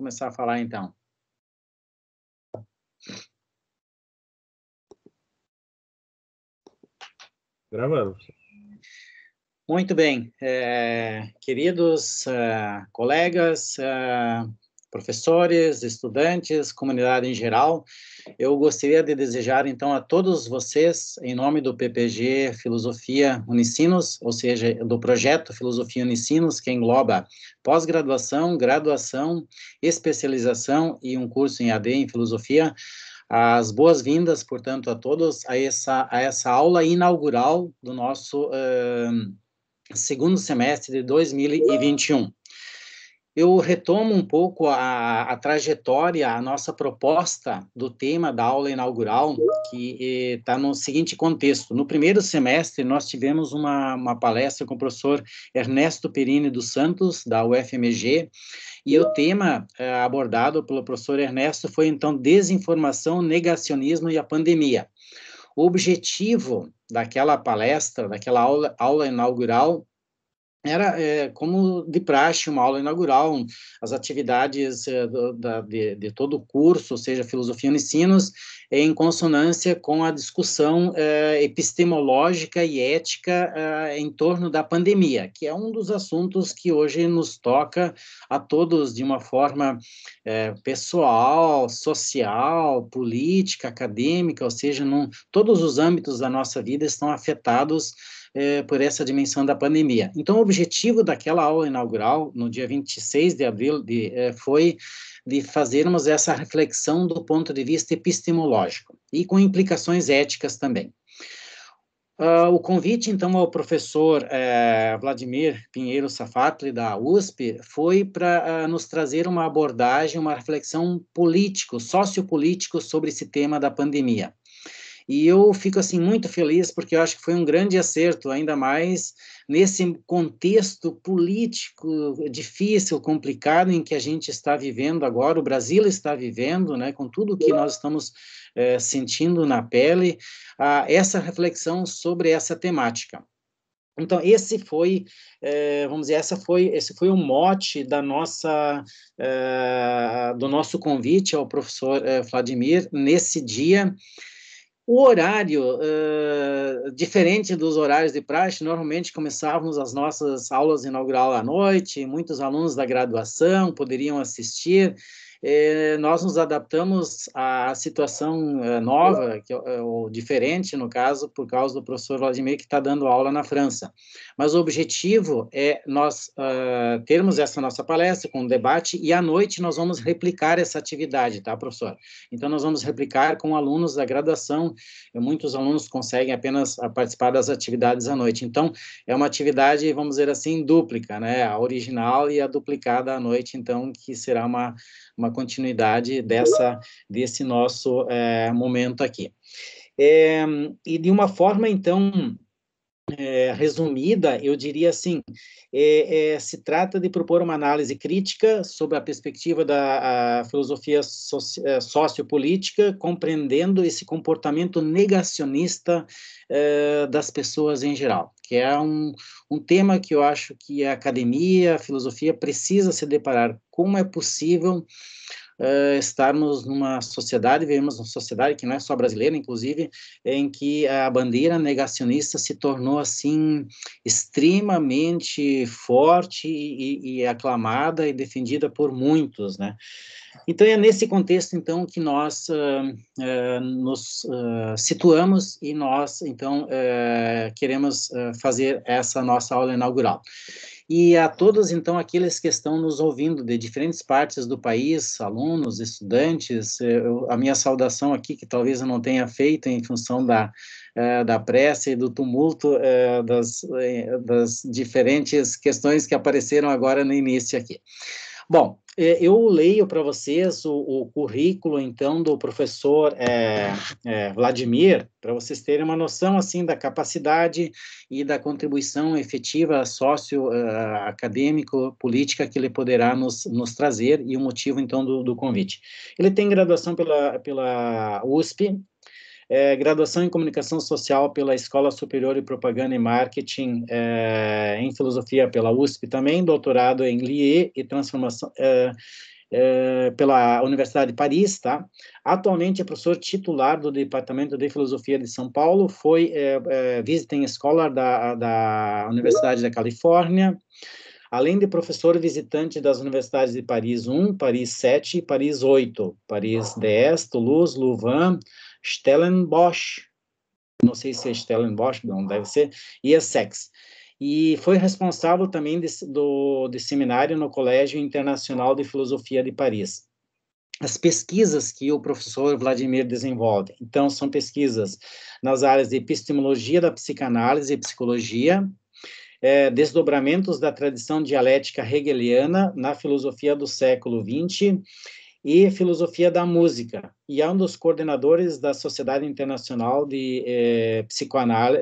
começar a falar então. Gravando. Muito bem, é, queridos uh, colegas, uh, professores, estudantes, comunidade em geral, eu gostaria de desejar então a todos vocês, em nome do PPG Filosofia Unicinos, ou seja, do projeto Filosofia Unicinos, que engloba pós-graduação, graduação, especialização e um curso em AD em Filosofia, as boas-vindas, portanto, a todos a essa, a essa aula inaugural do nosso uh, segundo semestre de 2021. Eu retomo um pouco a, a, trajetória, a nossa proposta do tema da aula inaugural, que está no seguinte contexto. No primeiro semestre, nós tivemos uma, uma palestra com o professor Ernesto Perini dos Santos, da UFMG, e o tema é, abordado pelo professor Ernesto foi, então, desinformação, negacionismo e a pandemia. O objetivo daquela palestra, daquela aula, aula inaugural, era é, como de praxe uma aula inaugural, as atividades é, do, da, de, de, todo o curso, ou seja, filosofia e ensinos, em consonância com a discussão é, epistemológica e ética em torno da pandemia, que é um dos assuntos que hoje nos toca a todos de uma forma pessoal, social, política, acadêmica, ou seja, num, todos os âmbitos da nossa vida estão afetados é, por essa dimensão da pandemia. Então, o objetivo daquela aula inaugural, no dia 26 de abril, de, é, foi de fazermos essa reflexão do ponto de vista epistemológico e com implicações éticas também. Uh, o convite, então, ao professor uh, Vladimir Pinheiro Safatli, da USP, foi para uh, nos trazer uma abordagem, uma reflexão político, sociopolítico sobre esse tema da pandemia. E eu fico assim muito feliz porque eu acho que foi um grande acerto, ainda mais nesse contexto político difícil, complicado em que a gente está vivendo agora, o Brasil está vivendo, né, com tudo que nós estamos é, sentindo na pele, a, essa reflexão sobre essa temática. Então esse foi, é, vamos dizer, essa foi, esse foi o mote da nossa, é, do nosso convite ao professor Vladimir nesse dia o horário, uh, diferente dos horários de praxe, normalmente começávamos as nossas aulas inaugurais à noite, muitos alunos da graduação poderiam assistir, eh, nós nos adaptamos à situação eh, nova, que, eh, ou diferente, no caso, por causa do professor Vladimir, que está dando aula na França. Mas o objetivo é nós uh, termos essa nossa palestra com um debate e à noite nós vamos replicar essa atividade, tá, professor? Então, nós vamos replicar com alunos da graduação, muitos alunos conseguem apenas participar das atividades à noite. Então, é uma atividade, vamos dizer assim, dúplica, né? A original e a duplicada à noite, então, que será uma uma continuidade dessa, desse nosso é, momento aqui. É, e de uma forma, então, é, resumida, eu diria assim, é, é, se trata de propor uma análise crítica sobre a perspectiva da filosofia soci, é, sociopolítica, compreendendo esse comportamento negacionista é, das pessoas em geral, que é um, um tema que eu acho que a academia, a filosofia precisa se deparar. Como é possível uh, estarmos numa sociedade, vivemos uma sociedade que não é só brasileira, inclusive, em que a bandeira negacionista se tornou, assim, extremamente forte e, e aclamada e defendida por muitos, né? Então, é nesse contexto, então, que nós uh, uh, nos uh, situamos e nós, então, queremos fazer essa nossa aula inaugural. E a todos, então, aqueles que estão nos ouvindo de diferentes partes do país, alunos, estudantes, eh, eu, a minha saudação aqui, que talvez eu não tenha feito em função da, eh, da pressa e do tumulto eh, das, das diferentes questões que apareceram agora no início aqui. Bom, eu leio para vocês o, o, currículo, então, do professor é, é, Vladimir, para vocês terem uma noção, assim, da capacidade e da contribuição efetiva sócio-acadêmico-política que ele poderá nos, nos trazer e o motivo, então, do, do convite. Ele tem graduação pela, pela USP, é, graduação em Comunicação Social pela Escola Superior de Propaganda e Marketing é, em Filosofia pela USP também, doutorado em LIE e Transformação, é, é, pela Universidade de Paris, tá? Atualmente é professor titular do Departamento de Filosofia de São Paulo, foi é, é, visiting scholar da, da Universidade da Califórnia, além de professor visitante das universidades de Paris 1, Paris 7 e Paris 8, Paris 10, Toulouse, Louvain, Stellenbosch, não sei se é Stellenbosch, não deve ser, e Essex. E foi responsável também de, do, de seminário no Colégio Internacional de Filosofia de Paris. As pesquisas que o professor Vladimir desenvolve, então, são pesquisas nas áreas de epistemologia da psicanálise e psicologia, é, desdobramentos da tradição dialética hegeliana na filosofia do século XX e Filosofia da Música, e é um dos coordenadores da Sociedade Internacional de eh,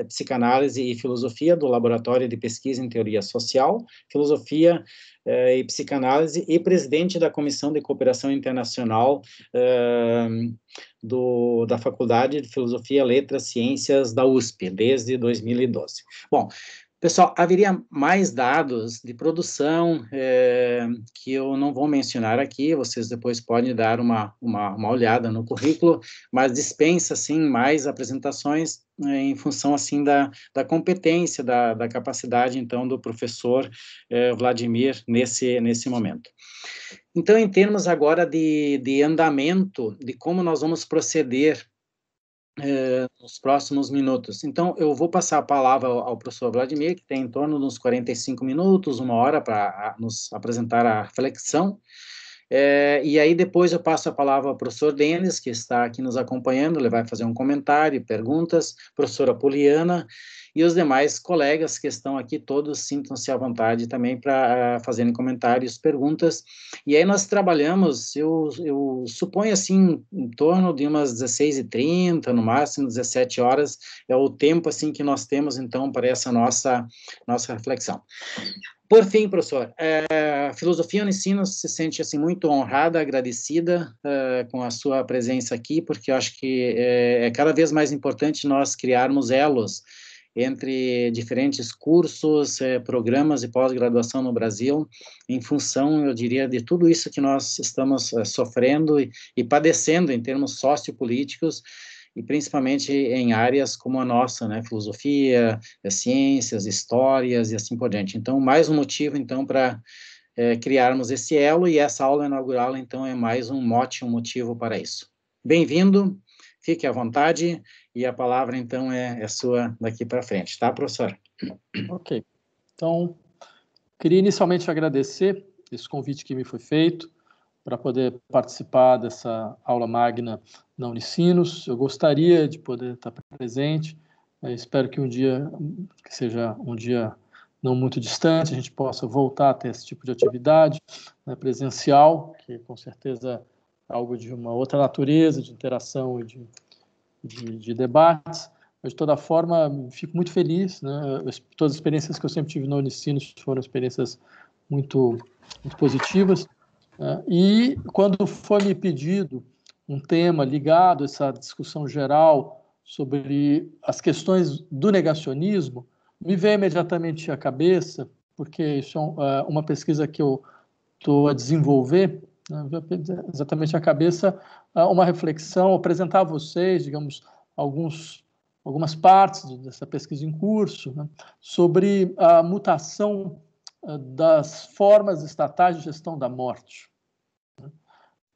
Psicanálise e Filosofia do Laboratório de Pesquisa em Teoria Social, Filosofia eh, e Psicanálise, e presidente da Comissão de Cooperação Internacional eh, do, da Faculdade de Filosofia, Letras, Ciências da USP, desde 2012. Bom, Pessoal, haveria mais dados de produção é, que eu não vou mencionar aqui, vocês depois podem dar uma, uma, uma olhada no currículo, mas dispensa, assim, mais apresentações é, em função, assim, da, da competência, da, da capacidade, então, do professor é, Vladimir nesse, nesse momento. Então, em termos agora de, de andamento, de como nós vamos proceder eh, nos próximos minutos. Então, eu vou passar a palavra ao, ao, professor Vladimir, que tem em torno de uns 45 minutos, uma hora, para nos apresentar a reflexão. É, e aí depois eu passo a palavra ao professor Denis, que está aqui nos acompanhando, ele vai fazer um comentário, perguntas, professora Poliana, e os demais colegas que estão aqui, todos sintam-se à vontade também para ah, fazerem comentários, perguntas. E aí nós trabalhamos, eu, eu suponho assim, em torno de umas 16h30, no máximo 17 horas, é o tempo assim que nós temos então para essa nossa, nossa reflexão. Por fim, professor, é, a Filosofia no Ensino se sente assim muito honrada, agradecida é, com a sua presença aqui, porque eu acho que é, é cada vez mais importante nós criarmos elos entre diferentes cursos, eh, programas de pós-graduação no Brasil, em função, eu diria, de tudo isso que nós estamos sofrendo e, e padecendo em termos sociopolíticos, e principalmente em áreas como a nossa, né, filosofia, ciências, histórias e assim por diante. Então, mais um motivo, então, para é, criarmos esse elo, e essa aula inaugural, então, é mais um mote, um motivo para isso. Bem-vindo, fique à vontade, e a palavra, então, é, é sua daqui para frente, tá, professor? Ok. Então, queria inicialmente agradecer esse convite que me foi feito para poder participar dessa aula magna na Unicinos. Eu gostaria de poder estar presente. Eu espero que um dia, que seja um dia não muito distante, a gente possa voltar a ter esse tipo de atividade né, presencial, que com certeza é algo de uma outra natureza, de interação e de de, de debates. Mas, de toda forma, fico muito feliz. Né? Todas as experiências que eu sempre tive no Unicinos foram experiências muito, muito positivas. Né? E quando foi me pedido um tema ligado a essa discussão geral sobre as questões do negacionismo, me veio imediatamente à cabeça, porque isso é, é uma pesquisa que eu estou a desenvolver, né? exatamente à cabeça uma reflexão, apresentar a vocês, digamos, alguns, algumas partes dessa pesquisa em curso né, sobre a mutação das formas estatais de gestão da morte. Né.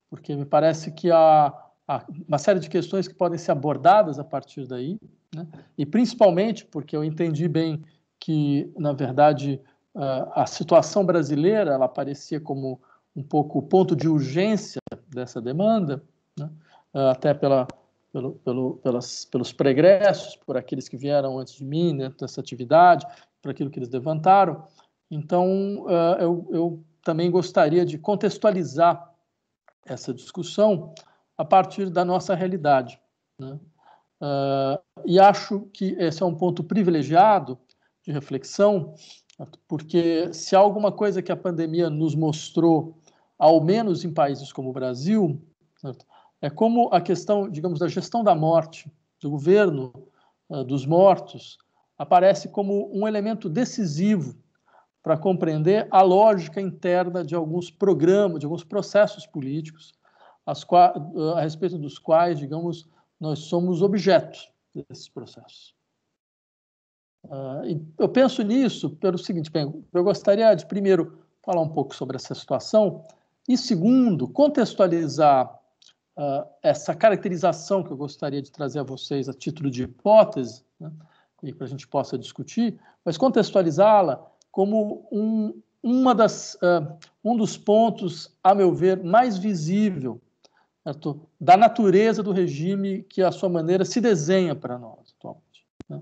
Porque me parece que há, há, uma série de questões que podem ser abordadas a partir daí, né, e principalmente porque eu entendi bem que, na verdade, a situação brasileira ela aparecia como um pouco o ponto de urgência dessa demanda, né? Ah, até pela, pelo, pelo, pelas, pelos pregressos, por aqueles que vieram antes de mim, né, dessa atividade, por aquilo que eles levantaram. Então, uh, eu, eu também gostaria de contextualizar essa discussão a partir da nossa realidade. Né? Uh, e acho que esse é um ponto privilegiado de reflexão, porque se há alguma coisa que a pandemia nos mostrou, ao menos em países como o Brasil, certo? é como a questão, digamos, da gestão da morte, do governo uh, dos mortos, aparece como um elemento decisivo para compreender a lógica interna de alguns programas, de alguns processos políticos, a respeito dos quais, digamos, nós somos objetos desses processos. Uh, eu penso nisso pelo seguinte: eu gostaria de, primeiro, falar um pouco sobre essa situação, e, segundo, contextualizar uh, essa caracterização que eu gostaria de trazer a vocês a título de hipótese, né, e para a gente possa discutir, mas contextualizá-la como um, uma das, uh, um dos pontos, a meu ver, mais visível certo? da natureza do regime que, à sua maneira, se desenha para nós atualmente. Né?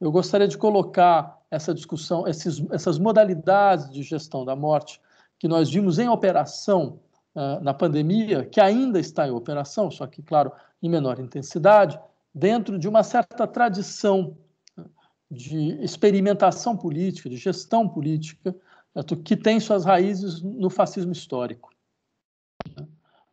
Eu gostaria de colocar essa discussão, esses, essas modalidades de gestão da morte que nós vimos em operação uh, na pandemia, que ainda está em operação, só que, claro, em menor intensidade, dentro de uma certa tradição de experimentação política, de gestão política, que tem suas raízes no fascismo histórico.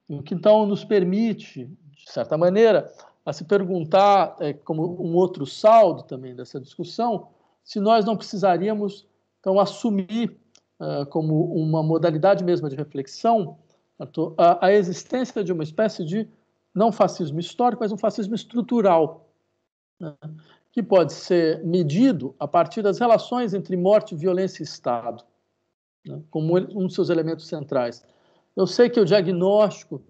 O que então nos permite, de certa maneira, a se perguntar, é, como um outro saldo também dessa discussão, se nós não precisaríamos então assumir uh, como uma modalidade mesma de reflexão a, a existência de uma espécie de não fascismo histórico, mas um fascismo estrutural, né? Que pode ser medido a partir das relações entre morte, violência e Estado, né, como um dos seus elementos centrais. Eu sei que o diagnóstico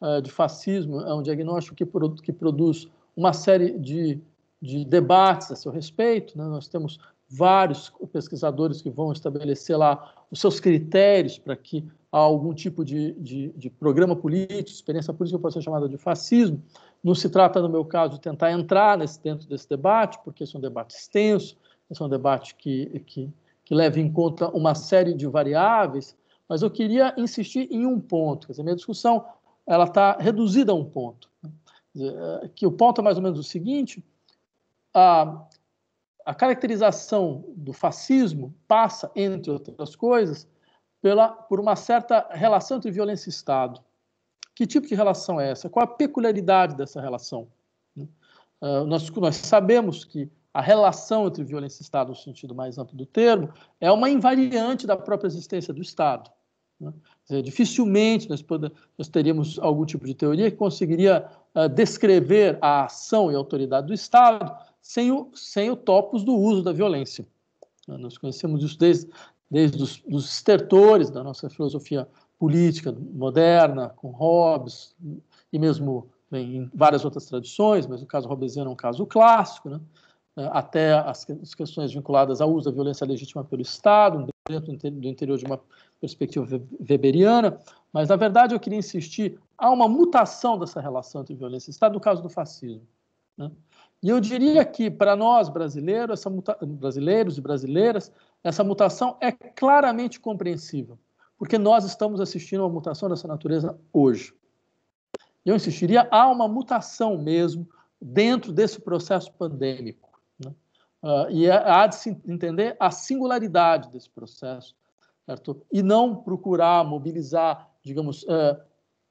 uh, de fascismo é um diagnóstico que, produ que produz uma série de, de, debates a seu respeito. Né? Nós temos vários pesquisadores que vão estabelecer lá os seus critérios para que algum tipo de, de, de programa político, experiência política pode ser chamada de fascismo. Não se trata, no meu caso, de tentar entrar nesse, dentro desse debate, porque esse é um debate extenso, esse é um debate que, que, que leva em conta uma série de variáveis, mas eu queria insistir em um ponto. Quer dizer, a minha discussão ela está reduzida a um ponto. Dizer, que o ponto é mais ou menos o seguinte: a, a caracterização do fascismo passa, entre outras coisas, pela, por uma certa relação entre violência e Estado. Que tipo de relação é essa? Qual a peculiaridade dessa relação? Uh, nós, nós sabemos que a relação entre violência e Estado, no sentido mais amplo do termo, é uma invariante da própria existência do Estado. Né? Dizer, dificilmente nós, nós, teríamos algum tipo de teoria que conseguiria uh, descrever a ação e a autoridade do Estado sem o, sem o topos do uso da violência. Nós conhecemos isso desde, desde os dos estertores da nossa filosofia política moderna, com Hobbes, e mesmo bem, em várias outras tradições, mas o caso hobbesiano é um caso clássico, né? Até as, questões vinculadas ao uso da violência legítima pelo Estado, dentro do interior de uma perspectiva weberiana, mas, na verdade, eu queria insistir, há uma mutação dessa relação entre violência e Estado, no caso do fascismo. Né? E eu diria que, para nós brasileiros, brasileiros e brasileiras, essa mutação é claramente compreensível porque nós estamos assistindo a uma mutação dessa natureza hoje. Eu insistiria, há uma mutação mesmo dentro desse processo pandêmico. Né? Uh, e é, há de se entender a singularidade desse processo, certo? e não procurar mobilizar, digamos, uh,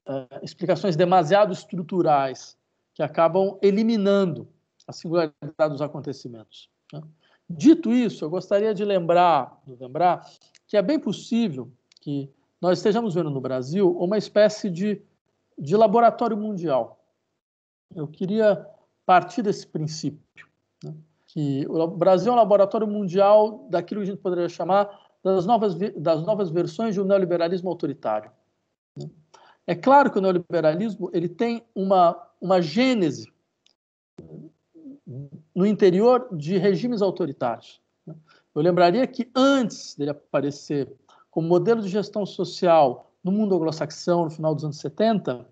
uh, explicações demasiado estruturais que acabam eliminando a singularidade dos acontecimentos. Né? Dito isso, eu gostaria de lembrar, de lembrar que é bem possível que nós estejamos vendo no Brasil uma espécie de, de laboratório mundial. Eu queria partir desse princípio, né? que o Brasil é um laboratório mundial daquilo que a gente poderia chamar das novas, das novas versões de um neoliberalismo autoritário. Né? É claro que o neoliberalismo ele tem uma, uma gênese no interior de regimes autoritários. Né? Eu lembraria que antes dele aparecer como modelo de gestão social no mundo anglo-saxão no final dos anos 70,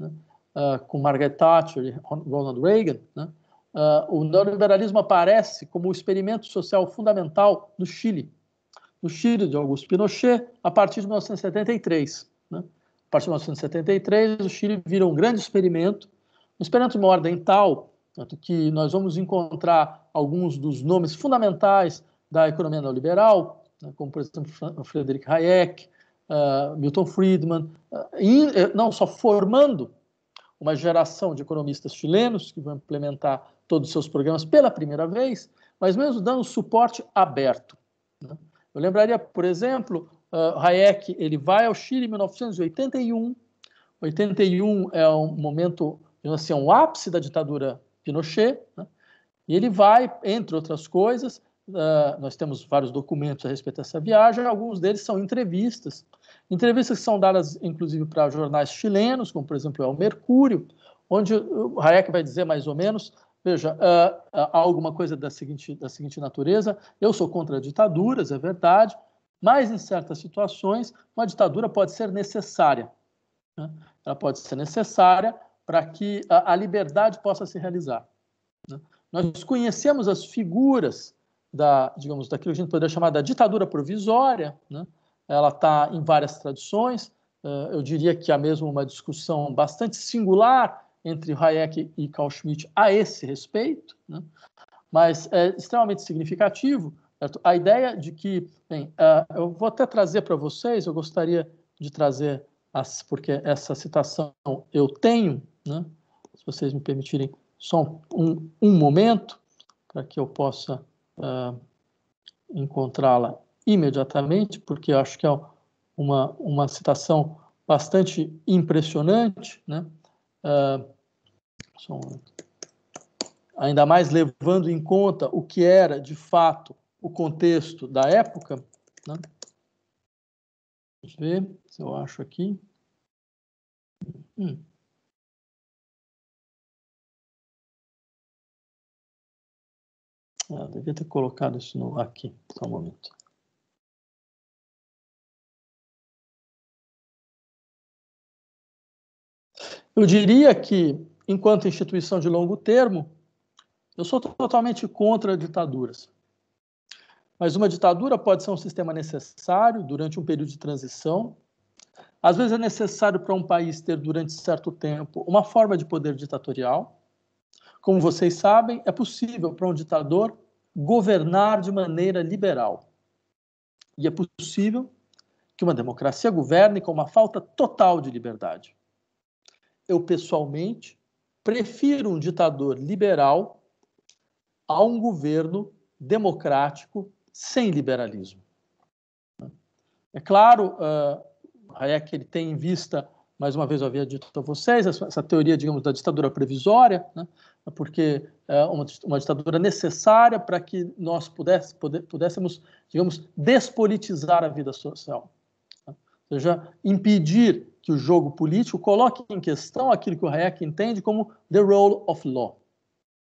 né, uh, com Margaret Thatcher e Ronald Reagan, né, uh, o neoliberalismo aparece como o experimento social fundamental no Chile. No Chile, de Augusto Pinochet, a partir de 1973. Né. A partir de 1973, o Chile vira um grande experimento, um experimento de uma ordem tal que nós vamos encontrar alguns dos nomes fundamentais da economia neoliberal, como, por exemplo, Frederick Hayek, uh, Milton Friedman, uh, e, eh, não só formando uma geração de economistas chilenos que vão implementar todos os seus programas pela primeira vez, mas mesmo dando suporte aberto. Né? Eu lembraria, por exemplo, uh, Hayek ele vai ao Chile em 1981. 81 é um momento, assim, um ápice da ditadura Pinochet, né? e ele vai, entre outras coisas, uh, nós temos vários documentos a respeito dessa viagem, alguns deles são entrevistas, entrevistas que são dadas, inclusive, para jornais chilenos, como, por exemplo, é o Mercúrio, onde o Hayek vai dizer mais ou menos Veja, uh, uh, alguma coisa da seguinte, da seguinte natureza: eu sou contra ditaduras, é verdade, mas em certas situações, uma ditadura pode ser necessária. Né? Ela pode ser necessária para que a, a, liberdade possa se realizar. Né? Nós conhecemos as figuras da, digamos, daquilo que a gente poderia chamar da ditadura provisória. Né? Ela está em várias tradições. Uh, eu diria que há mesmo uma discussão bastante singular entre Hayek e Carl Schmitt a esse respeito, né? mas é extremamente significativo certo? a ideia de que, bem, uh, eu vou até trazer para vocês, eu gostaria de trazer, as, porque essa citação eu tenho, né? se vocês me permitirem só um, um momento, para que eu possa uh, encontrá-la imediatamente, porque acho que é uma, uma citação bastante impressionante, né? Uh, ainda mais levando em conta o que era, de fato, o contexto da época. Né? Vamos ver se eu acho aqui. Hum. Ah, devia ter colocado isso no, aqui, só um momento. Eu diria que enquanto instituição de longo termo, eu sou totalmente contra ditaduras. Mas uma ditadura pode ser um sistema necessário durante um período de transição. Às vezes é necessário para um país ter, durante certo tempo, uma forma de poder ditatorial. Como vocês sabem, é possível para um ditador governar de maneira liberal. E é possível que uma democracia governe com uma falta total de liberdade. Eu, pessoalmente, prefiro um ditador liberal a um governo democrático sem liberalismo. É claro, uh, Hayek ele tem em vista, mais uma vez eu havia dito a vocês, essa, essa teoria, digamos, da ditadura previsória, né, porque é uma, uma ditadura necessária para que nós pudesse, pudéssemos, digamos, despolitizar a vida social. Né? Ou seja, impedir que o jogo político coloque em questão aquilo que o Hayek entende como the role of law.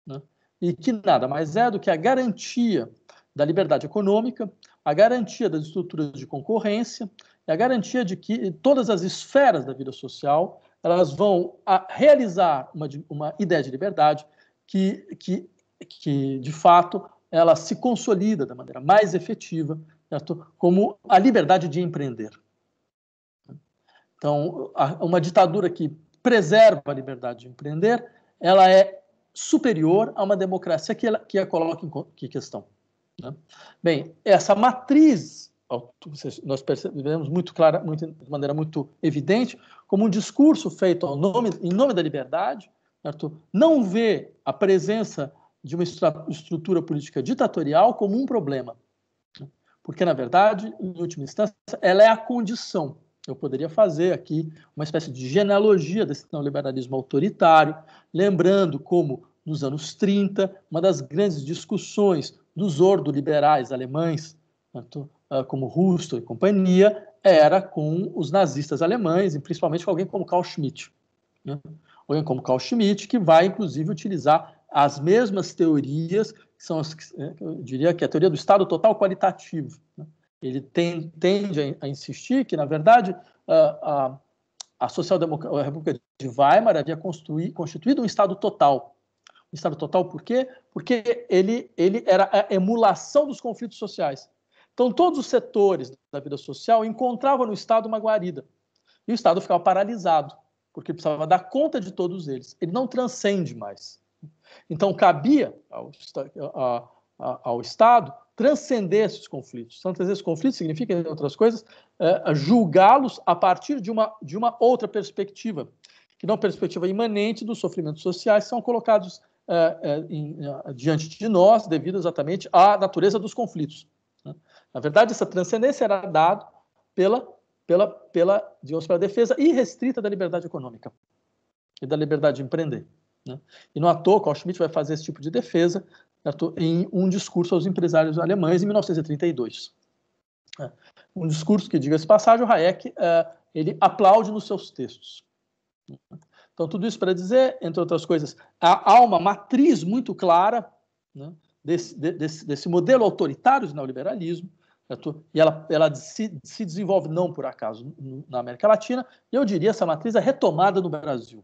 Né? E que nada mais é do que a garantia da liberdade econômica, a garantia das estruturas de concorrência e a garantia de que todas as esferas da vida social elas vão realizar uma, uma ideia de liberdade que, que, que, de fato, ela se consolida da maneira mais efetiva, certo? como a liberdade de empreender. Então, uma ditadura que preserva a liberdade de empreender, ela é superior a uma democracia que, ela, que a coloca em questão. Né? Bem, essa matriz, nós percebemos muito clara, muito, de maneira muito evidente, como um discurso feito nome, em nome da liberdade, certo? não vê a presença de uma estrutura política ditatorial como um problema. Né? Porque, na verdade, em última instância, ela é a condição eu poderia fazer aqui uma espécie de genealogia desse neoliberalismo autoritário, lembrando como, nos anos 30, uma das grandes discussões dos ordoliberais alemães, ah, como Rousseau e companhia, era com os nazistas alemães, e principalmente com alguém como Carl Schmitt. Né? Alguém como Carl Schmitt, que vai, inclusive, utilizar as mesmas teorias, que são as, eh, eu diria que é a teoria do Estado total qualitativo. Né? ele tem, tende a, a, insistir que, na verdade, a, a, a social-democracia, a República de Weimar havia constituído um Estado total. Um Estado total por quê? Porque ele, ele era a emulação dos conflitos sociais. Então, todos os setores da vida social encontravam no Estado uma guarida. E o Estado ficava paralisado, porque precisava dar conta de todos eles. Ele não transcende mais. Então, cabia ao, ao, ao Estado transcender esses conflitos. Transcender esses conflitos significa, entre outras coisas, é, julgá-los a partir de uma, de uma outra perspectiva, que não perspectiva imanente dos sofrimentos sociais, são colocados é, é, em, diante de nós devido exatamente à natureza dos conflitos. Né? Na verdade, essa transcendência era dada pela, pela, pela, digamos, pela defesa irrestrita da liberdade econômica e da liberdade de empreender. Né? E não à toa, Carl Schmitt vai fazer esse tipo de defesa certo? em um discurso aos empresários alemães em 1932. É. Um discurso que, diga-se passagem, o Hayek é, ele aplaude nos seus textos. Então, tudo isso para dizer, entre outras coisas, há, uma matriz muito clara né, desse, desse, desse, modelo autoritário do neoliberalismo? E ela, ela se, se, desenvolve não por acaso na América Latina, e eu diria essa matriz é retomada no Brasil.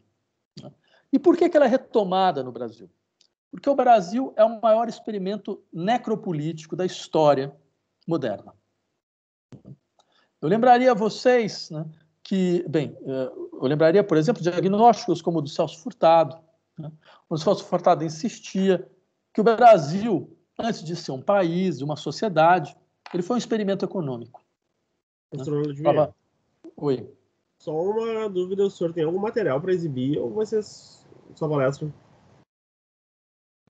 Né? E por que, que ela é retomada no Brasil? Porque o Brasil é o maior experimento necropolítico da história moderna. Eu lembraria a vocês né, que, bem, eh, eu lembraria, por exemplo, diagnósticos como o do Celso Furtado, né, onde o Celso Furtado insistia que o Brasil, antes de ser um país, uma sociedade, ele foi um experimento econômico. Né? Fala... Oi. Só uma dúvida, o senhor tem algum material para exibir ou vai ser só palestra?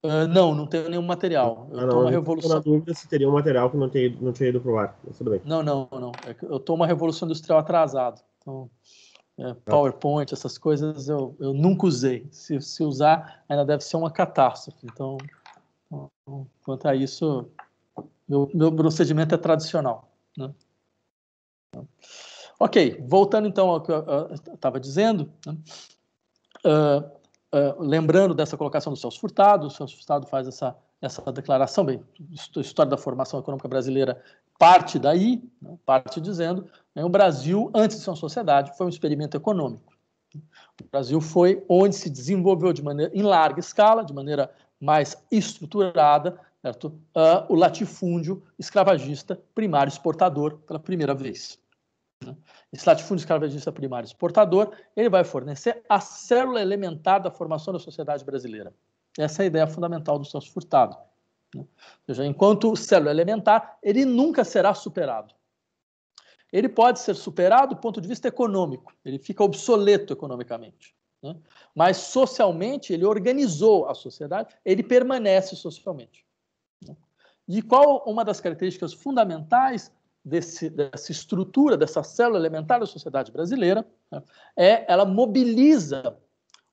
Uh, não, não tenho nenhum material. Eu ah, não, uma revolução. na dúvida se teria um material que não, tem, não tinha ido para o ar, mas tudo bem. Não, não, não. É eu estou uma revolução industrial atrasado. Então, é, PowerPoint, essas coisas eu, eu nunca usei. Se, se usar, ainda deve ser uma catástrofe. Então, quanto a isso, meu, meu procedimento é tradicional. Né? Ok, voltando então ao que eu estava dizendo. Né? Uh, uh, lembrando dessa colocação do Celso Furtado, o Celso Furtado faz essa, essa declaração, bem, história da formação econômica brasileira parte daí, né, parte dizendo, né, o Brasil, antes de ser uma sociedade, foi um experimento econômico. O Brasil foi onde se desenvolveu de maneira em larga escala, de maneira mais estruturada, certo? Uh, o latifúndio escravagista primário exportador pela primeira vez. Né? Esse latifúndio escravagista primário exportador, ele vai fornecer a célula elementar da formação da sociedade brasileira. Essa é a ideia fundamental do Celso Furtado. Né? Ou seja, enquanto célula elementar, ele nunca será superado. Ele pode ser superado do ponto de vista econômico, ele fica obsoleto economicamente. Né? Mas socialmente, ele organizou a sociedade, ele permanece socialmente. Né? E qual uma das características fundamentais desse, dessa estrutura, dessa célula elementar da sociedade brasileira, né, é ela mobiliza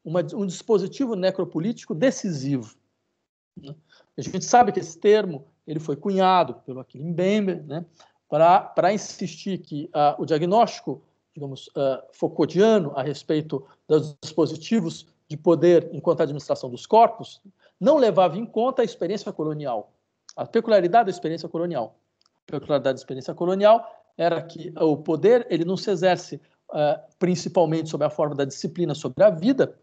uma, um dispositivo necropolítico decisivo. Né? A gente sabe que esse termo ele foi cunhado pelo Achille Mbembe né, para insistir que uh, o diagnóstico, digamos, uh, Foucaultiano a respeito dos dispositivos de poder enquanto administração dos corpos não levava em conta a experiência colonial, a peculiaridade da experiência colonial. Peculiaridade da experiência colonial era que o poder ele não se exerce uh, principalmente sob a forma da disciplina sobre a vida,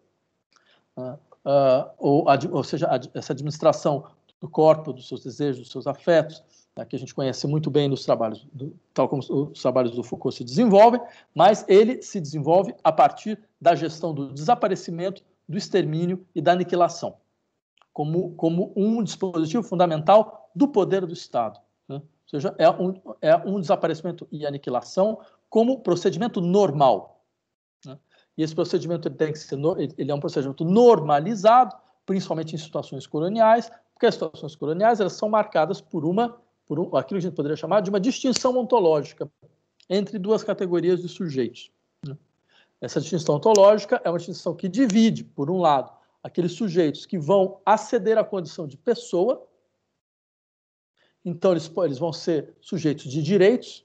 uh, uh, ou, ou, seja, essa administração do corpo, dos seus desejos, dos seus afetos, né, que a gente conhece muito bem nos trabalhos, do, tal como os trabalhos do Foucault se desenvolvem, mas ele se desenvolve a partir da gestão do desaparecimento, do extermínio e da aniquilação, como, como um dispositivo fundamental do poder do Estado. Né? Ou seja, é um, é um desaparecimento e aniquilação como procedimento normal. Né? E esse procedimento ele tem que ser ele é um procedimento normalizado, principalmente em situações coloniais, porque as situações coloniais elas são marcadas por uma por um, aquilo que a gente poderia chamar de uma distinção ontológica entre duas categorias de sujeitos. Né? Essa distinção ontológica é uma distinção que divide, por um lado, aqueles sujeitos que vão aceder à condição de pessoa então, eles, eles vão ser sujeitos de direitos,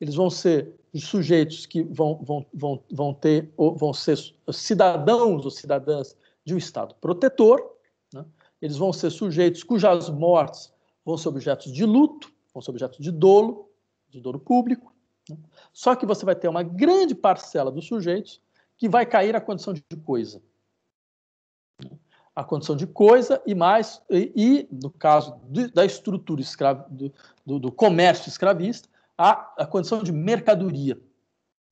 eles vão ser sujeitos que vão, vão, vão, vão, ter, vão ser cidadãos ou cidadãs de um Estado protetor, né? eles vão ser sujeitos cujas mortes vão ser objetos de luto, vão ser objetos de dolo, de dolo público. Né? Só que você vai ter uma grande parcela dos sujeitos que vai cair na condição de coisa a condição de coisa e mais, e, e no caso de, da estrutura do, do, do, comércio escravista, a, a condição de mercadoria.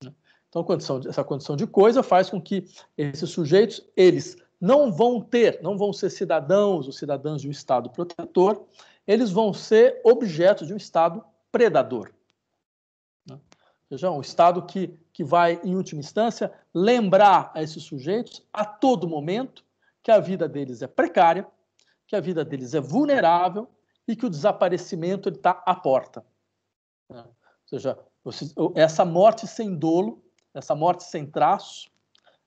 Né? Então, condição de, essa condição de coisa faz com que esses sujeitos, eles não vão ter, não vão ser cidadãos ou cidadãs de um Estado protetor, eles vão ser objetos de um Estado predador. Né? Veja, um Estado que, que vai, em última instância, lembrar a esses sujeitos, a todo momento, que a vida deles é precária, que a vida deles é vulnerável e que o desaparecimento está à porta. Né? Ou seja, essa morte sem dolo, essa morte sem traço,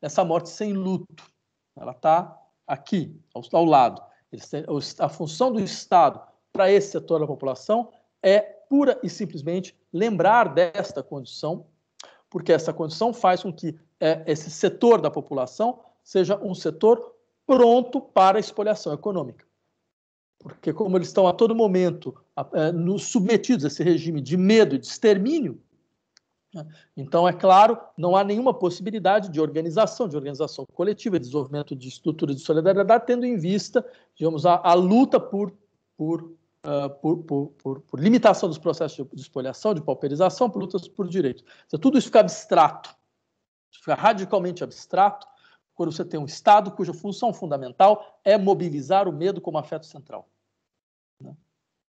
essa morte sem luto, ela está aqui, ao, ao lado. A função do Estado para esse setor da população é pura e simplesmente lembrar desta condição, porque essa condição faz com que é, esse setor da população seja um setor pronto para a expoliação econômica. Porque, como eles estão a todo momento é, submetidos a esse regime de medo e de extermínio, né, então, é claro, não há nenhuma possibilidade de organização, de organização coletiva, de desenvolvimento de estrutura de solidariedade, tendo em vista, digamos, a, a luta por, por Uh, por, por, por, por, limitação dos processos de espoliação, de pauperização, por lutas por direitos. Então, tudo isso fica abstrato, fica radicalmente abstrato quando você tem um Estado cuja função fundamental é mobilizar o medo como afeto central. Né?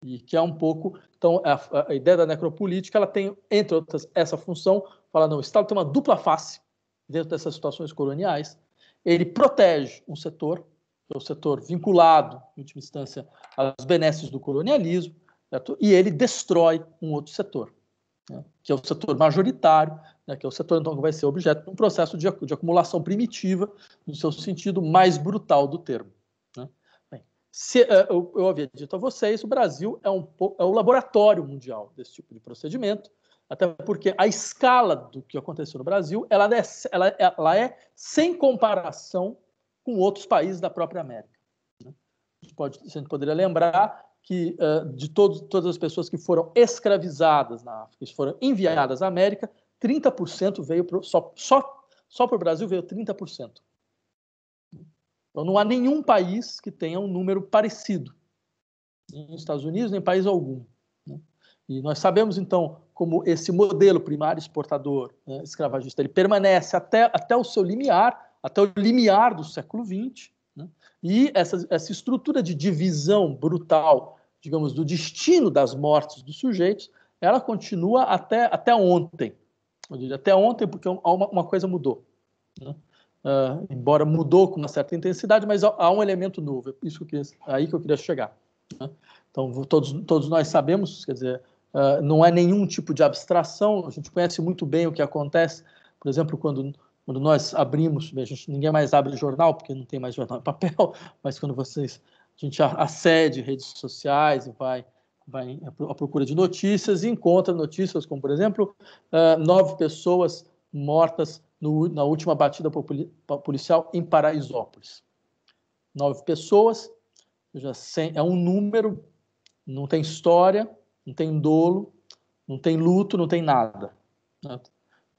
E que é um pouco. Então, a, a, ideia da necropolítica ela tem, entre outras, essa função, fala, não, o Estado tem uma dupla face dentro dessas situações coloniais. Ele protege um setor, é o setor vinculado, em última instância, às benesses do colonialismo, certo? e ele destrói um outro setor, né? que é o setor majoritário, né? que é o setor então, que vai ser objeto de um processo de, de acumulação primitiva, no seu sentido mais brutal do termo. Né? Bem, se, uh, eu, eu, havia dito a vocês, o Brasil é, um, é o laboratório mundial desse tipo de procedimento, até porque a escala do que aconteceu no Brasil ela é, ela, ela é sem comparação com outros países da própria América. Né? Pode, a gente poderia lembrar que uh, de todas as pessoas que foram escravizadas na África, que foram enviadas à América, 30% veio pro, só, só, só para o Brasil veio 30%. Então não há nenhum país que tenha um número parecido, nem nos Estados Unidos, nem país algum. Né? E nós sabemos, então, como esse modelo primário exportador né, escravagista ele permanece até, até o seu limiar, até o limiar do século XX, né? e essa, essa estrutura de divisão brutal, digamos, do destino das mortes dos sujeitos, ela continua até, até ontem. Até ontem, porque uma, uma coisa mudou. Né? Uh, embora mudou com uma certa intensidade, mas há, há um elemento novo. É isso que eu queria, aí que eu queria chegar. Né? Então, todos, todos nós sabemos, quer dizer, uh, não é nenhum tipo de abstração, a gente conhece muito bem o que acontece, por exemplo, quando quando nós abrimos, gente, ninguém mais abre jornal, porque não tem mais jornal em papel, mas quando vocês, a gente acede redes sociais e vai, vai à procura de notícias e encontra notícias como, por exemplo, uh, nove pessoas mortas no, na última batida policial em Paraisópolis. Nove pessoas, já é um número, não tem história, não tem dolo, não tem luto, não tem nada. Né?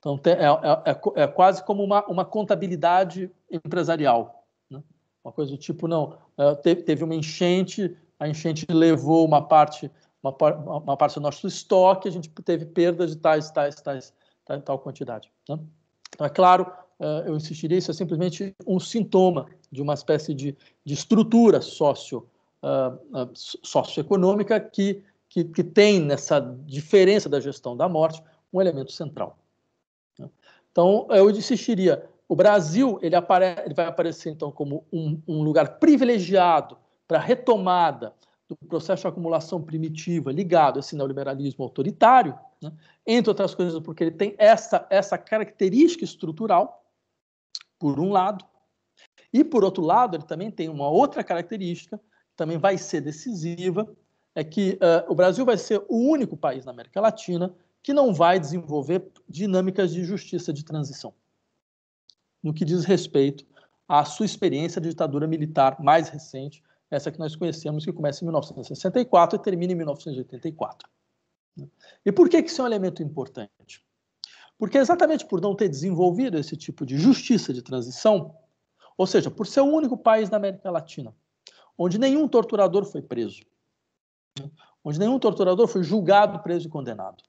Então, é, é, é, é quase como uma, uma contabilidade empresarial. Né? Uma coisa do tipo, não, é, teve, uma enchente, a enchente levou uma parte, uma, uma parte do nosso estoque, a gente teve perda de tais, tais, tais, tal, tal quantidade. Né? Então, é claro, é, eu insistiria, isso é simplesmente um sintoma de uma espécie de, de estrutura socio, uh, socioeconômica que, que, que tem nessa diferença da gestão da morte um elemento central. Então, eu insistiria, o Brasil ele, apare, ele vai aparecer, então, como um, um lugar privilegiado para a retomada do processo de acumulação primitiva ligado a esse neoliberalismo autoritário, né? entre outras coisas porque ele tem essa, essa característica estrutural, por um lado, e, por outro lado, ele também tem uma outra característica, que também vai ser decisiva, é que uh, o Brasil vai ser o único país na América Latina que não vai desenvolver dinâmicas de justiça de transição. No que diz respeito à sua experiência de ditadura militar mais recente, essa que nós conhecemos, que começa em 1964 e termina em 1984. E por que isso é um elemento importante? Porque exatamente por não ter desenvolvido esse tipo de justiça de transição, ou seja, por ser o único país da América Latina onde nenhum torturador foi preso, onde nenhum torturador foi julgado, preso e condenado,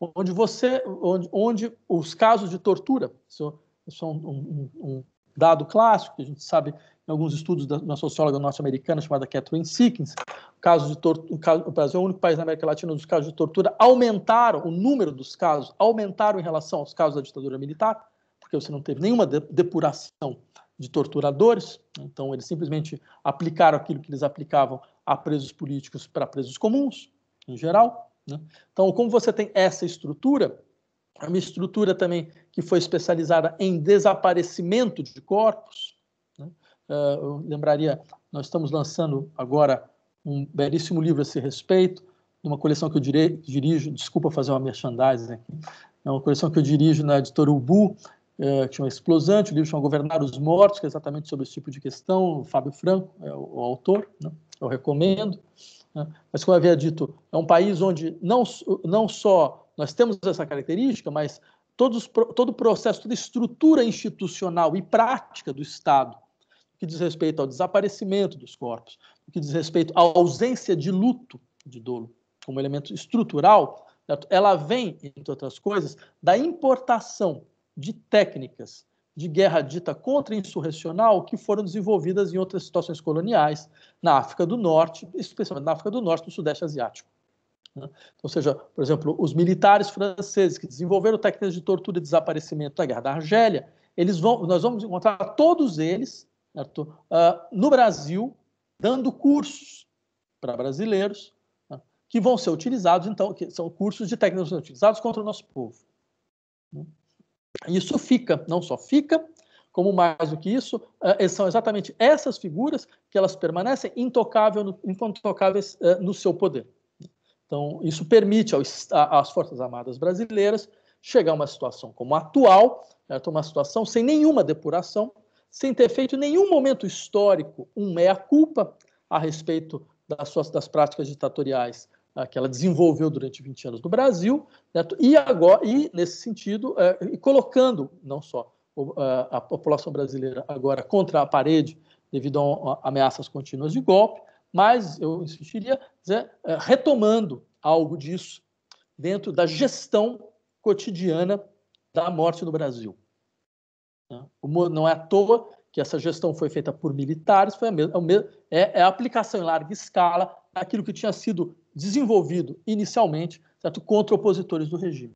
onde você, onde, onde os casos de tortura, isso, isso é um, um, um, dado clássico que a gente sabe em alguns estudos da uma socióloga norte-americana chamada Catherine Sickens, casos de tortura, o Brasil é o único país na América Latina onde os casos de tortura aumentaram, o número dos casos aumentaram em relação aos casos da ditadura militar, porque você não teve nenhuma depuração de torturadores, então eles simplesmente aplicaram aquilo que eles aplicavam a presos políticos para presos comuns, em geral, Né? Então, como você tem essa estrutura, uma estrutura também que foi especializada em desaparecimento de corpos. Né? Uh, eu lembraria, nós estamos lançando agora um belíssimo livro a esse respeito, uma coleção que eu dirijo, desculpa fazer uma merchandising aqui, é uma coleção que eu dirijo na editora Ubu, é, que chama Explosante, o livro chama Governar os Mortos, que é exatamente sobre esse tipo de questão, o Fábio Franco é o, o autor, né? eu recomendo. Né? Mas, como eu havia dito, é um país onde não, não só nós temos essa característica, mas todos, todo o processo, toda estrutura institucional e prática do Estado, que diz respeito ao desaparecimento dos corpos, que diz respeito à ausência de luto, de dolo, como elemento estrutural, ela vem, entre outras coisas, da importação de técnicas de guerra dita contra-insurrecional que foram desenvolvidas em outras situações coloniais, na África do Norte, especialmente na África do Norte e no Sudeste Asiático. Né? Então, ou seja, por exemplo, os militares franceses que desenvolveram técnicas de tortura e desaparecimento na Guerra da Argélia, eles vão, nós vamos encontrar todos eles? Uh, no Brasil, dando cursos para brasileiros né? que vão ser utilizados, então, que são cursos de técnicas utilizados contra o nosso povo. Isso fica, não só fica, como mais do que isso, uh, são exatamente essas figuras que elas permanecem intocável intocáveis uh, no seu poder. Então, isso permite às Forças Armadas brasileiras chegar a uma situação como a atual, uma situação sem nenhuma depuração, sem ter feito em nenhum momento histórico um meia-culpa a respeito das suas das práticas ditatoriais que ela desenvolveu durante 20 anos no Brasil, certo? e agora e nesse sentido uh, e colocando não só uh, a população brasileira agora contra a parede devido a, a ameaças contínuas de golpe, mas eu insistiria é, retomando algo disso dentro da gestão cotidiana da morte no Brasil. Né? Não é à toa que essa gestão foi feita por militares, foi a mesma, é, é, é a aplicação em larga escala daquilo que tinha sido desenvolvido inicialmente certo? contra opositores do regime.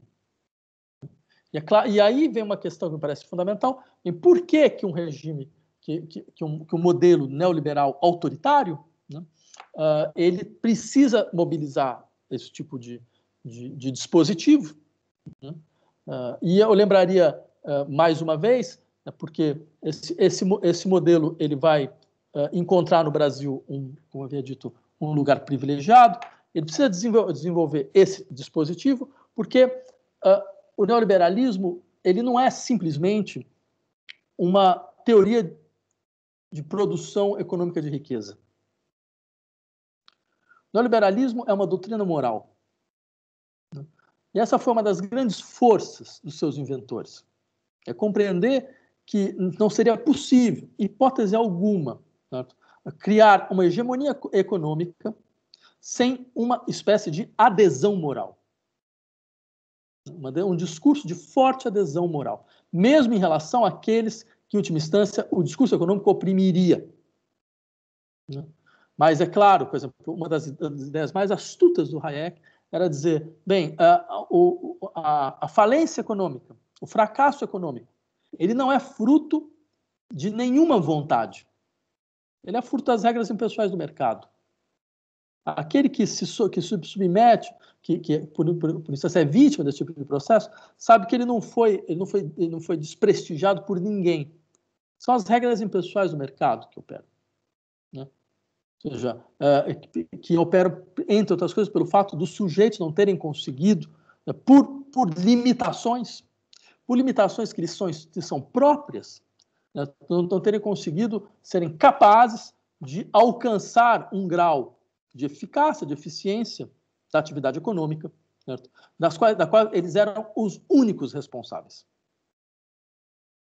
E, é claro, e, aí vem uma questão que me parece fundamental, em por que, que um regime, que, que, que, um, que um modelo neoliberal autoritário né, uh, ele precisa mobilizar esse tipo de, de, de dispositivo. Né? Uh, e eu lembraria uh, mais uma vez, né, porque esse, esse, esse modelo ele vai encontrar no Brasil, um, como havia dito, um lugar privilegiado. Ele precisa desenvolver, esse dispositivo, porque o neoliberalismo ele não é simplesmente uma teoria de produção econômica de riqueza. Neoliberalismo é uma doutrina moral. E essa foi uma das grandes forças dos seus inventores. É compreender que não seria possível, hipótese alguma, certo? Criar uma hegemonia econômica sem uma espécie de adesão moral. Um discurso de forte adesão moral, mesmo em relação àqueles que, em última instância, o discurso econômico oprimiria. Mas é claro, por exemplo, uma das, ideias mais astutas do Hayek era dizer, bem, a, a, a falência econômica, o fracasso econômico, ele não é fruto de nenhuma vontade. Ele é fruto das regras impessoais do mercado. Aquele que se, que submete, que, que por, por, por isso é vítima desse tipo de processo, sabe que ele não foi, ele não foi, ele não foi desprestigiado por ninguém. São as regras impessoais do mercado que operam. Né? Ou seja, é, que opera, entre outras coisas, pelo fato dos sujeitos não terem conseguido, né, por, por limitações, por limitações que lhes são, que são próprias, né, não, não terem conseguido serem capazes de alcançar um grau de eficácia, de eficiência da atividade econômica, certo? Das quais, da qual eles eram os únicos responsáveis.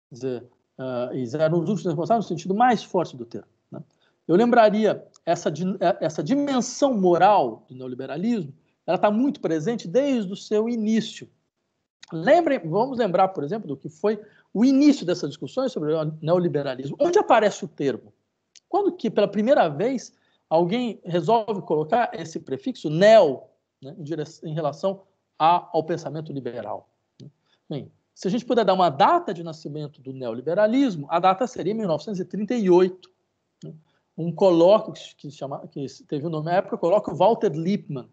Quer dizer, uh, eles eram os únicos responsáveis no sentido mais forte do termo. Né? Eu lembraria essa, é, essa dimensão moral do neoliberalismo, ela está muito presente desde o seu início. Lembrem, vamos lembrar, por exemplo, do que foi o início dessas discussões sobre o neoliberalismo. Onde aparece o termo? Quando que, pela primeira vez, alguém resolve colocar esse prefixo neo né, em, direção, em, relação a, ao pensamento liberal? Bem, se a gente puder dar uma data de nascimento do neoliberalismo, a data seria 1938 um colóquio que, chama, que teve o nome na época, colóquio Walter Lippmann.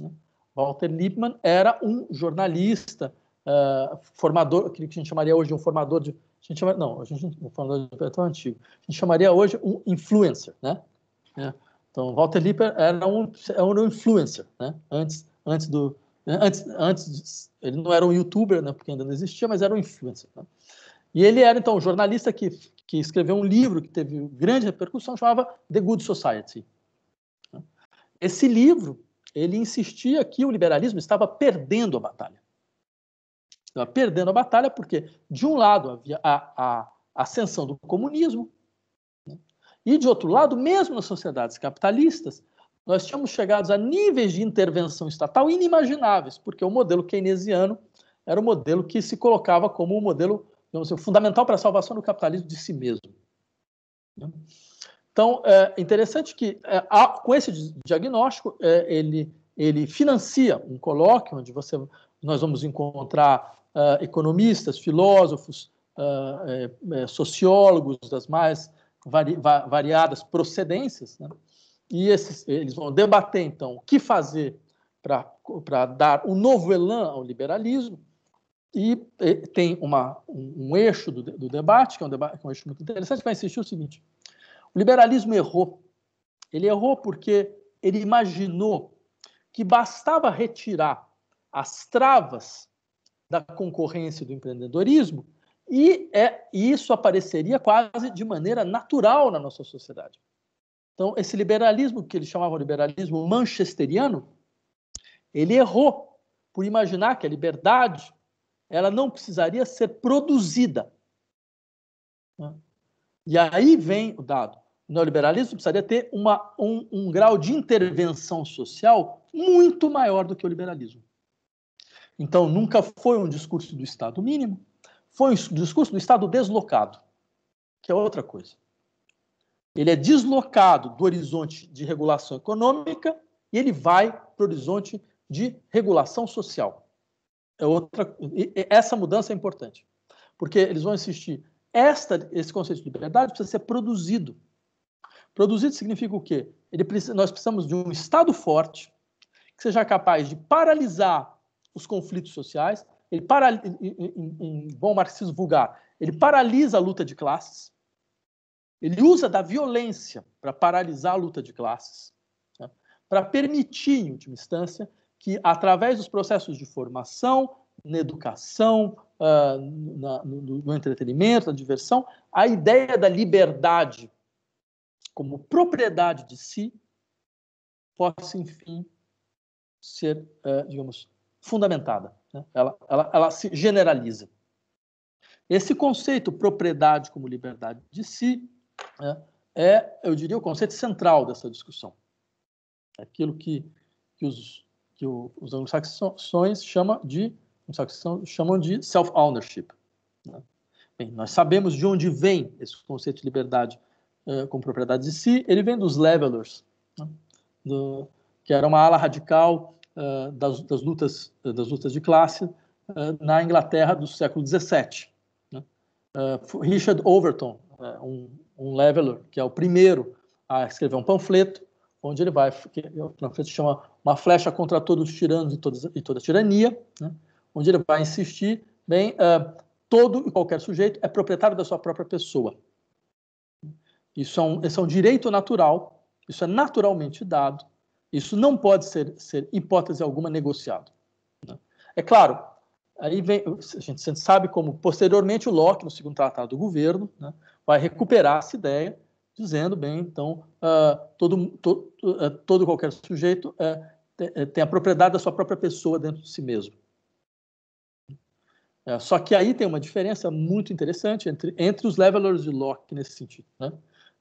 Né? Walter Lippmann era um jornalista, uh, formador, aquilo que a gente chamaria hoje de um formador de. A gente chama, não, a gente um formador de é tão antigo. A gente chamaria hoje um influencer, né? É. Então, Walter Lippmann era um, era um influencer, né? Antes, antes do. Antes, antes, ele não era um youtuber, né? Porque ainda não existia, mas era um influencer. Né? E ele era, então, um jornalista que, que escreveu um livro que teve grande repercussão, chamava The Good Society. Esse livro, ele insistia que o liberalismo estava perdendo a batalha. Estava perdendo a batalha porque, de um lado, havia a, a ascensão do comunismo, né? e, de outro lado, mesmo nas sociedades capitalistas, nós tínhamos chegado a níveis de intervenção estatal inimagináveis, porque o modelo keynesiano era o modelo que se colocava como um modelo assim, fundamental para a salvação do capitalismo de si mesmo. Né? Então, é interessante que, é, com esse diagnóstico, é, ele, ele financia um colóquio onde você, nós vamos encontrar uh, economistas, filósofos, uh, sociólogos das mais vari, variadas procedências, né? e esses, eles vão debater, então, o que fazer para dar um novo elan ao liberalismo, e tem uma, um, um eixo do, do, debate, que é um, debate, que é um eixo muito interessante, que vai insistir o seguinte: o liberalismo errou. Ele errou porque ele imaginou que bastava retirar as travas da concorrência do empreendedorismo e é, isso apareceria quase de maneira natural na nossa sociedade. Então, esse liberalismo, que eles chamavam de liberalismo manchesteriano, ele errou por imaginar que a liberdade ela não precisaria ser produzida. E aí vem o dado o neoliberalismo precisaria ter uma, um, um grau de intervenção social muito maior do que o liberalismo. Então, nunca foi um discurso do Estado mínimo, foi um discurso do Estado deslocado, que é outra coisa. Ele é deslocado do horizonte de regulação econômica e ele vai para o horizonte de regulação social. É outra, essa mudança é importante, porque eles vão insistir. Esta, esse conceito de liberdade precisa ser produzido. Produzido significa o quê? Ele nós precisamos de um Estado forte que seja capaz de paralisar os conflitos sociais. Ele para, em, bom marxismo vulgar, ele paralisa a luta de classes. Ele usa da violência para paralisar a luta de classes, né? para permitir, em última instância, que através dos processos de formação, na educação, uh, na, no, no entretenimento, na diversão, a ideia da liberdade como propriedade de si, possa, enfim, ser, é, digamos, fundamentada. Né? Ela, ela, ela se generaliza. Esse conceito, propriedade como liberdade de si, né, é, eu diria, o conceito central dessa discussão. É aquilo que, que os, que os anglo-saxões chamam de, chamam de self-ownership. Né? Bem, nós sabemos de onde vem esse conceito de liberdade uh, com propriedade de si, ele vem dos levelers, né? do, que era uma ala radical uh, das, das, lutas, das lutas de classe uh, na Inglaterra do século XVII. Né? Richard Overton, um, um leveler, que é o primeiro a escrever um panfleto, onde ele vai, o panfleto se chama Uma Flecha contra Todos os Tiranos e, todas, e Toda Tirania, né? onde ele vai insistir, bem, todo e qualquer sujeito é proprietário da sua própria pessoa. Isso é um, isso é um direito natural, isso é naturalmente dado, isso não pode ser, ser hipótese alguma, negociado. Né? É claro, aí vem, a gente sabe como, posteriormente, o Locke, no segundo tratado do governo, né, vai recuperar essa ideia, dizendo, bem, então, uh, todo, todo, uh, todo qualquer sujeito uh, tem a propriedade da sua própria pessoa dentro de si mesmo. É, só que aí tem uma diferença muito interessante entre, entre os levelers de Locke nesse sentido. Né?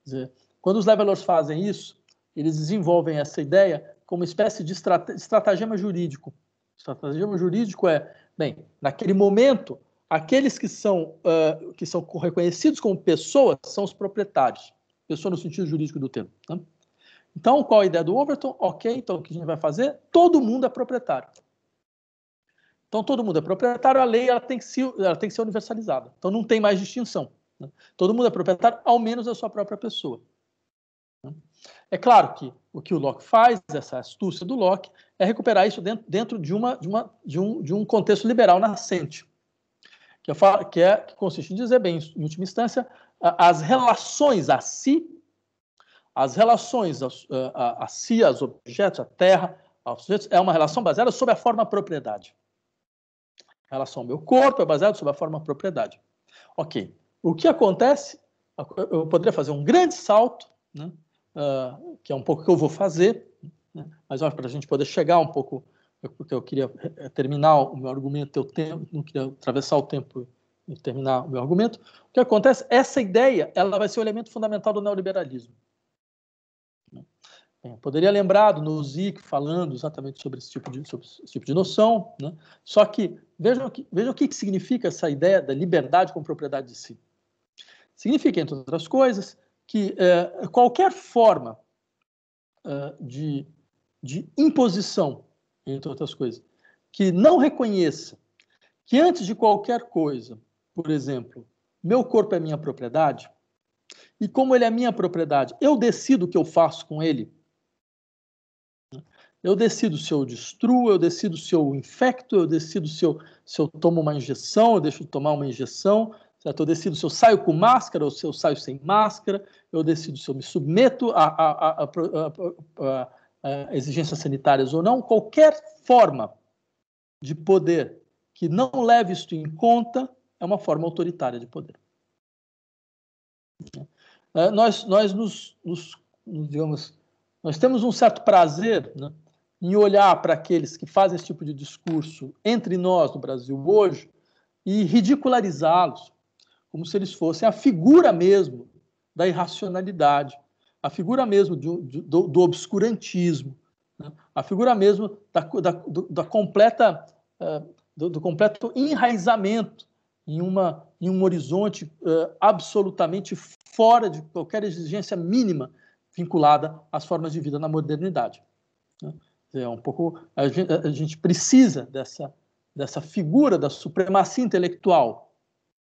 dizer, quando os levelers fazem isso, eles desenvolvem essa ideia como uma espécie de estratagema jurídico. Estratagema jurídico é, bem, naquele momento, aqueles que são, uh, que são reconhecidos como pessoas são os proprietários. Pessoa no sentido jurídico do termo. Né? Então, qual a ideia do Overton? Ok, então o que a gente vai fazer? Todo mundo é proprietário. Então, todo mundo é proprietário, a lei ela tem, que ser, ela tem que ser universalizada. Então, não tem mais distinção. Né? Todo mundo é proprietário, ao menos da sua própria pessoa. É claro que o que o Locke faz, essa astúcia do Locke, é recuperar isso dentro, dentro de, uma, de, uma, de, um, de um contexto liberal nascente, que, falo, que, é, que consiste em dizer, bem, em última instância, as relações a si, as relações a, a, a si, aos objetos, à terra, aos sujeitos, é uma relação baseada sobre a forma propriedade. A relação ao meu corpo é baseada sobre a forma propriedade. Ok. O que acontece? Eu poderia fazer um grande salto, né? Uh, que é um pouco o que eu vou fazer, né? mas para a gente poder chegar um pouco, porque eu queria eh, terminar o meu argumento, ter o tempo, não queria atravessar o tempo e terminar o meu argumento. O que acontece? Essa ideia ela vai ser o elemento fundamental do neoliberalismo. É, poderia lembrar do Nozick falando exatamente sobre esse tipo de, sobre esse tipo de noção, né? só que vejam, que vejam o que significa essa ideia da liberdade com propriedade de si. Significa, entre outras coisas, que é, qualquer forma é, de, de imposição, entre outras coisas, que não reconheça que antes de qualquer coisa, por exemplo, meu corpo é minha propriedade, e como ele é minha propriedade, eu decido o que eu faço com ele, eu decido se eu destruo, eu decido se eu infecto, eu decido se eu, se eu tomo uma injeção, eu deixo de tomar uma injeção, certo? eu decido se eu saio com máscara ou se eu saio sem máscara, eu decido se eu me submeto a, a, a, a exigências sanitárias ou não. Qualquer forma de poder que não leve isto em conta é uma forma autoritária de poder. É, nós, nós nos, nos, digamos, nós temos um certo prazer né, em olhar para aqueles que fazem esse tipo de discurso entre nós no Brasil hoje e ridicularizá-los, como se eles fossem a figura mesmo da irracionalidade, a figura mesmo do, do, do obscurantismo, né? a figura mesmo da, da, do, da completa, uh, do, do, completo enraizamento em, uma, em um horizonte uh, absolutamente fora de qualquer exigência mínima vinculada às formas de vida na modernidade. Né? É um pouco a gente, a gente precisa dessa dessa figura da supremacia intelectual,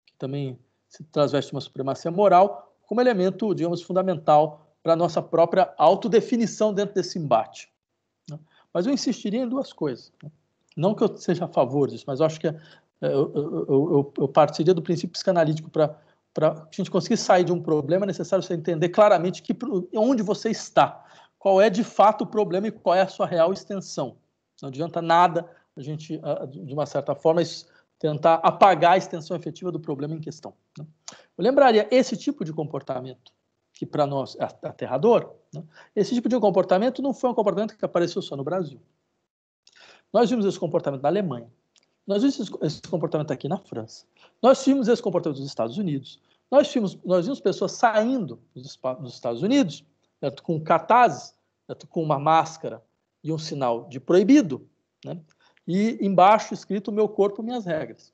que também se transveste uma supremacia moral, como elemento, digamos, fundamental para a nossa própria autodefinição dentro desse embate. Né? Mas eu insistiria em duas coisas. Né? Não que eu seja a favor disso, mas eu acho que é, eu, eu, eu, eu partiria do princípio psicanalítico para para a gente conseguir sair de um problema, é necessário você entender claramente que, onde você está qual é de fato o problema e qual é a sua real extensão. Não adianta nada a gente, de uma certa forma, tentar apagar a extensão efetiva do problema em questão. Né? Eu lembraria esse tipo de comportamento, que para nós é aterrador, né? esse tipo de comportamento não foi um comportamento que apareceu só no Brasil. Nós vimos esse comportamento na Alemanha, nós vimos esse comportamento aqui na França, nós vimos esse comportamento nos Estados Unidos, nós vimos, nós vimos pessoas saindo dos Estados Unidos com cartazes com uma máscara e um sinal de proibido, né? E embaixo escrito meu corpo, minhas regras.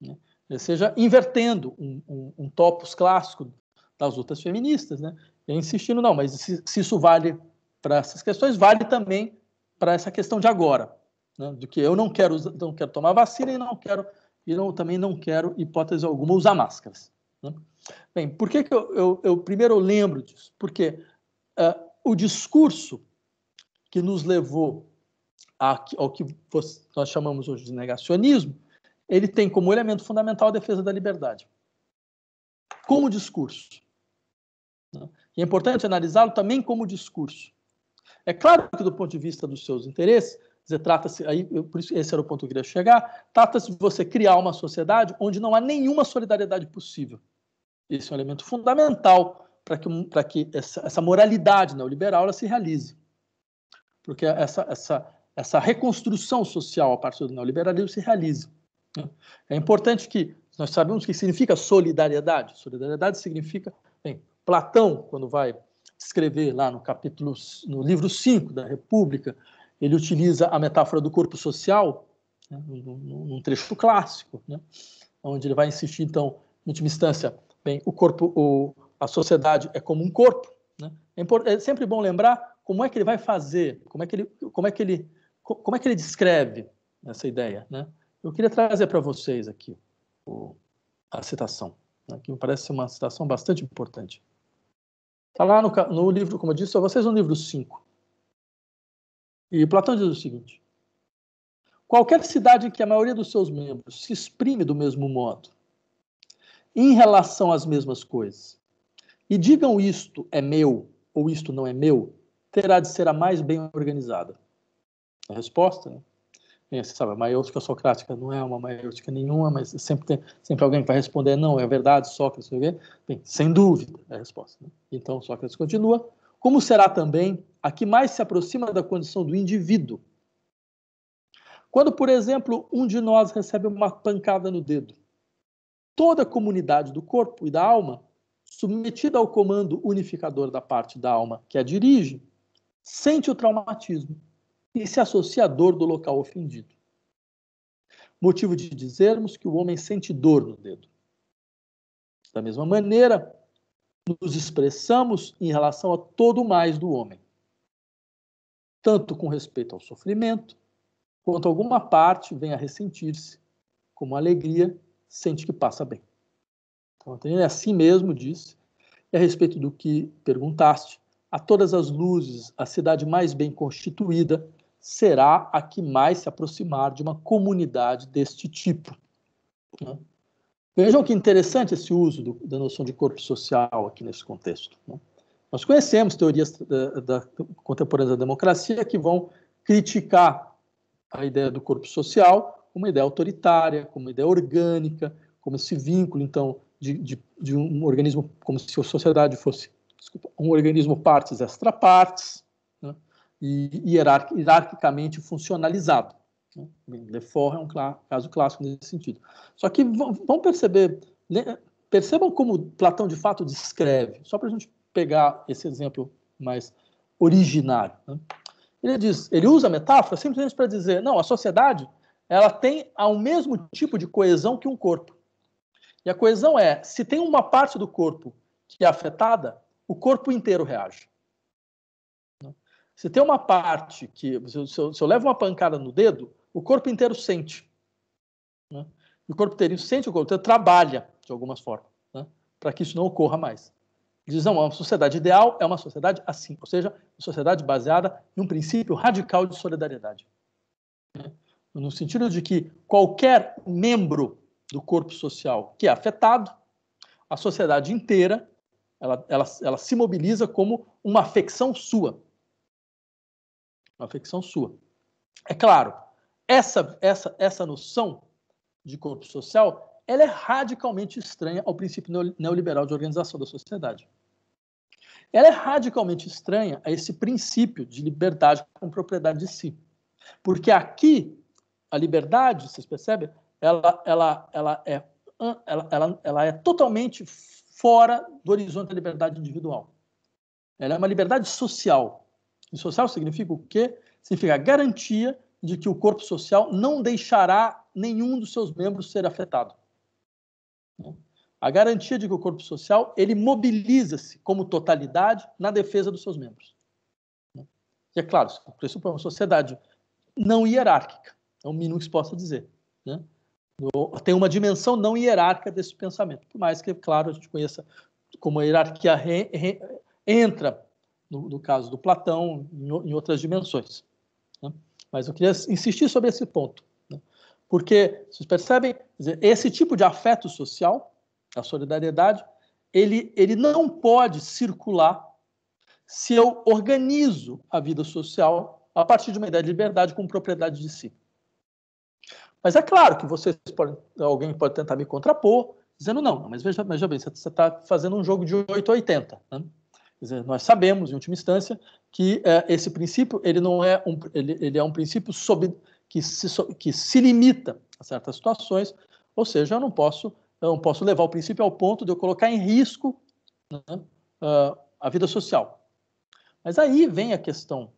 Né? Ou seja, invertendo um, um, um, topos clássico das lutas feministas, né? e insistindo, não, mas se, se isso vale para essas questões, vale também para essa questão de agora, né? de que eu não quero, não quero tomar vacina e não quero e não, também não quero, hipótese alguma, usar máscaras. Né? Bem, por que, que eu, eu, eu, primeiro eu lembro disso? Porque uh, o discurso que nos levou ao que nós chamamos hoje de negacionismo, ele tem como elemento fundamental a defesa da liberdade. Como discurso. Né? E é importante analisá-lo também como discurso. É claro que, do ponto de vista dos seus interesses, trata-se, aí, por isso esse era o ponto que eu queria chegar, trata-se de você criar uma sociedade onde não há nenhuma solidariedade possível. Esse é um elemento fundamental para que, que essa, essa moralidade neoliberal ela se realize. Porque essa, essa, essa reconstrução social a partir do neoliberalismo se realize. Né? É importante que nós sabemos o que significa solidariedade. Solidariedade significa, bem, Platão, quando vai escrever lá no capítulo, no livro 5 da República, ele utiliza a metáfora do corpo social, né, num, trecho clássico, né, onde ele vai insistir, então, em última instância, bem, o corpo, o, a sociedade é como um corpo. Né? É, é, sempre bom lembrar como é que ele vai fazer, como é que ele, como é que ele, como é que ele descreve essa ideia. Né? Eu queria trazer para vocês aqui a citação, né? que me parece uma citação bastante importante. Está lá no, no, livro, como eu disse a vocês, no livro 5. E Platão diz o seguinte: qualquer cidade em que a maioria dos seus membros se exprime do mesmo modo, em relação às mesmas coisas, e digam isto é meu ou isto não é meu, terá de ser a mais bem organizada. A resposta, né? Você sabe, a maiêutica socrática não é uma maiêutica nenhuma, mas sempre tem sempre alguém que vai responder, não, é verdade, Sócrates, Bem, sem dúvida é a resposta. Né? Então, Sócrates continua, como será também a que mais se aproxima da condição do indivíduo. Quando, por exemplo, um de nós recebe uma pancada no dedo, toda a comunidade do corpo e da alma, submetida ao comando unificador da parte da alma que a dirige, sente o traumatismo e se associa à dor do local ofendido. Motivo de dizermos que o homem sente dor no dedo. Da mesma maneira, nos expressamos em relação a todo o mais do homem, tanto com respeito ao sofrimento, quanto alguma parte venha a ressentir-se, como a alegria sente que passa bem. Então, é assim mesmo disse, e a respeito do que perguntaste, a todas as luzes, a cidade mais bem constituída será a que mais se aproximar de uma comunidade deste tipo. Né? Vejam que interessante esse uso do, da noção de corpo social aqui nesse contexto. Né? Nós conhecemos teorias da, da contemporâneas da democracia que vão criticar a ideia do corpo social como ideia autoritária, como ideia orgânica, como esse vínculo, então, de, de, de um organismo, como se a sociedade fosse desculpa, um organismo partes extra partes? E hierarquicamente funcionalizado. Né? Lefort é um caso clássico nesse sentido. Só que vão perceber, percebam como Platão de fato descreve, só para a gente pegar esse exemplo mais originário. Né? Ele diz, ele usa a metáfora simplesmente para dizer, não, a sociedade ela tem o mesmo tipo de coesão que um corpo. E a coesão é, se tem uma parte do corpo que é afetada, o corpo inteiro reage. Se tem uma parte que, se eu, se eu levo uma pancada no dedo, o corpo inteiro sente. Né? O corpo inteiro sente, o corpo inteiro trabalha de algumas formas, né? para que isso não ocorra mais. Diz, não, uma sociedade ideal é uma sociedade assim, ou seja, uma sociedade baseada em um princípio radical de solidariedade. Né? No sentido de que qualquer membro do corpo social que é afetado, a sociedade inteira, ela, ela, ela se mobiliza como uma afecção sua. Uma afecção sua. É claro, essa, essa, essa noção de corpo social ela é radicalmente estranha ao princípio neoliberal de organização da sociedade. Ela é radicalmente estranha a esse princípio de liberdade com propriedade de si. Porque aqui, a liberdade, vocês percebem, ela, ela, ela, é, ela, ela, ela é totalmente fora do horizonte da liberdade individual. Ela é uma liberdade social. E social significa o quê? Significa a garantia de que o corpo social não deixará nenhum dos seus membros ser afetado. A garantia de que o corpo social ele mobiliza-se como totalidade na defesa dos seus membros. E é claro, isso é uma sociedade não hierárquica, é o mínimo que se possa dizer. Né? Tem uma dimensão não hierárquica desse pensamento, por mais que, claro, a gente conheça como a hierarquia re, re, entra, no, no, caso do Platão, em, em outras dimensões. Né? Mas eu queria insistir sobre esse ponto. Né? Porque, vocês percebem, esse tipo de afeto social, a solidariedade, ele, ele não pode circular se eu organizo a vida social a partir de uma ideia de liberdade com propriedade de si. Mas é claro que vocês podem, alguém pode tentar me contrapor, dizendo não, mas veja, veja bem, você está fazendo um jogo de 8 a 80. Né? Dizer, nós sabemos, em última instância, que é, esse princípio ele não é um, ele, ele é um princípio sob, que, se, que se limita a certas situações, ou seja, eu não posso, eu não posso levar o princípio ao ponto de eu colocar em risco né, uh, a vida social. Mas aí vem a questão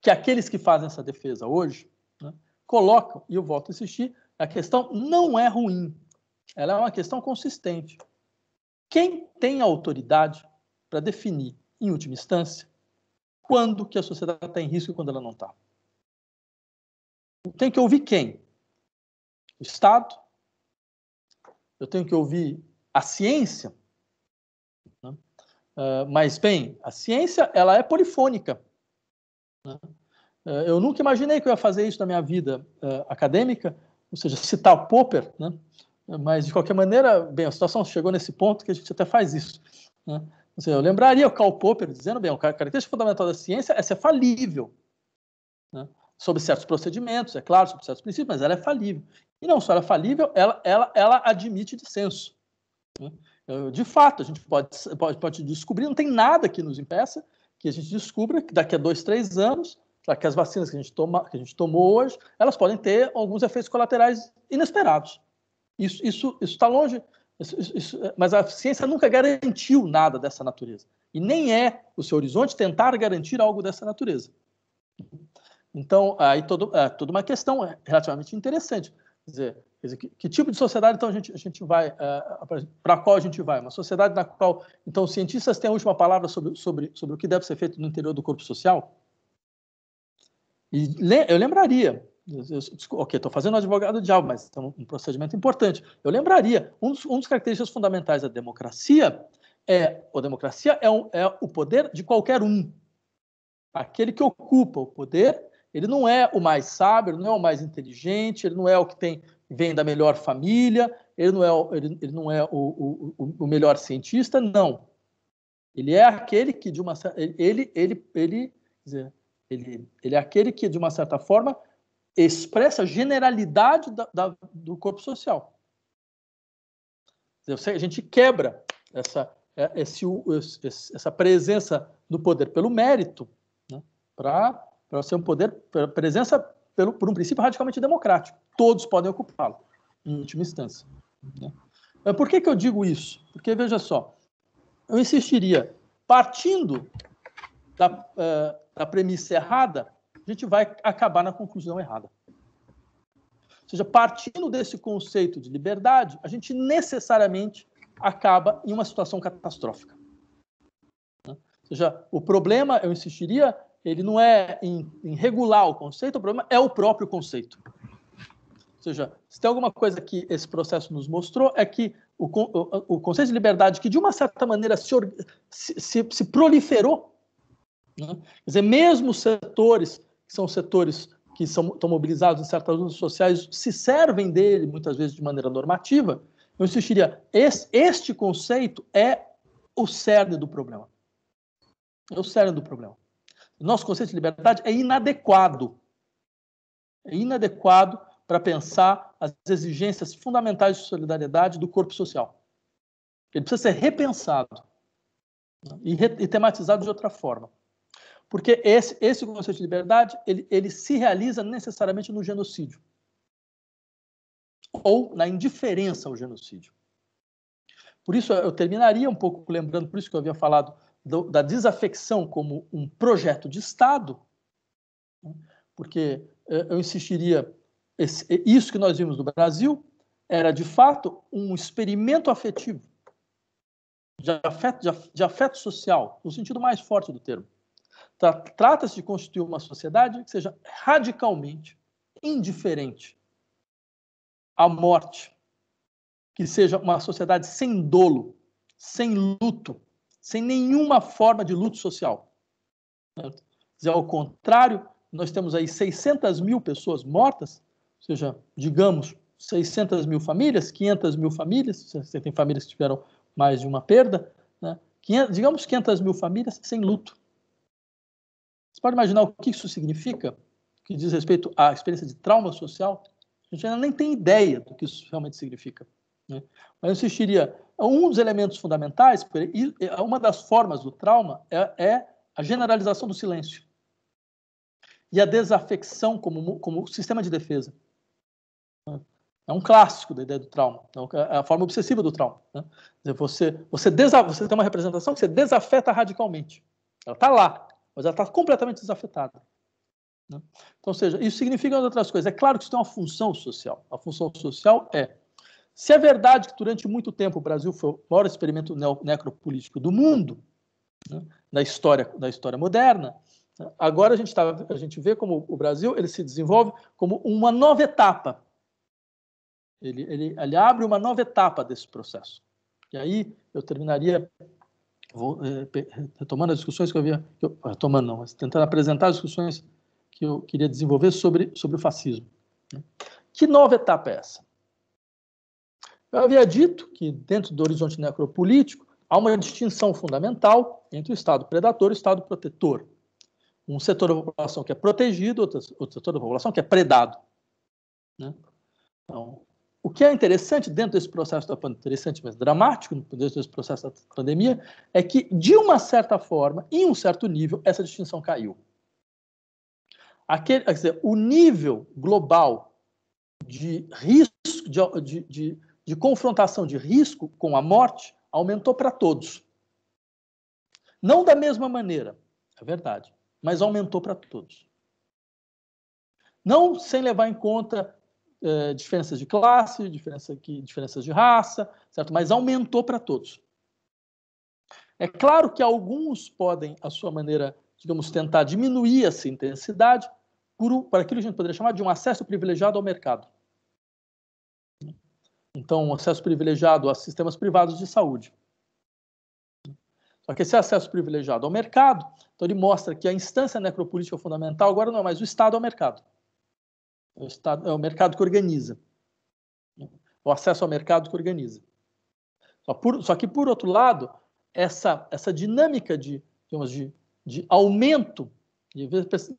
que aqueles que fazem essa defesa hoje né, colocam, e eu volto a insistir, a questão não é ruim, ela é uma questão consistente. Quem tem autoridade para definir, em última instância, quando que a sociedade está em risco e quando ela não está? Tem que ouvir quem? O Estado? Eu tenho que ouvir a ciência? Uh, mas, bem, a ciência ela é polifônica. Né? É, eu nunca imaginei que eu ia fazer isso na minha vida uh, acadêmica, ou seja, citar o Popper, né? mas de qualquer maneira, bem, a situação chegou nesse ponto que a gente até faz isso. Né? Seja, eu lembraria o Karl Popper dizendo, bem, a característica fundamental da ciência é ser falível, né? sobre certos procedimentos, é claro, sobre certos princípios, mas ela é falível. E não só ela é falível, ela, ela, ela admite dissenso. Né? De fato, a gente pode, pode, pode descobrir, não tem nada que nos impeça que a gente descubra que daqui a dois, três anos, que as vacinas que a gente, toma, que a gente tomou hoje, elas podem ter alguns efeitos colaterais inesperados. Isso está isso, isso tá longe, isso, isso, mas a ciência nunca garantiu nada dessa natureza. E nem é o seu horizonte tentar garantir algo dessa natureza. Então, aí todo, é toda uma questão relativamente interessante. Quer dizer, quer dizer que, que, tipo de sociedade, então, a gente, a gente vai, é, para qual a gente vai? Uma sociedade na qual, então, os cientistas têm a última palavra sobre, sobre, sobre o que deve ser feito no interior do corpo social? E eu lembraria, eu, ok, estou fazendo advogado diabo, mas é um, um, procedimento importante. Eu lembraria, um dos, um dos características fundamentais da democracia é, a democracia é, um, é o poder de qualquer um. Aquele que ocupa o poder, ele não é o mais sábio, ele não é o mais inteligente, ele não é o que tem vem da melhor família, ele não é, ele, ele não é o, o, o melhor cientista, não. Ele é aquele que, de uma ele, ele, ele, dizer, ele, ele é aquele que, de uma certa forma, expressa a generalidade da, da, do corpo social. A gente quebra essa, é, esse, essa presença do poder pelo mérito né, para ser um poder, presença pelo, por um princípio radicalmente democrático. Todos podem ocupá-lo, em última instância. Né? Por que, que eu digo isso? Porque, veja só, eu insistiria, partindo da, uh, da premissa errada, a gente vai acabar na conclusão errada. Ou seja, partindo desse conceito de liberdade, a gente necessariamente acaba em uma situação catastrófica. Né? Ou seja, o problema, eu insistiria, ele não é em, em, regular o conceito, o problema é o próprio conceito. Ou seja, se tem alguma coisa que esse processo nos mostrou, é que o, o, o conceito de liberdade, que de uma certa maneira se, se, se proliferou né? Quer dizer, mesmo setores, que são setores que são, estão mobilizados em certas lutas sociais, se servem dele, muitas vezes de maneira normativa, eu insistiria, esse, este conceito é o cerne do problema. É o cerne do problema. Nosso conceito de liberdade é inadequado. É inadequado para pensar as exigências fundamentais de solidariedade do corpo social. Ele precisa ser repensado né? e, re, e tematizado de outra forma. Porque esse, esse conceito de liberdade, ele, ele se realiza necessariamente no genocídio. Ou na indiferença ao genocídio. Por isso, eu terminaria um pouco lembrando, por isso que eu havia falado do, da desafecção como um projeto de Estado, né? porque eh, eu insistiria, esse, isso que nós vimos no Brasil era, de fato, um experimento afetivo, de afeto, de afeto social, no sentido mais forte do termo. Trata-se de constituir uma sociedade que seja radicalmente indiferente à morte, que seja uma sociedade sem dolo, sem luto, sem nenhuma forma de luto social. Certo? Ao contrário, nós temos aí 600 mil pessoas mortas, ou seja, digamos, 600 mil famílias, 500 mil famílias, você tem famílias que tiveram mais de uma perda, né? 500, digamos 500 mil famílias sem luto. Você pode imaginar o que isso significa, que diz respeito à experiência de trauma social? A gente ainda nem tem ideia do que isso realmente significa. Né? Mas eu insistiria, um dos elementos fundamentais, uma das formas do trauma é, é a generalização do silêncio e a desafecção como, como sistema de defesa. É um clássico da ideia do trauma, é a forma obsessiva do trauma. Né? Você, você, desa, você tem uma representação que você desafeta radicalmente. Ela está lá, mas ela está completamente desafetada. Né? Então, ou seja, isso significa outras coisas. É claro que isso tem uma função social. A função social é, se é verdade que durante muito tempo o Brasil foi o maior experimento necropolítico do mundo, né, da história da história moderna, né, agora a gente, tá, a gente vê como o Brasil ele se desenvolve como uma nova etapa. Ele, ele, ele abre uma nova etapa desse processo. E aí eu terminaria vou, é, retomando as discussões que eu havia, eu, retomando não, mas tentando apresentar as discussões que eu queria desenvolver sobre, sobre o fascismo. Né? Que nova etapa é essa? Eu havia dito que, dentro do horizonte necropolítico, há uma distinção fundamental entre o Estado predador e o Estado protetor. Um setor da população que é protegido, outro, outro setor da população que é predado. Né? Então, o que é interessante dentro desse processo da pandemia, interessante, mas dramático dentro desse processo da pandemia, é que, de uma certa forma, em um certo nível, essa distinção caiu. Aquele, quer dizer, o nível global de risco, de, de, de, de confrontação de risco com a morte aumentou para todos. Não da mesma maneira, é verdade, mas aumentou para todos. Não sem levar em conta é, diferenças de classe, diferença aqui, diferenças de raça, certo? Mas aumentou para todos. É claro que alguns podem, à sua maneira, digamos, tentar diminuir essa intensidade por, para aquilo que a gente poderia chamar de um acesso privilegiado ao mercado. Então, um acesso privilegiado a sistemas privados de saúde. Só que esse acesso privilegiado ao mercado, então ele mostra que a instância necropolítica fundamental agora não é mais o Estado ao mercado. O, Estado, é o mercado que organiza. O acesso ao mercado que organiza. Só, por, só que, por outro lado, essa, essa dinâmica de, digamos, de, de aumento. De,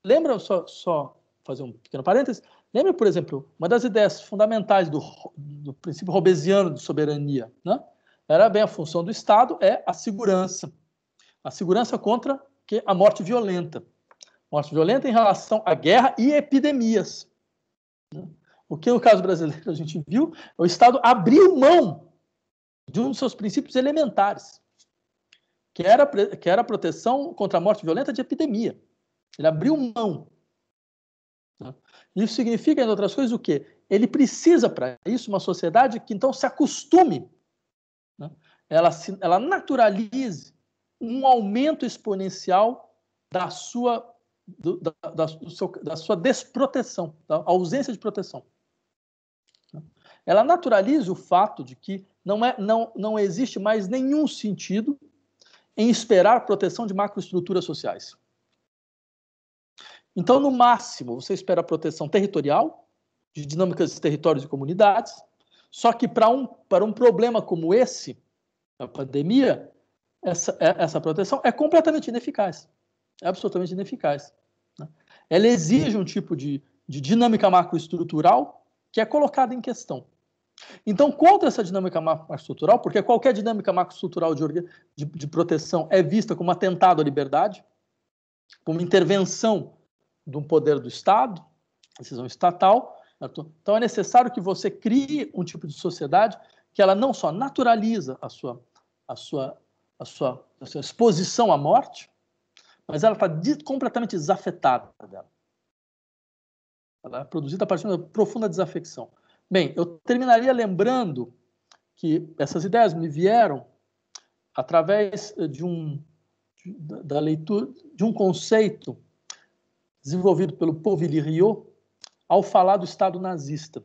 lembra, só, só fazer um pequeno parênteses, lembra, por exemplo, uma das ideias fundamentais do, do princípio robesiano de soberania, né? era bem a função do Estado, é a segurança. A segurança contra que a morte violenta. Morte violenta em relação à guerra e epidemias. O que no caso brasileiro a gente viu, o Estado abriu mão de um dos seus princípios elementares, que era, que era a proteção contra a morte violenta de epidemia. Ele abriu mão. Isso significa, entre outras coisas, o quê? Ele precisa, para isso, uma sociedade que então se acostume, né? ela, se, ela naturalize um aumento exponencial da sua do, da, da, do seu, da sua desproteção, da ausência de proteção. Ela naturaliza o fato de que não, é, não, não existe mais nenhum sentido em esperar proteção de macroestruturas sociais. Então, no máximo, você espera proteção territorial, de dinâmicas de territórios e comunidades, só que para um, para um problema como esse, a pandemia, essa, é, essa proteção é completamente ineficaz. Absolutamente ineficaz. Né? Ela exige um tipo de, de dinâmica macroestrutural que é colocada em questão. Então, contra essa dinâmica macroestrutural, porque qualquer dinâmica macroestrutural de, de, de proteção é vista como atentado à liberdade, como intervenção de um poder do Estado, decisão estatal. Então, é necessário que você crie um tipo de sociedade que ela não só naturaliza a sua, a sua, a sua, a sua exposição à morte, mas ela está completamente desafetada dela. Ela é produzida a partir de uma profunda desafecção. Bem, eu terminaria lembrando que essas ideias me vieram através de um da leitura de um conceito desenvolvido pelo Paul Riot ao falar do Estado nazista,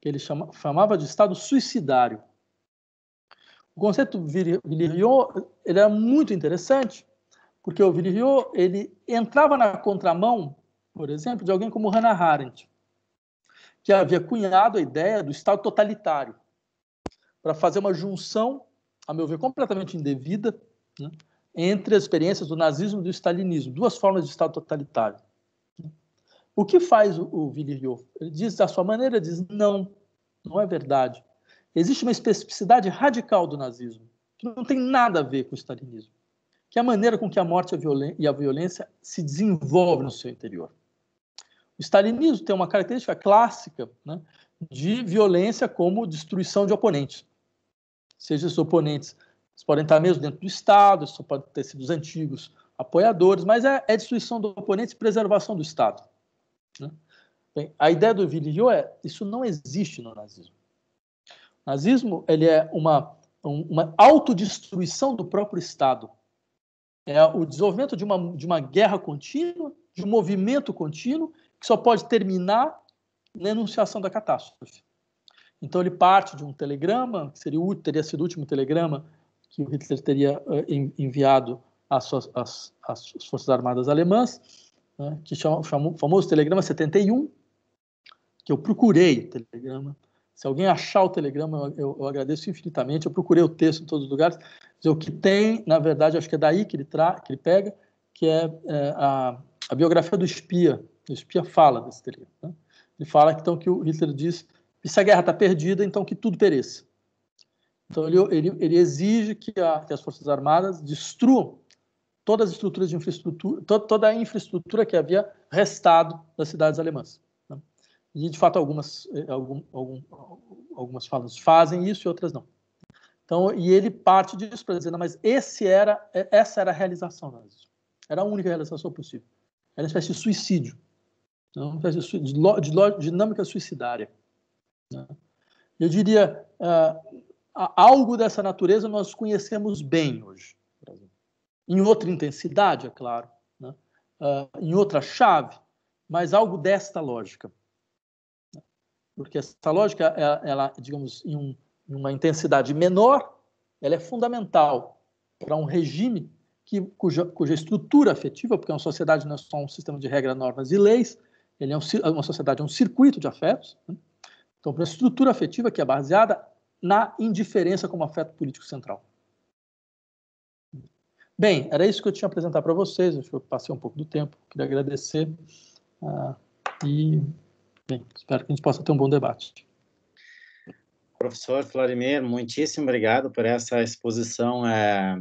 que ele chama, chamava de Estado suicidário. O conceito Villerio ele era muito interessante porque o Villerio ele entrava na contramão, por exemplo, de alguém como Hannah Arendt, que havia cunhado a ideia do Estado totalitário, para fazer uma junção, a meu ver, completamente indevida, né, entre as experiências do nazismo e do stalinismo, duas formas de Estado totalitário. O que faz o, o Villerio? Ele diz, da sua maneira, diz, não, não é verdade. Existe uma especificidade radical do nazismo, que não tem nada a ver com o stalinismo que é a maneira com que a morte e a violência se desenvolve no seu interior. O stalinismo tem uma característica clássica né, de violência como destruição de oponentes. Seja esses oponentes, eles podem estar mesmo dentro do Estado, isso pode ter sido os antigos apoiadores, mas é, é destruição do oponente e preservação do Estado. Né? Bem, a ideia do Villio é isso não existe no nazismo. O nazismo ele é uma, uma autodestruição do próprio Estado é o desenvolvimento de uma, de uma guerra contínua, de um movimento contínuo, que só pode terminar na enunciação da catástrofe. Então, ele parte de um telegrama, que seria, teria sido o último telegrama que o Hitler teria uh, enviado às, suas, às, às Forças Armadas Alemãs, né, que chama o famoso Telegrama 71, que eu procurei o Telegrama. Se alguém achar o Telegrama, eu, eu, agradeço infinitamente. Eu procurei o texto em todos os lugares. O que tem, na verdade, acho que é daí que ele, tra que ele pega, que é, é a, a, biografia do espia. O espia fala desse Telegrama. Né? Ele fala então que o Hitler diz que se a guerra está perdida, então que tudo pereça. Então ele, ele, ele exige que, a, que, as forças armadas destruam todas as estruturas de infraestrutura, toda, toda a infraestrutura que havia restado das cidades alemãs. Né? E de fato algumas eh, algum, algum, algumas falas fazem isso e outras não. Então e ele parte disso para dizer, não, mas esse era essa era a realização nazismo. Era a única realização possível. Era uma espécie de suicídio, uma espécie de, dinâmica suicidária. Né? Eu diria uh, algo dessa natureza nós conhecemos bem hoje. Em outra intensidade, é claro, né? uh, em outra chave, mas algo desta lógica. Porque essa lógica, ela, ela digamos, em, um, em, uma intensidade menor, ela é fundamental para um regime que, cuja, cuja estrutura afetiva, porque uma sociedade não é só um sistema de regras, normas e leis, ele é um, uma sociedade é um circuito de afetos. Né? Então, para a estrutura afetiva que é baseada na indiferença como afeto político central. Bem, era isso que eu tinha a apresentar para vocês. Acho que eu passei um pouco do tempo. Queria agradecer uh, e bem, espero que a gente possa ter um bom debate. Professor Vladimir, muitíssimo obrigado por essa exposição é,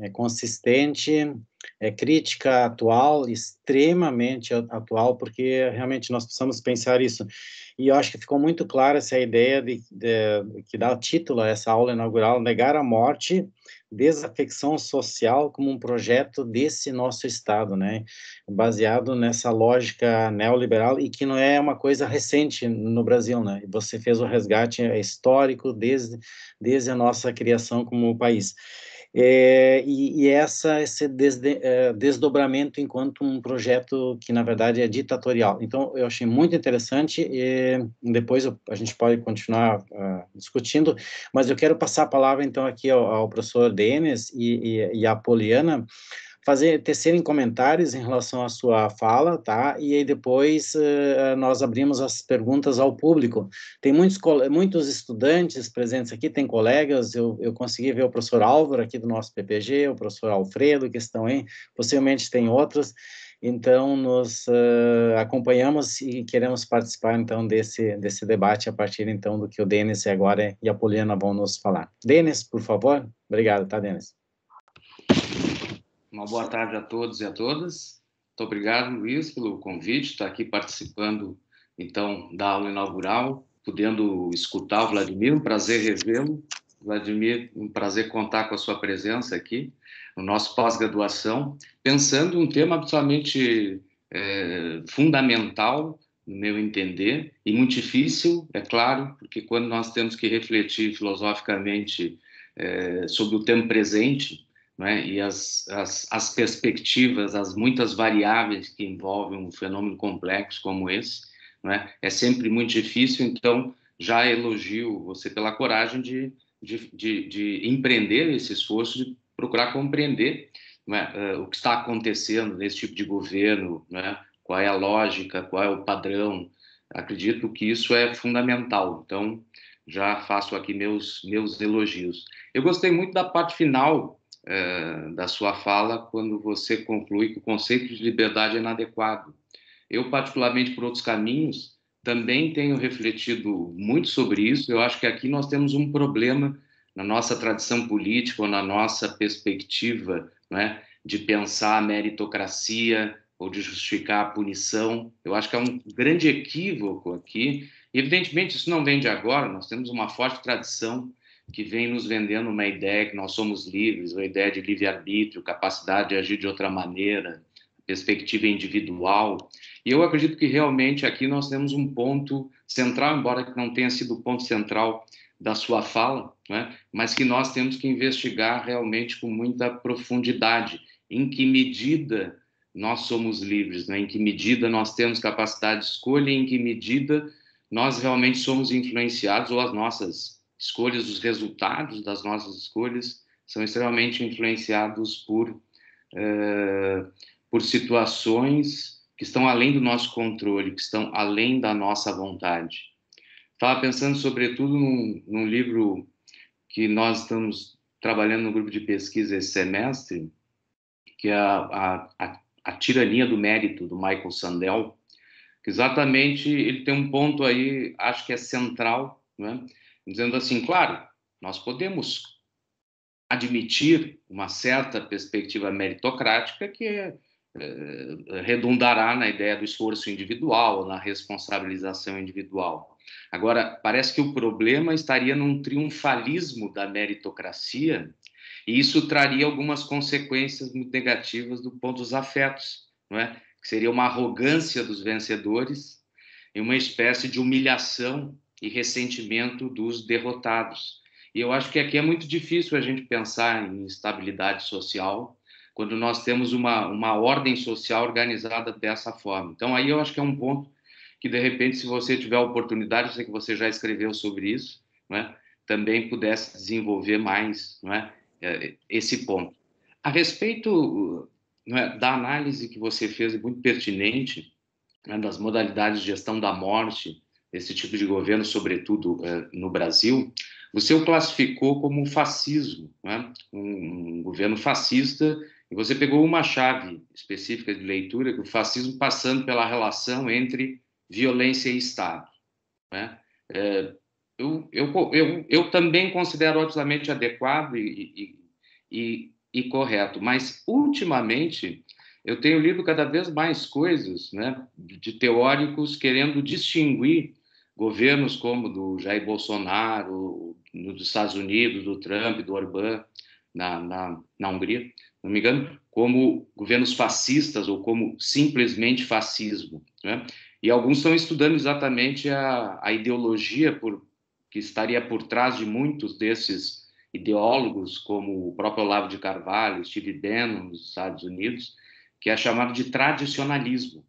é consistente, é crítica atual, extremamente atual, porque realmente nós precisamos pensar isso. E eu acho que ficou muito clara essa ideia de, de, que dá título a essa aula inaugural, negar a morte, desafecção social como um projeto desse nosso Estado, né? Baseado nessa lógica neoliberal e que não é uma coisa recente no Brasil, né? Você fez o resgate histórico desde, desde a nossa criação como país. É, e, e, essa esse desde, é, desdobramento enquanto um projeto que na verdade é ditatorial. Então eu achei muito interessante e depois a gente pode continuar uh, discutindo, mas eu quero passar a palavra então aqui ao, ao professor Denis e, e, e a Poliana fazer tecerem comentários em relação à sua fala, tá? E aí depois uh, nós abrimos as perguntas ao público. Tem muitos muitos estudantes presentes aqui, tem colegas. Eu, eu consegui ver o professor Álvaro aqui do nosso PPG, o professor Alfredo que estão aí. Possivelmente tem outros. Então nos uh, acompanhamos e queremos participar então desse desse debate a partir então do que o Denis agora e a Poliana vão nos falar. Denis, por favor. Obrigado, tá, Denis? Uma boa tarde a todos e a todas. Muito obrigado, Luiz, pelo convite, estar aqui participando, então, da aula inaugural, podendo escutar o Vladimir, um prazer revê-lo. Vladimir, um prazer contar com a sua presença aqui no nosso pós-graduação, pensando um tema absolutamente é, fundamental, no meu entender, e muito difícil, é claro, porque quando nós temos que refletir filosoficamente é, sobre o tempo presente, né? e as, as, as perspectivas, as muitas variáveis que envolvem um fenômeno complexo como esse, né? é sempre muito difícil, então já elogio você pela coragem de, de, de, de empreender esse esforço de procurar compreender né, uh, o que está acontecendo nesse tipo de governo, né, qual é a lógica, qual é o padrão. Acredito que isso é fundamental. Então, já faço aqui meus, meus elogios. Eu gostei muito da parte final da sua fala quando você conclui que o conceito de liberdade é inadequado. Eu, particularmente por outros caminhos, também tenho refletido muito sobre isso. Eu acho que aqui nós temos um problema na nossa tradição política ou na nossa perspectiva né, de pensar a meritocracia ou de justificar a punição. Eu acho que é um grande equívoco aqui. Evidentemente, isso não vem de agora, nós temos uma forte tradição que vem nos vendendo uma ideia que nós somos livres, uma ideia de livre-arbítrio, capacidade de agir de outra maneira, perspectiva individual. E eu acredito que realmente aqui nós temos um ponto central, embora que não tenha sido o ponto central da sua fala, né? mas que nós temos que investigar realmente com muita profundidade. Em que medida nós somos livres, né? em que medida nós temos capacidade de escolha, em que medida nós realmente somos influenciados ou as nossas escolhas, os resultados das nossas escolhas são extremamente influenciados por, uh, por situações que estão além do nosso controle, que estão além da nossa vontade. Estava pensando, sobretudo, num, num livro que nós estamos trabalhando no grupo de pesquisa esse semestre, que é a, a, a, a Tirania do Mérito, do Michael Sandel, que exatamente ele tem um ponto aí, acho que é central, né? Dizendo assim, claro, nós podemos admitir uma certa perspectiva meritocrática que é, redundará na ideia do esforço individual, na responsabilização individual. Agora, parece que o problema estaria num triunfalismo da meritocracia, e isso traria algumas consequências muito negativas do ponto dos afetos, não é? que seria uma arrogância dos vencedores e uma espécie de humilhação e ressentimento dos derrotados. E eu acho que aqui é muito difícil a gente pensar em estabilidade social quando nós temos uma, uma ordem social organizada dessa forma. Então, aí eu acho que é um ponto que, de repente, se você tiver a oportunidade, eu sei que você já escreveu sobre isso, né, também pudesse desenvolver mais né, esse ponto. A respeito é, da análise que você fez, muito pertinente, né, das modalidades de gestão da morte, esse tipo de governo, sobretudo é, no Brasil, você o classificou como um fascismo, né? um, um governo fascista, e você pegou uma chave específica de leitura, que o fascismo passando pela relação entre violência e Estado. Né? É, eu, eu, eu, eu, também considero absolutamente adequado e, e, e, e correto, mas ultimamente eu tenho lido cada vez mais coisas né, de teóricos querendo distinguir governos como do Jair Bolsonaro, dos Estados Unidos, do Trump, do Orbán, na, na, na Hungria, não me engano, como governos fascistas ou como simplesmente fascismo. Né? E alguns estão estudando exatamente a, a ideologia por, que estaria por trás de muitos desses ideólogos como o próprio Olavo de Carvalho, Steve Bannon nos Estados Unidos, que é chamado de tradicionalismo.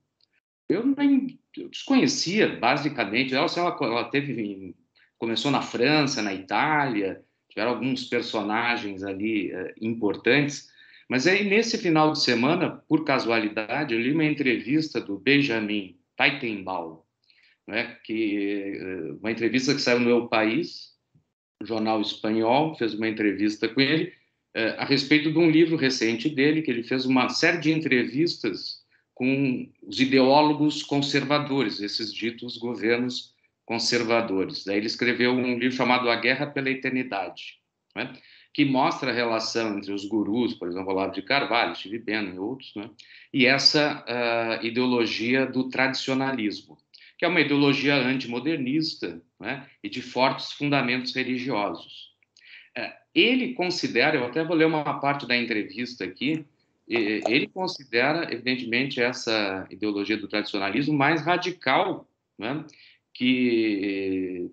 Eu nem eu desconhecia, basicamente, ela, ela, ela teve, começou na França, na Itália, tiveram alguns personagens ali é, importantes, mas aí nesse final de semana, por casualidade, eu li uma entrevista do Benjamin Teitenbaum, né, que é, uma entrevista que saiu no meu País, jornal espanhol, fez uma entrevista com ele é, a respeito de um livro recente dele, que ele fez uma série de entrevistas com os ideólogos conservadores, esses ditos governos conservadores. Daí ele escreveu um livro chamado A Guerra pela Eternidade, né? que mostra a relação entre os gurus, por exemplo, Olavo de Carvalho, Steve Bannon e outros, né? e essa uh, ideologia do tradicionalismo que é uma ideologia antimodernista né, e de fortes fundamentos religiosos. É, ele considera, eu até vou ler uma parte da entrevista aqui, ele considera, evidentemente, essa ideologia do tradicionalismo mais radical né, que,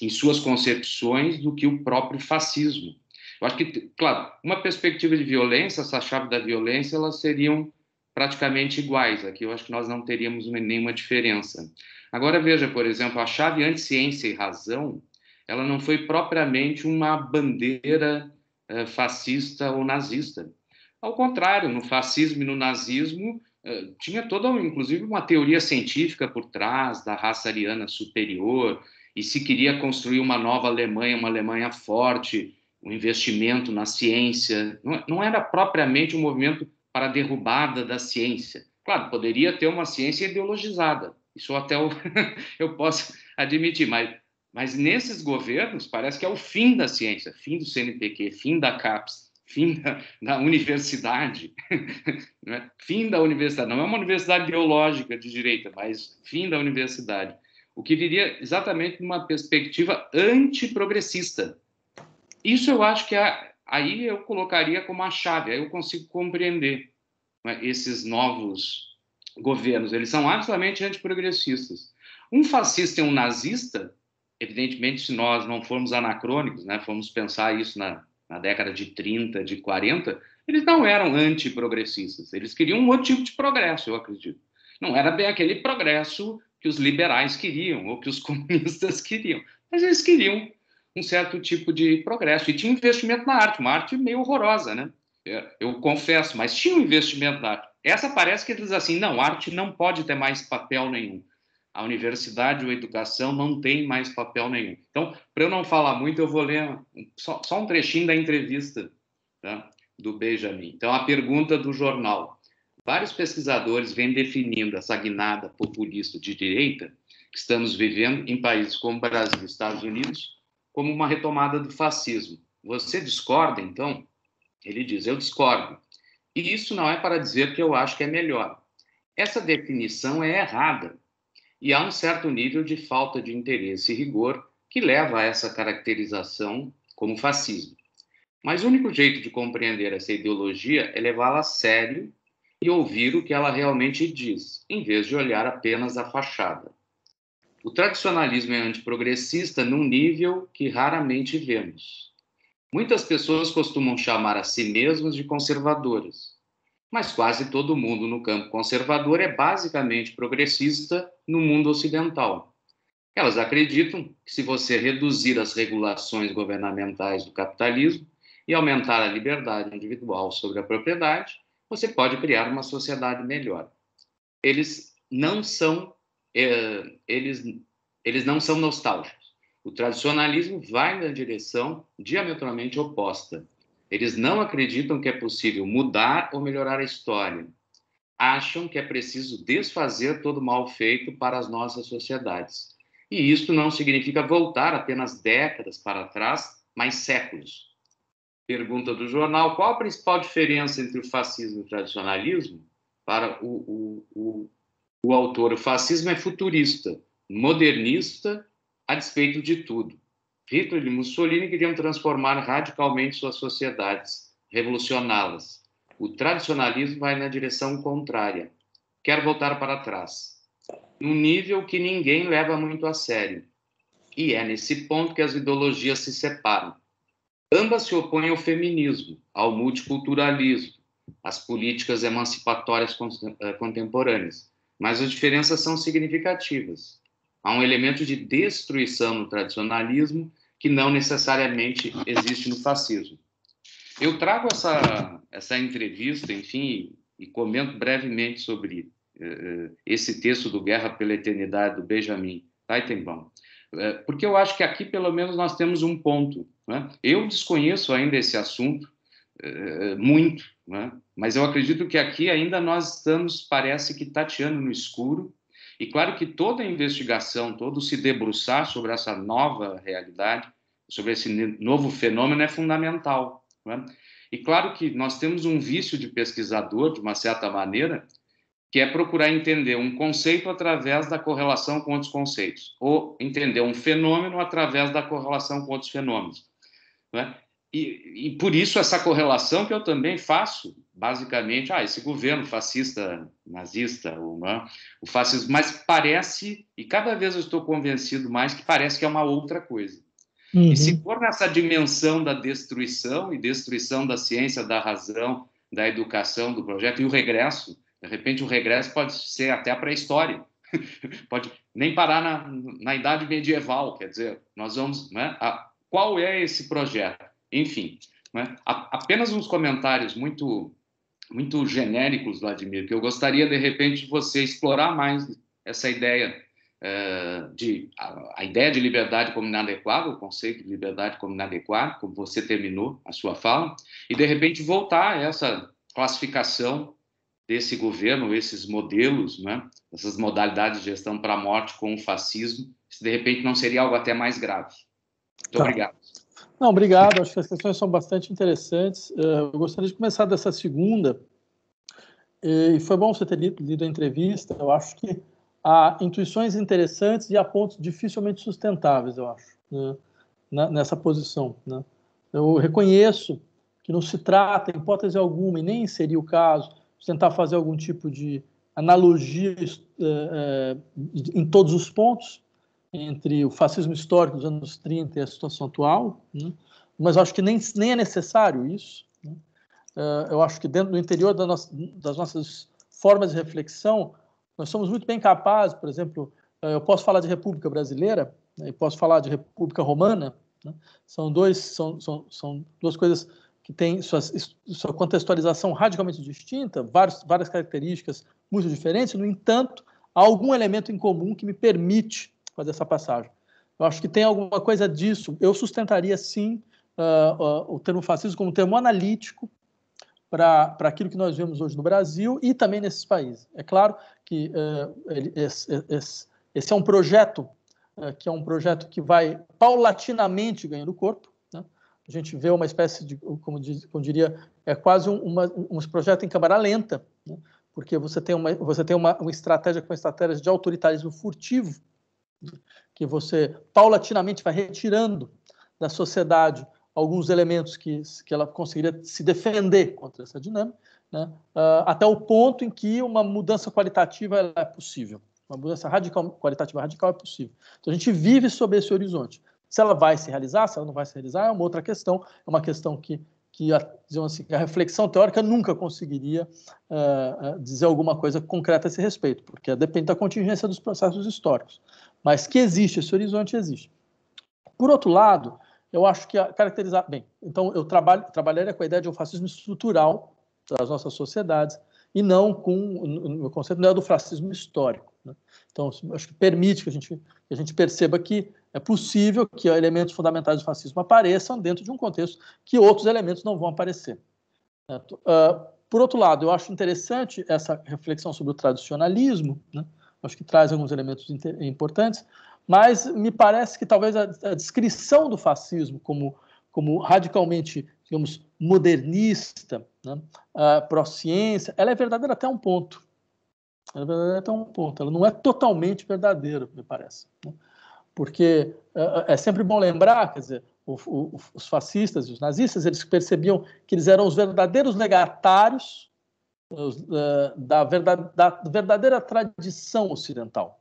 em suas concepções do que o próprio fascismo. Eu acho que, claro, uma perspectiva de violência, essa chave da violência, elas seriam praticamente iguais. Aqui eu acho que nós não teríamos nenhuma diferença. Agora veja, por exemplo, a chave anti-ciência e razão, ela não foi propriamente uma bandeira eh, fascista ou nazista. Ao contrário, no fascismo e no nazismo eh, tinha toda, inclusive, uma teoria científica por trás da raça ariana superior e se queria construir uma nova Alemanha, uma Alemanha forte, um investimento na ciência. Não, era propriamente um movimento para a derrubada da ciência. Claro, poderia ter uma ciência ideologizada, isso até eu, eu posso admitir, mas, mas nesses governos parece que é o fim da ciência, fim do CNPq, fim da CAPES, fim da, da universidade, é? fim da universidade. Não é uma universidade ideológica de direita, mas fim da universidade. O que viria exatamente numa perspectiva antiprogressista. Isso eu acho que é aí eu colocaria como a chave, aí eu consigo compreender né, esses novos governos. Eles são absolutamente antiprogressistas. Um fascista e um nazista, evidentemente, se nós não formos anacrônicos, né, formos pensar isso na, na década de 30, de 40, eles não eram antiprogressistas. Eles queriam um outro tipo de progresso, eu acredito. Não era bem aquele progresso que os liberais queriam ou que os comunistas queriam, mas eles queriam um certo tipo de progresso. E tinha investimento na arte, uma arte meio horrorosa, né? É, eu confesso, mas tinha um investimento na arte. essa parece que diz assim, não, arte não pode ter mais papel nenhum. A universidade ou a educação não tem mais papel nenhum. Então, para eu não falar muito, eu vou ler só, só um trechinho da entrevista tá, do Benjamin. Então, a pergunta do jornal. Vários pesquisadores vêm definindo essa guinada populista de direita que estamos vivendo em países como Brasil e Estados Unidos como uma retomada do fascismo. Você discorda, então? Ele diz: Eu discordo. E isso não é para dizer que eu acho que é melhor. Essa definição é errada. E há um certo nível de falta de interesse e rigor que leva a essa caracterização como fascismo. Mas o único jeito de compreender essa ideologia é levá-la a sério e ouvir o que ela realmente diz, em vez de olhar apenas a fachada. O tradicionalismo é antiprogressista num nível que raramente vemos. Muitas pessoas costumam chamar a si mesmas de conservadoras, mas quase todo mundo no campo conservador é basicamente progressista no mundo ocidental. Elas acreditam que se você reduzir as regulações governamentais do capitalismo e aumentar a liberdade individual sobre a propriedade, você pode criar uma sociedade melhor. Eles não são é, eles eles não são nostálgicos. O tradicionalismo vai na direção diametralmente oposta. Eles não acreditam que é possível mudar ou melhorar a história. Acham que é preciso desfazer todo o mal feito para as nossas sociedades. E isso não significa voltar apenas décadas para trás, mas séculos. Pergunta do jornal: qual a principal diferença entre o fascismo e o tradicionalismo? Para o, o, o, o autor, o fascismo é futurista, modernista a despeito de tudo. Hitler e Mussolini queriam transformar radicalmente suas sociedades, revolucioná-las. O tradicionalismo vai na direção contrária, quer voltar para trás, num nível que ninguém leva muito a sério. E é nesse ponto que as ideologias se separam. Ambas se opõem ao feminismo, ao multiculturalismo, às políticas emancipatórias eh, contemporâneas, mas as diferenças são significativas. Há um elemento de destruição no tradicionalismo que não necessariamente existe no fascismo. Eu trago essa, essa entrevista, enfim, e comento brevemente sobre uh, esse texto do Guerra pela Eternidade, do Benjamin Teitenbaum, uh, porque eu acho que aqui, pelo menos, nós temos um ponto. Né? Eu desconheço ainda esse assunto muito, né? mas eu acredito que aqui ainda nós estamos, parece que tateando no escuro, e claro que toda investigação, todo se debruçar sobre essa nova realidade, sobre esse novo fenômeno é fundamental. Né? E claro que nós temos um vício de pesquisador, de uma certa maneira, que é procurar entender um conceito através da correlação com outros conceitos, ou entender um fenômeno através da correlação com outros fenômenos. Né? E, e, por isso essa correlação que eu também faço, basicamente, ah, esse governo fascista, nazista, o, né, o fascismo, mas parece, e cada vez eu estou convencido mais que parece que é uma outra coisa. Uhum. E se for nessa dimensão da destruição e destruição da ciência, da razão, da educação, do projeto, e o regresso, de repente o regresso pode ser até a pré-história, pode nem parar na, na idade medieval, quer dizer, nós vamos, né, a, qual é esse projeto? Enfim, né? apenas uns comentários muito, muito genéricos, Vladimir, que eu gostaria, de repente, de você explorar mais essa ideia uh, de a, a, ideia de liberdade como inadequada, o conceito de liberdade como inadequado, como você terminou a sua fala, e, de repente, voltar a essa classificação desse governo, esses modelos, né? essas modalidades de gestão para a morte com o fascismo, se de repente não seria algo até mais grave. Muito tá. obrigado. Não, obrigado. Acho que as questões são bastante interessantes. Eh, eu gostaria de começar dessa segunda. E foi bom você ter lido a entrevista. Eu acho que há intuições interessantes e há pontos dificilmente sustentáveis, eu acho, né? nessa posição. Né? Eu reconheço que não se trata, em hipótese alguma, e nem seria o caso, de tentar fazer algum tipo de analogia é, em todos os pontos, entre o fascismo histórico dos anos 30 e a situação atual, né? mas acho que nem, nem é necessário isso. Né? Uh, eu acho que dentro do interior da nossa, das nossas formas de reflexão, nós somos muito bem capazes, por exemplo, uh, eu posso falar de República Brasileira né, e posso falar de República Romana, né? são, dois, são, são, são duas coisas que tem sua, sua contextualização radicalmente distinta, vários, várias características muito diferentes, no entanto, há algum elemento em comum que me permite fazer essa passagem. Eu acho que tem alguma coisa disso. Eu sustentaria, sim, uh, uh, o termo fascismo como um termo analítico para aquilo que nós vemos hoje no Brasil e também nesses países. É claro que uh, ele, esse, esse, esse, é um projeto que é um projeto que vai paulatinamente ganhando corpo. Né? A gente vê uma espécie de, como, diz, como diria, é quase um, uma, um projeto em câmara lenta, né? porque você tem uma, você tem uma, uma estratégia que é uma estratégia de autoritarismo furtivo, que você paulatinamente vai retirando da sociedade alguns elementos que, que ela conseguiria se defender contra essa dinâmica, né? uh, até o ponto em que uma mudança qualitativa é possível. Uma mudança radical, qualitativa radical é possível. Então a gente vive sob esse horizonte. Se ela vai se realizar, se ela não vai se realizar, é uma outra questão. É uma questão que, que a, assim, a reflexão teórica nunca conseguiria uh, dizer alguma coisa concreta a esse respeito, porque depende da contingência dos processos históricos. Mas que existe esse horizonte, existe. Por outro lado, eu acho que caracterizar. Bem, então eu trabalho, trabalharia com a ideia de um fascismo estrutural das nossas sociedades e não com. O conceito não é do fascismo histórico. Né? Então, acho que permite que a, gente, que a gente perceba que é possível que elementos fundamentais do fascismo apareçam dentro de um contexto que outros elementos não vão aparecer. Uh, por outro lado, eu acho interessante essa reflexão sobre o tradicionalismo, né? Acho que traz alguns elementos importantes, mas me parece que talvez a, a descrição do fascismo como, como radicalmente, digamos, modernista, né, uh, pró-ciência, ela é verdadeira até um ponto. Ela é verdadeira até um ponto. Ela não é totalmente verdadeira, me parece. Né? Porque uh, é sempre bom lembrar, quer dizer, o, o, os fascistas e os nazistas, eles percebiam que eles eram os verdadeiros legatários da, verdade, da verdadeira tradição ocidental.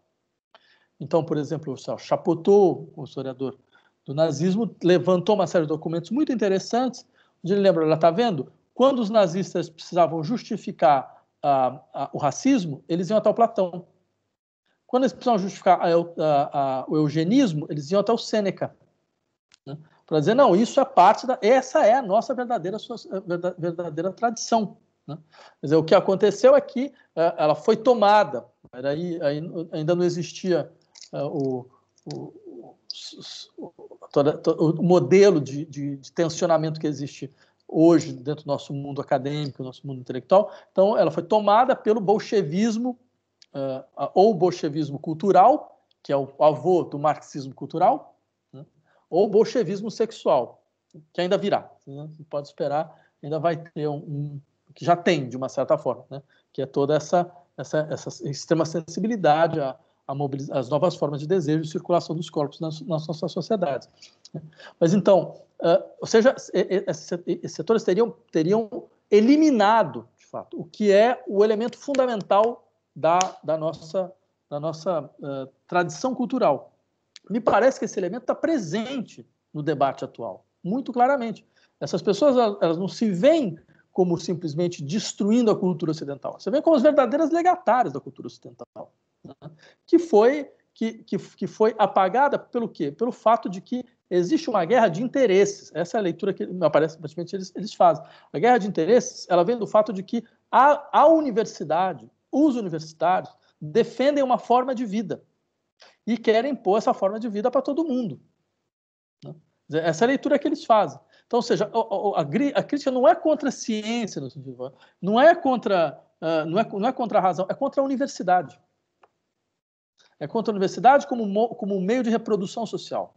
Então, por exemplo, o Chapotot, o historiador do nazismo, levantou uma série de documentos muito interessantes, onde ele lembra, ela está vendo, quando os nazistas precisavam justificar ah, ah, o racismo, eles iam até o Platão. Quando eles precisavam justificar a, a, o eugenismo, eles iam até o Sêneca. Né? Para dizer, não, isso é parte da. Essa é a nossa verdadeira, verdadeira tradição. Né? Quer dizer, o que aconteceu é que uh, ela foi tomada, aí, aí ainda não existia uh, o, o, o, o, modelo de, de, de, tensionamento que existe hoje dentro do nosso mundo acadêmico, nosso mundo intelectual. Então, ela foi tomada pelo bolchevismo, ou bolchevismo cultural, que é o avô do marxismo cultural, né? ou bolchevismo sexual, que ainda virá. Né? Você pode esperar, ainda vai ter um que já tem, de uma certa forma, né? que é toda essa, essa, essa extrema sensibilidade a, a as novas formas de desejo e circulação dos corpos nas, nas nossas sociedades. Né? Mas então, uh, ou seja, esses setores teriam, teriam eliminado, de fato, o que é o elemento fundamental da, da nossa, da nossa uh, tradição cultural. Me parece que esse elemento está presente no debate atual, muito claramente. Essas pessoas elas não se veem como simplesmente destruindo a cultura ocidental. Você vê como as verdadeiras legatárias da cultura ocidental, né? que foi que, que, que foi apagada pelo quê? Pelo fato de que existe uma guerra de interesses. Essa é a leitura que aparece praticamente eles, eles fazem. A guerra de interesses, ela vem do fato de que a, a universidade, os universitários defendem uma forma de vida e querem impor essa forma de vida para todo mundo. Né? Essa é a leitura que eles fazem. Então, ou seja, a, a, a crítica não é contra a ciência, não é contra, uh, não, é, não é contra a razão, é contra a universidade. É contra a universidade como, como meio de reprodução social.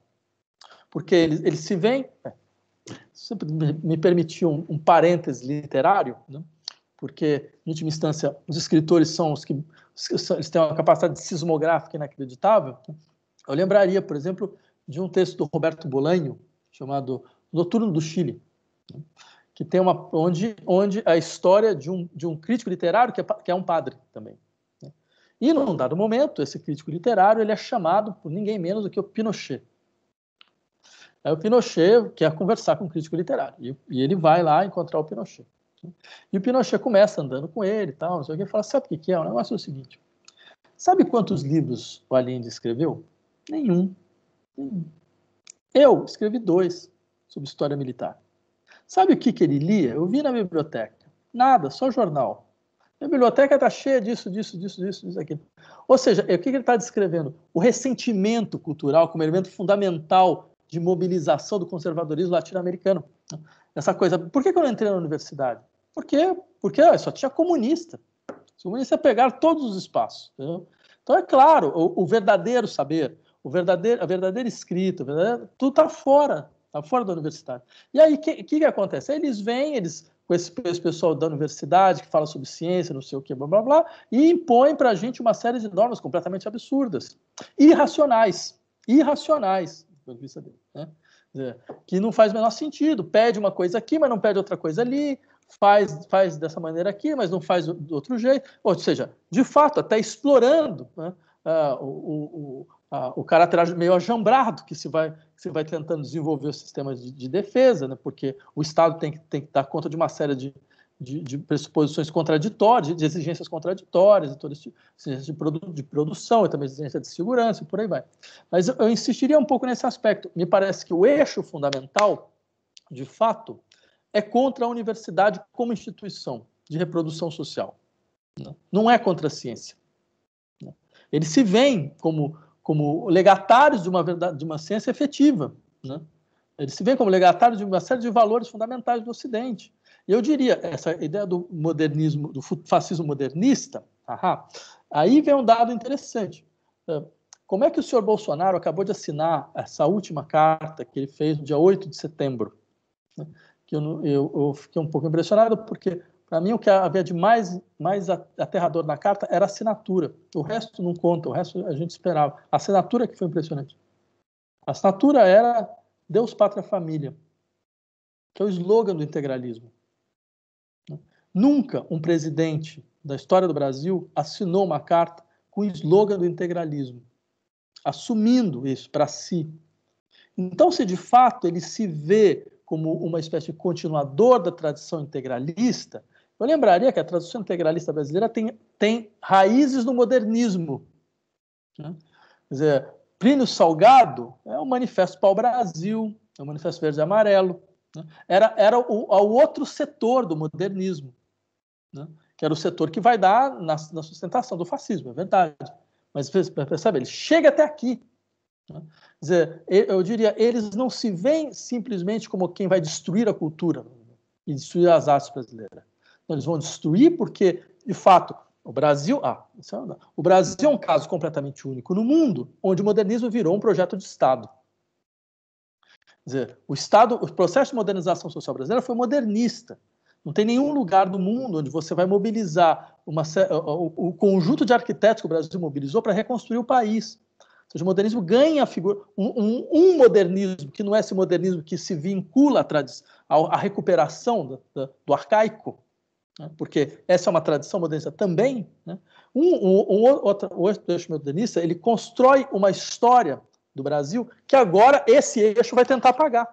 Porque eles, se veem. É, sempre me permitiu um, um parêntese literário, né? porque, em última instância, os escritores são os que eles têm uma capacidade sismográfica inacreditável. Né? Eu lembraria, por exemplo, de um texto do Roberto Bolanho, chamado Noturno do Chile, né? que tem uma onde onde a história de um de um crítico literário que é, que é um padre também. Né? E num dado momento esse crítico literário ele é chamado por ninguém menos do que o Pinochet. Aí o Pinochet quer conversar com o crítico literário e, e ele vai lá encontrar o Pinochet. Né? E o Pinochet começa andando com ele tal, não sei o que, fala, sabe o que é? O negócio é o seguinte, sabe quantos livros o Allende escreveu? Nenhum. Nenhum. Eu escrevi dois sobre história militar. Sabe o que, que ele lia? Eu vi na biblioteca. Nada, só jornal. A biblioteca está cheia disso, disso, disso, disso, disso, aquilo. Ou seja, é o que ele está descrevendo? O ressentimento cultural como elemento fundamental de mobilização do conservadorismo latino-americano. Essa coisa. Por que, eu não entrei na universidade? Porque, porque só tinha comunista. Os comunistas pegaram todos os espaços. Entendeu? Então, é claro, o, o, verdadeiro saber, o verdadeiro, a verdadeira escrita, tudo está fora, está fora da universidade. E aí, o que, que, que acontece? Eles vêm, eles com esse, esse, pessoal da universidade que fala sobre ciência, não sei o que, blá, blá, blá, e impõe para a gente uma série de normas completamente absurdas, irracionais, irracionais, do ponto de vista dele, né? Que não faz o menor sentido, pede uma coisa aqui, mas não pede outra coisa ali, faz, faz dessa maneira aqui, mas não faz do outro jeito, ou seja, de fato, até explorando né, uh, o, o, uh, o caráter meio ajambrado que se vai, que se vai tentando desenvolver o sistema de, de defesa, né, porque o Estado tem que, tem que dar conta de uma série de, de, de pressuposições contraditórias, de exigências contraditórias, de tipo, exigência de, produ de produção e também exigência de segurança e por aí vai. Mas eu, insistiria um pouco nesse aspecto. Me parece que o eixo fundamental, de fato, é contra a universidade como instituição de reprodução social. Né? Não é contra a ciência. Né? Eles se veem como, como legatários de uma, verdade, de uma ciência efetiva. Né? Eles se veem como legatários de uma série de valores fundamentais do Ocidente. E eu diria, essa ideia do modernismo, do fascismo modernista, ahá, aí vem um dado interessante. É, como é que o senhor Bolsonaro acabou de assinar essa última carta que ele fez no dia 8 de setembro? que eu, eu, eu fiquei um pouco impressionado, porque para mim o que havia de mais, mais aterrador na carta era a assinatura. O resto não conta, o resto a gente esperava. A assinatura que foi impressionante. A assinatura era Deus, Pátria, Família, que é o slogan do integralismo. Nunca um presidente da história do Brasil assinou uma carta com o slogan do integralismo, assumindo isso para si. Então, se de fato ele se vê como uma espécie de continuador da tradição integralista, eu lembraria que a tradição integralista brasileira tem, tem raízes no modernismo. Né? Quer dizer, Plínio Salgado é o Manifesto para o Brasil, é o Manifesto Verde e Amarelo. Né? Era, era o, o, outro setor do modernismo, né? que era o setor que vai dar na, na sustentação do fascismo, é verdade. Mas percebe, ele chega até aqui. Né? Dizer, eu diria, eles não se veem simplesmente como quem vai destruir a cultura e destruir as artes brasileiras. Eles vão destruir porque, de fato, o Brasil, ah, é o Brasil é um caso completamente único no mundo, onde o modernismo virou um projeto de Estado. Quer dizer, o Estado, o processo de modernização social brasileira foi modernista. Não tem nenhum lugar do mundo onde você vai mobilizar uma, o, o conjunto de arquitetos que o Brasil mobilizou para reconstruir o país seja, o modernismo ganha figura, um, um, um, modernismo que não é esse modernismo que se vincula à, à recuperação do, do arcaico, né? porque essa é uma tradição modernista também. Né? Um, um, outro, o eixo modernista ele constrói uma história do Brasil que agora esse eixo vai tentar apagar.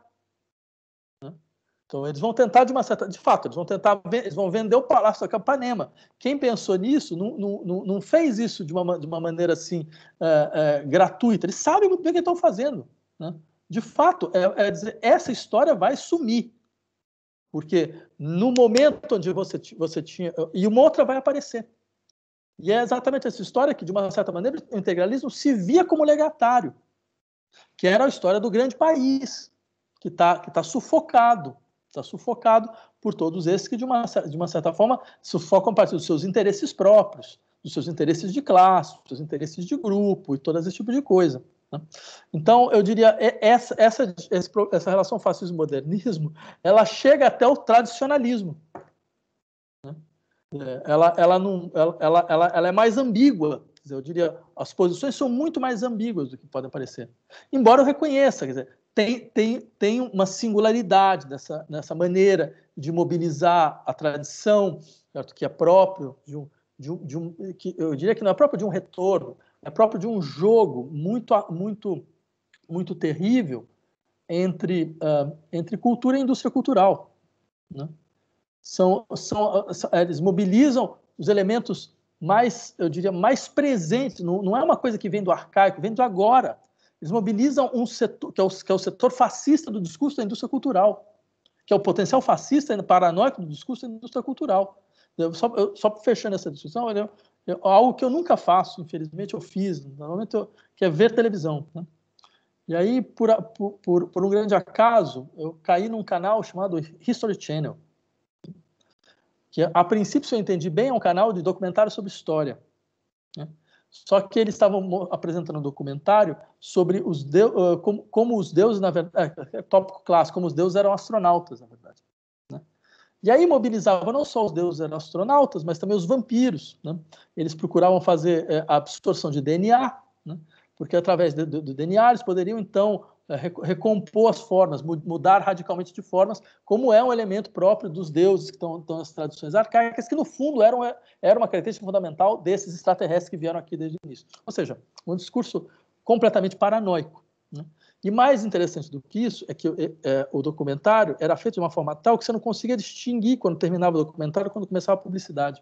Então, eles vão tentar, de uma certa. De fato, eles vão tentar. Eles vão vender o Palácio da Capanema. Quem pensou nisso não, não, não fez isso de uma, de uma maneira assim é, é, gratuita. Eles sabem muito bem o que estão fazendo. Né? De fato, é, é, dizer, essa história vai sumir. Porque no momento onde você, você tinha. E uma outra vai aparecer. E é exatamente essa história que, de uma certa maneira, o integralismo se via como legatário, que era a história do grande país, que está que tá sufocado está sufocado por todos esses que, de uma, de uma certa forma, sufocam a partir dos seus interesses próprios, dos seus interesses de classe, dos seus interesses de grupo e todo esse tipo de coisa. Né? Então, eu diria, essa, essa, essa relação fascismo-modernismo, ela chega até o tradicionalismo. Né? É, ela, ela, não, ela, ela, ela é mais ambígua, eu diria, as posições são muito mais ambíguas do que podem parecer. Embora eu reconheça, quer dizer, tem, tem, tem uma singularidade nessa, nessa maneira de mobilizar a tradição, certo? que é próprio de um, de um, de um, que eu diria que não é próprio de um retorno, é próprio de um jogo muito, muito, muito terrível entre, uh, entre cultura e indústria cultural. Né? São, são, são, eles mobilizam os elementos mais, eu diria, mais presentes, não, não é uma coisa que vem do arcaico, vem do agora. Eles mobilizam um setor, que é, o, que é o setor fascista do discurso da indústria cultural, que é o potencial fascista e paranoico do discurso da indústria cultural. Só, só fechando essa discussão, eu, algo que eu nunca faço, infelizmente eu fiz, normalmente eu, que é ver televisão. Né? E aí, por, por, por, um grande acaso, eu caí num canal chamado History Channel, que a princípio, se eu entendi bem, é um canal de documentário sobre história. Né? Só que eles estavam apresentando um documentário sobre os deus, como, como, os deuses, na verdade, é, é tópico clássico, como os deuses eram astronautas, na verdade. E aí mobilizava não só os deuses astronautas, mas também os vampiros. Né? Eles procuravam fazer é, a absorção de DNA, né? porque através do, DNA eles poderiam então é, recompor as formas, mudar radicalmente de formas, como é um elemento próprio dos deuses que estão, estão nas tradições arcaicas, que no fundo eram, era uma característica fundamental desses extraterrestres que vieram aqui desde o início. Ou seja, um discurso completamente paranoico. E mais interessante do que isso é que é, é, o documentário era feito de uma forma tal que você não conseguia distinguir quando terminava o documentário quando começava a publicidade.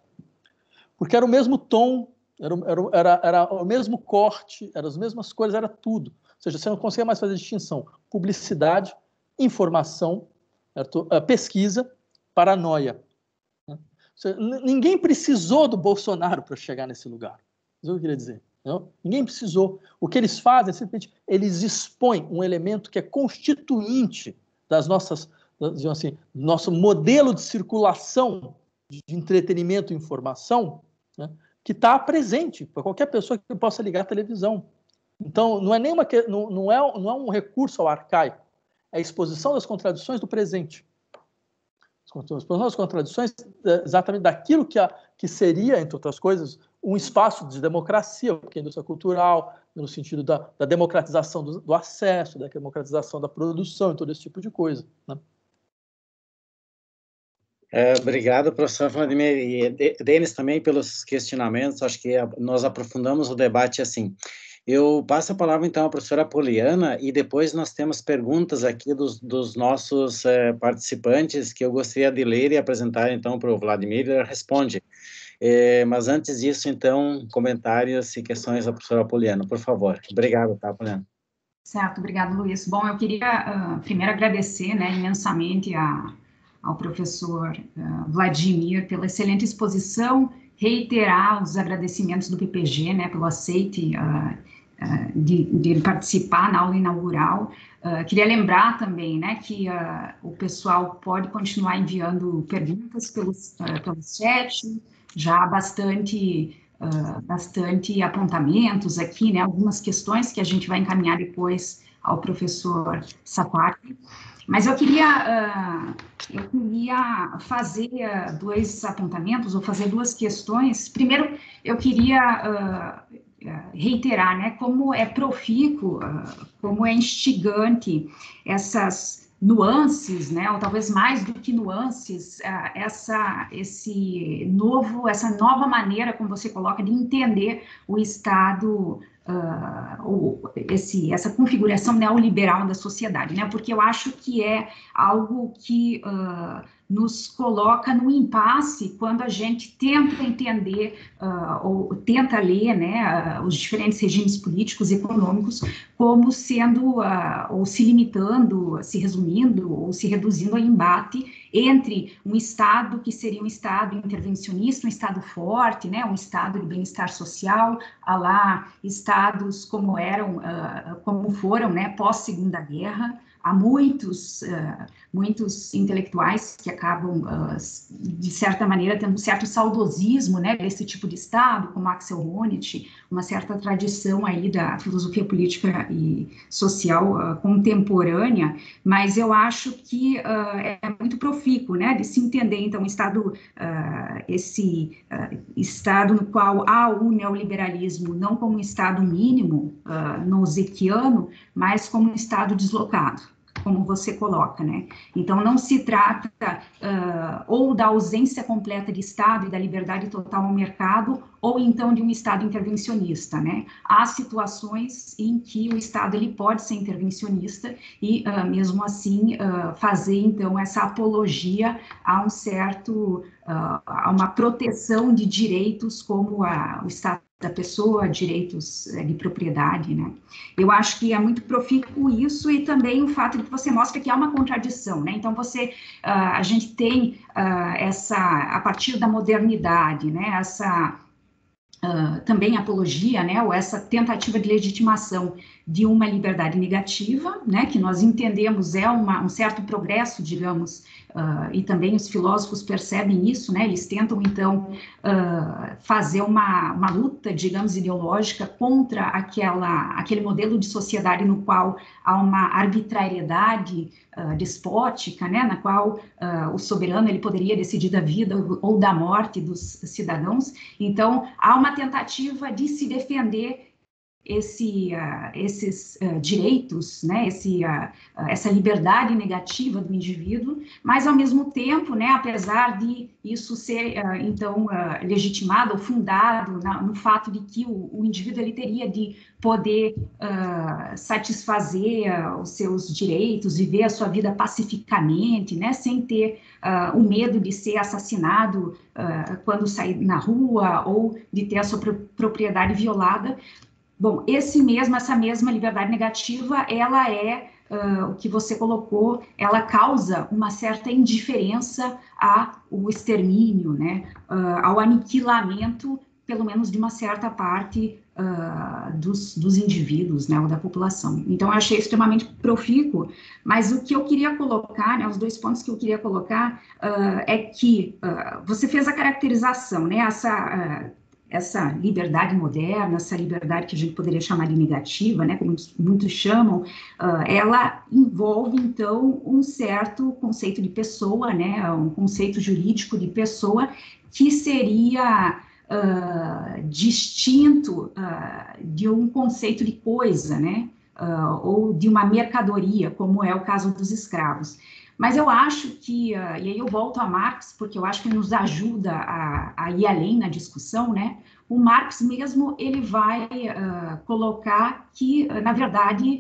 Porque era o mesmo tom, era, era, era o mesmo corte, eram as mesmas cores, era tudo. Ou seja, você não consegue mais fazer distinção. Publicidade, informação, certo? Eh, pesquisa, paranoia. Né? Ninguém precisou do Bolsonaro para chegar nesse lugar. Isso é o que eu queria dizer. Não? Ninguém precisou. O que eles fazem é simplesmente eles expõem um elemento que é constituinte das nossas, assim, nosso modelo de circulação de entretenimento e informação, né, que está presente para qualquer pessoa que possa ligar a televisão. Então, não é nenhuma não, não, é, não é um recurso ao arcaico, é a exposição das contradições do presente. A exposição das contradições é, exatamente daquilo que, a, que seria, entre outras coisas, um espaço de democracia, porque a indústria cultural, no sentido da, da democratização do, do, acesso, da democratização da produção e todo esse tipo de coisa. Né? É, obrigado, professor Vladimir. E Denis também pelos questionamentos. Acho que nós aprofundamos o debate assim. Eu passo a palavra, então, à professora Poliana, e depois nós temos perguntas aqui dos, dos nossos eh, participantes que eu gostaria de ler e apresentar, então, para o Vladimir, responde. Eh, mas antes disso, então, comentários e questões da professora Poliana, por favor. Obrigado, tá, Poliana? Certo, obrigado, Luiz. Bom, eu queria uh, primeiro agradecer né, imensamente a, ao professor uh, Vladimir pela excelente exposição, reiterar os agradecimentos do PPG, né, pelo aceite uh, de, de, participar na aula inaugural. Uh, queria lembrar também, né, que uh, o pessoal pode continuar enviando perguntas pelos, pelo chat, já bastante, bastante apontamentos aqui, né, algumas questões que a gente vai encaminhar depois ao professor Sapaki. Mas eu queria, eu queria fazer dois apontamentos, ou fazer duas questões. Primeiro, eu queria reiterar, né, como é profícuo, como é instigante essas nuances, né, ou talvez mais do que nuances, essa, esse novo, essa nova maneira, como você coloca, de entender o Estado uh, esse, essa configuração neoliberal da sociedade, né? Porque eu acho que é algo que uh, nos coloca no impasse quando a gente tenta entender uh, ou tenta ler né, uh, os diferentes regimes políticos e econômicos como sendo uh, ou se limitando, se resumindo ou se reduzindo a embate entre um Estado que seria um Estado intervencionista, um Estado forte, né, um Estado de bem-estar social, a lá estados como eram, como foram, né, pós Segunda Guerra, há muitos, uh, muitos intelectuais que acabam, uh, de certa maneira, tendo um certo saudosismo né, desse tipo de Estado, como Axel Honneth, uma certa tradição aí da filosofia política e social uh, contemporânea, mas eu acho que é muito profícuo né, de se entender, então, um Estado, esse Estado no qual há o neoliberalismo não como um Estado mínimo, uh, mas como um Estado deslocado como você coloca, né? Então, não se trata uh, ou da ausência completa de Estado e da liberdade total ao mercado, ou então de um Estado intervencionista, né? Há situações em que o Estado ele pode ser intervencionista e, uh, mesmo assim, uh, fazer, então, essa apologia a um certo a uma proteção de direitos como a, o Estado da pessoa, direitos de propriedade, né? Eu acho que é muito profícuo isso e também o fato de que você mostra que há uma contradição, né? Então você, uh, a gente tem uh, essa, a partir da modernidade, né? Essa uh, também apologia, né? Ou essa tentativa de legitimação de uma liberdade negativa, né, que nós entendemos é uma, um certo progresso, digamos, uh, e também os filósofos percebem isso, né, eles tentam, então, uh, fazer uma, uma luta, digamos, ideológica contra aquela, aquele modelo de sociedade no qual há uma arbitrariedade uh, despótica, né, na qual o soberano ele poderia decidir da vida ou da morte dos cidadãos. Então, há uma tentativa de se defender esse, uh, esses uh, direitos, né, esse, uh, essa liberdade negativa do indivíduo, mas ao mesmo tempo, né, apesar de isso ser então legitimado ou fundado na, no fato de que o, o, indivíduo ele teria de poder satisfazer os seus direitos, viver a sua vida pacificamente, né, sem ter o medo de ser assassinado quando sair na rua ou de ter a sua propriedade violada, Bom, esse mesmo, essa mesma liberdade negativa, ela é uh, o que você colocou, ela causa uma certa indiferença ao extermínio, né, uh, ao aniquilamento, pelo menos de uma certa parte uh, dos, dos, indivíduos, né, ou da população. Então, eu achei extremamente profícuo, mas o que eu queria colocar, né, os dois pontos que eu queria colocar, é que você fez a caracterização, né, essa essa liberdade moderna, essa liberdade que a gente poderia chamar de negativa, né, como muitos chamam, uh, ela envolve, então, um certo conceito de pessoa, né, um conceito jurídico de pessoa que seria uh, distinto uh, de um conceito de coisa, né, ou de uma mercadoria, como é o caso dos escravos. Mas eu acho que, uh, e aí eu volto a Marx, porque eu acho que nos ajuda a, a ir além na discussão, né? O Marx mesmo, ele vai uh, colocar que, uh, na verdade,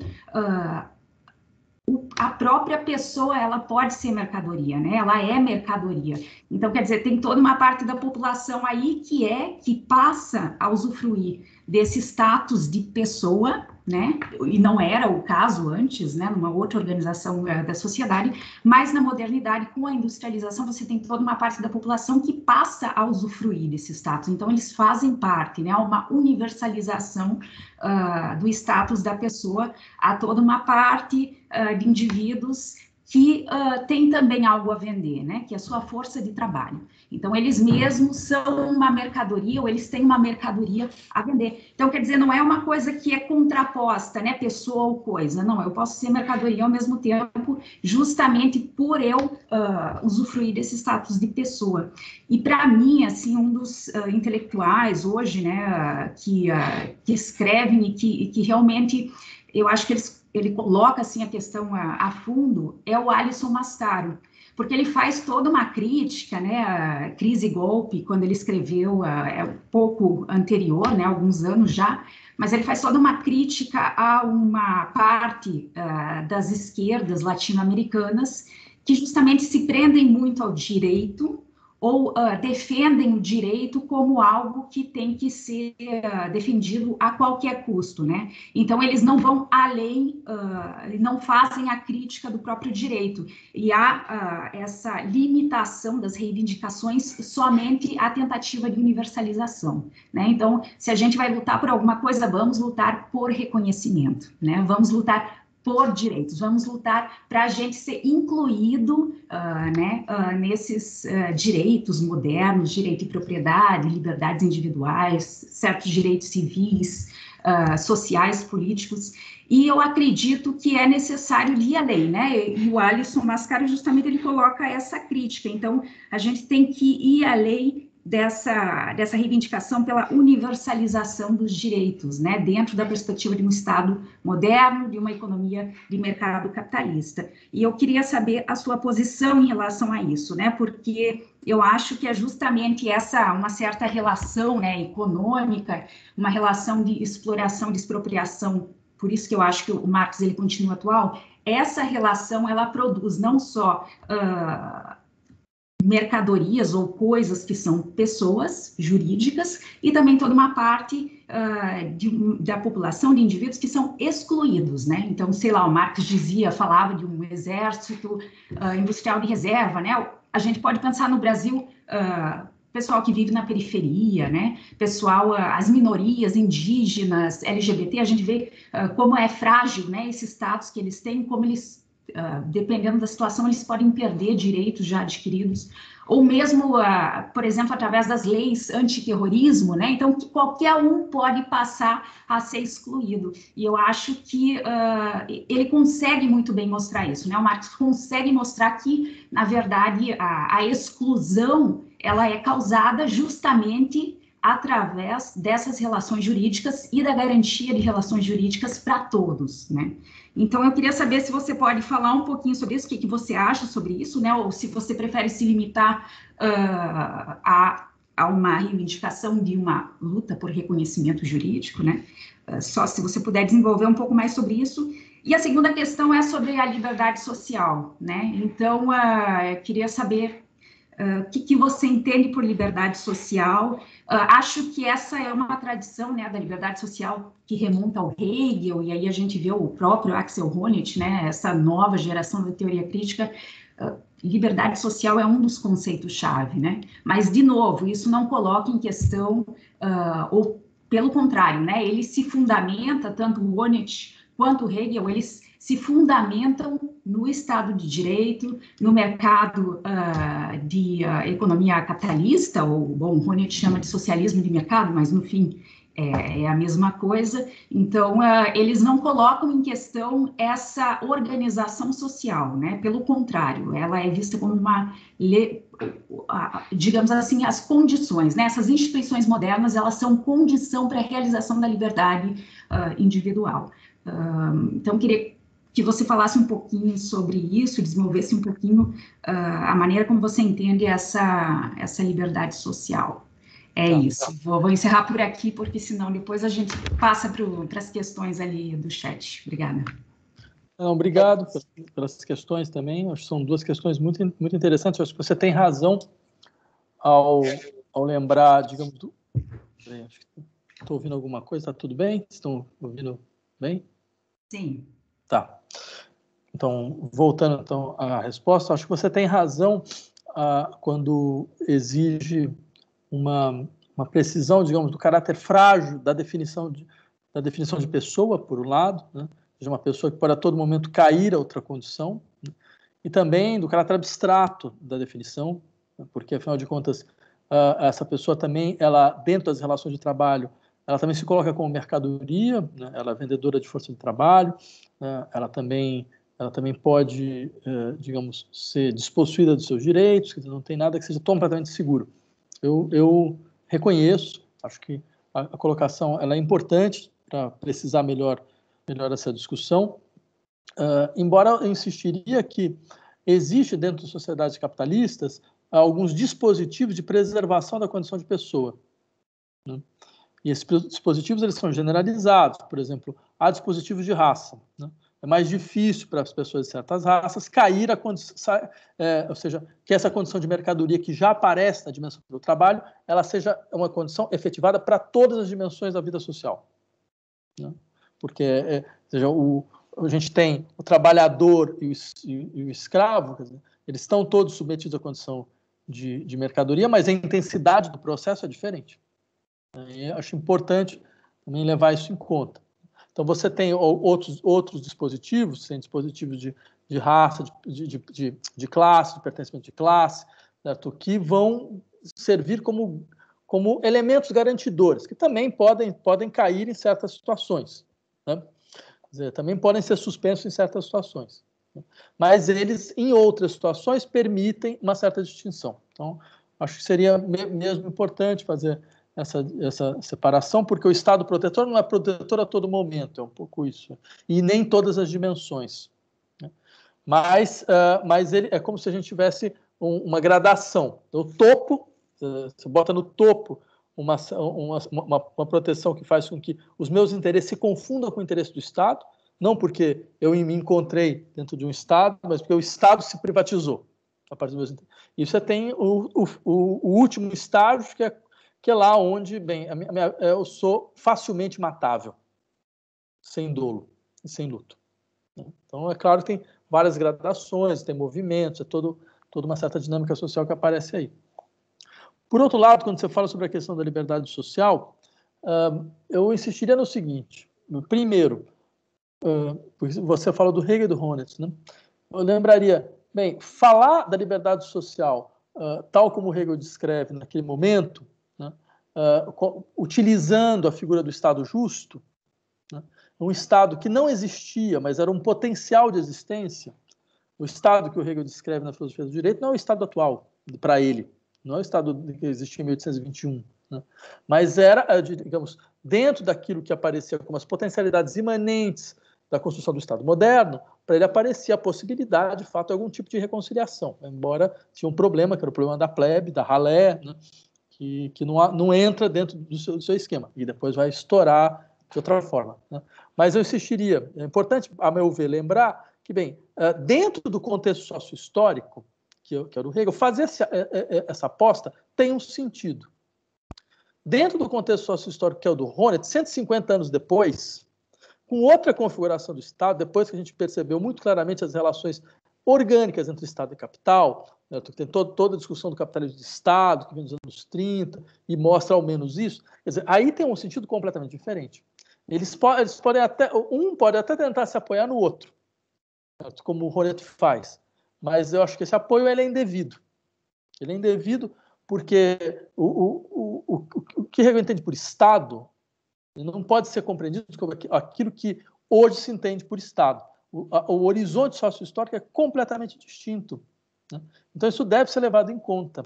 a própria pessoa ela pode ser mercadoria, né? Ela é mercadoria. Então, quer dizer, tem toda uma parte da população aí que é, que passa a usufruir desse status de pessoa, né? E não era o caso antes, né? Numa outra organização uh, da sociedade, mas na modernidade, com a industrialização, você tem toda uma parte da população que passa a usufruir desse status. Então, eles fazem parte, né? Uma universalização uh, do status da pessoa a toda uma parte uh, de indivíduos que uh, tem também algo a vender, né? Que é a sua força de trabalho. Então, eles mesmos são uma mercadoria, ou eles têm uma mercadoria a vender. Então, quer dizer, não é uma coisa que é contraposta, né? Pessoa ou coisa. Não, eu posso ser mercadoria ao mesmo tempo, justamente por eu uh, usufruir desse status de pessoa. E, para mim, assim, um dos uh, intelectuais hoje, né, que, que escrevem e que, e que realmente eu acho que eles ele coloca assim a questão a, a fundo é o Alisson Mastaro, porque ele faz toda uma crítica, né, a crise golpe, quando ele escreveu, é um pouco anterior, né, alguns anos já, mas ele faz toda uma crítica a uma parte uh, das esquerdas latino-americanas que justamente se prendem muito ao direito ou uh, defendem o direito como algo que tem que ser uh, defendido a qualquer custo, né? Então eles não vão além, uh, não fazem a crítica do próprio direito e há essa limitação das reivindicações somente à tentativa de universalização, né? Então, se a gente vai lutar por alguma coisa, vamos lutar por reconhecimento, né? Vamos lutar por direitos. Vamos lutar para a gente ser incluído uh, né, uh, nesses uh, direitos modernos, direito de propriedade, liberdades individuais, certos direitos civis, sociais, políticos. E eu acredito que é necessário ir além, né? E o Alisson Mascaro justamente ele coloca essa crítica. Então, a gente tem que ir além dessa, dessa reivindicação pela universalização dos direitos, né, dentro da perspectiva de um Estado moderno, de uma economia de mercado capitalista. E eu queria saber a sua posição em relação a isso, né, porque eu acho que é justamente essa, uma certa relação, né, econômica, uma relação de exploração, de expropriação, por isso que eu acho que o Marx, ele continua atual, essa relação, ela produz não só... Uh, mercadorias ou coisas que são pessoas jurídicas e também toda uma parte uh, de, da população de indivíduos que são excluídos, né? Então, sei lá, o Marx dizia, falava de um exército uh, industrial de reserva, né? A gente pode pensar no Brasil uh, pessoal que vive na periferia, né? Pessoal, as minorias indígenas, LGBT, a gente vê como é frágil, né? Esses status que eles têm, como eles, uh, dependendo da situação, eles podem perder direitos já adquiridos, ou mesmo, uh, por exemplo, através das leis antiterrorismo, né? Então, que qualquer um pode passar a ser excluído. E eu acho que ele consegue muito bem mostrar isso, né? O Marx consegue mostrar que, na verdade, a, a exclusão ela é causada justamente através dessas relações jurídicas e da garantia de relações jurídicas para todos, né? Então, eu queria saber se você pode falar um pouquinho sobre isso, o que, que você acha sobre isso, né? Ou se você prefere se limitar uh, a, a uma reivindicação de uma luta por reconhecimento jurídico, né? Uh, só se você puder desenvolver um pouco mais sobre isso. E a segunda questão é sobre a liberdade social, né? Então, uh, eu queria saber o que, que, você entende por liberdade social? Uh, acho que essa é uma tradição né, da liberdade social que remonta ao Hegel, e aí a gente vê o próprio Axel Honneth, né, essa nova geração da teoria crítica. Uh, liberdade social é um dos conceitos-chave, né? Mas, de novo, isso não coloca em questão, ou pelo contrário, né, ele se fundamenta, tanto o Honneth quanto o Hegel, eles se fundamentam no Estado de Direito, no mercado uh, de uh, economia capitalista, ou, bom, Rony chama de socialismo de mercado, mas, no fim, é, é a mesma coisa. Então, uh, eles não colocam em questão essa organização social, né? Pelo contrário, ela é vista como uma, digamos assim, as condições, né? Essas instituições modernas, elas são condição para a realização da liberdade individual. então, queria que você falasse um pouquinho sobre isso, desenvolvesse um pouquinho uh, a maneira como você entende essa, essa liberdade social. É tá, isso. Tá. Vou, vou, encerrar por aqui, porque senão depois a gente passa para as questões ali do chat. Obrigada. Não, obrigado pelas questões também. Acho que são duas questões muito, muito interessantes. Acho que você tem razão ao, ao lembrar, digamos, do... Estou ouvindo alguma coisa? Está tudo bem? Estão ouvindo bem? Sim. Tá. Então, voltando então à resposta, acho que você tem razão ah, quando exige uma, uma precisão, digamos, do caráter frágil da definição de, da definição de pessoa, por um lado, né? seja uma pessoa que pode a todo momento cair a outra condição, né? e também do caráter abstrato da definição, né? porque afinal de contas ah, essa pessoa também, ela dentro das relações de trabalho, ela também se coloca como mercadoria, né? ela é vendedora de força de trabalho, né? ela também ela também pode, eh, digamos, ser despossuída dos seus direitos, não tem nada que seja completamente seguro. Eu, eu reconheço, acho que a, a colocação ela é importante para precisar melhor, melhor essa discussão, uh, embora eu insistiria que existe dentro das sociedades capitalistas alguns dispositivos de preservação da condição de pessoa. Né? E esses dispositivos eles são generalizados. Por exemplo, há dispositivos de raça. Né? É mais difícil para as pessoas de certas raças cair a condição, é, ou seja, que essa condição de mercadoria que já aparece na dimensão do trabalho, ela seja uma condição efetivada para todas as dimensões da vida social. Né? Porque, é, seja, o, a gente tem o trabalhador e o, e, e o escravo, dizer, eles estão todos submetidos à condição de, de mercadoria, mas a intensidade do processo é diferente. E acho importante também levar isso em conta. Então, você tem outros, outros dispositivos, tem dispositivos de, de raça, de, de, de, de classe, de pertencimento de classe, certo? que vão servir como, como elementos garantidores, que também podem, podem cair em certas situações. Né? Dizer, também podem ser suspensos em certas situações. Né? Mas eles, em outras situações, permitem uma certa distinção. Então, acho que seria mesmo importante fazer essa, essa separação, porque o Estado protetor não é protetor a todo momento, é um pouco isso, e nem todas as dimensões. Né? Mas, uh, mas ele é como se a gente tivesse um, uma gradação. O topo, você bota no topo uma, uma, uma, uma, proteção que faz com que os meus interesses se confundam com o interesse do Estado, não porque eu me encontrei dentro de um Estado, mas porque o Estado se privatizou. a partir é, tem o, o, o, último estágio, que é, que é lá onde, bem, minha, eu sou facilmente matável, sem dolo e sem luto. Né? Então, é claro que tem várias gradações, tem movimentos, é todo, toda uma certa dinâmica social que aparece aí. Por outro lado, quando você fala sobre a questão da liberdade social, eu insistiria no seguinte: primeiro, você falou do Hegel e do Honeth, né? Eu lembraria, bem, falar da liberdade social, tal como Hegel descreve naquele momento, né? utilizando a figura do Estado justo, né? um Estado que não existia, mas era um potencial de existência. O Estado que o Hegel descreve na filosofia do direito não é o Estado atual para ele, não é o Estado que existia em 1821. Né? Mas era, eh, digamos, dentro daquilo que aparecia como as potencialidades imanentes da construção do Estado moderno, para ele aparecia a possibilidade, de fato, de algum tipo de reconciliação, embora tinha um problema, que era o problema da plebe, da ralé, né? Que, que não, não entra dentro do seu, do seu esquema, e depois vai estourar de outra forma. Né? Mas eu insistiria, é importante, a meu ver, lembrar que, bem, eh, dentro do contexto sócio-histórico, que, que é o Hegel, fazer essa, eh, essa aposta tem um sentido dentro do contexto sócio-histórico que é o do Ronet, 150 anos depois, com outra configuração do Estado, depois que a gente percebeu muito claramente as relações orgânicas entre Estado e capital, né, tem todo, toda a discussão do capitalismo de Estado, que vem dos anos 30, e mostra ao menos isso, quer dizer, aí tem um sentido completamente diferente. Eles, po eles podem até, um pode até tentar se apoiar no outro, como o Ronet faz, mas eu acho que esse apoio é indevido. Ele é indevido porque o, o, o, o que Hegel entende por Estado não pode ser compreendido como aquilo que hoje se entende por Estado. O, horizonte sócio-histórico é completamente distinto. Né? Então, isso deve ser levado em conta.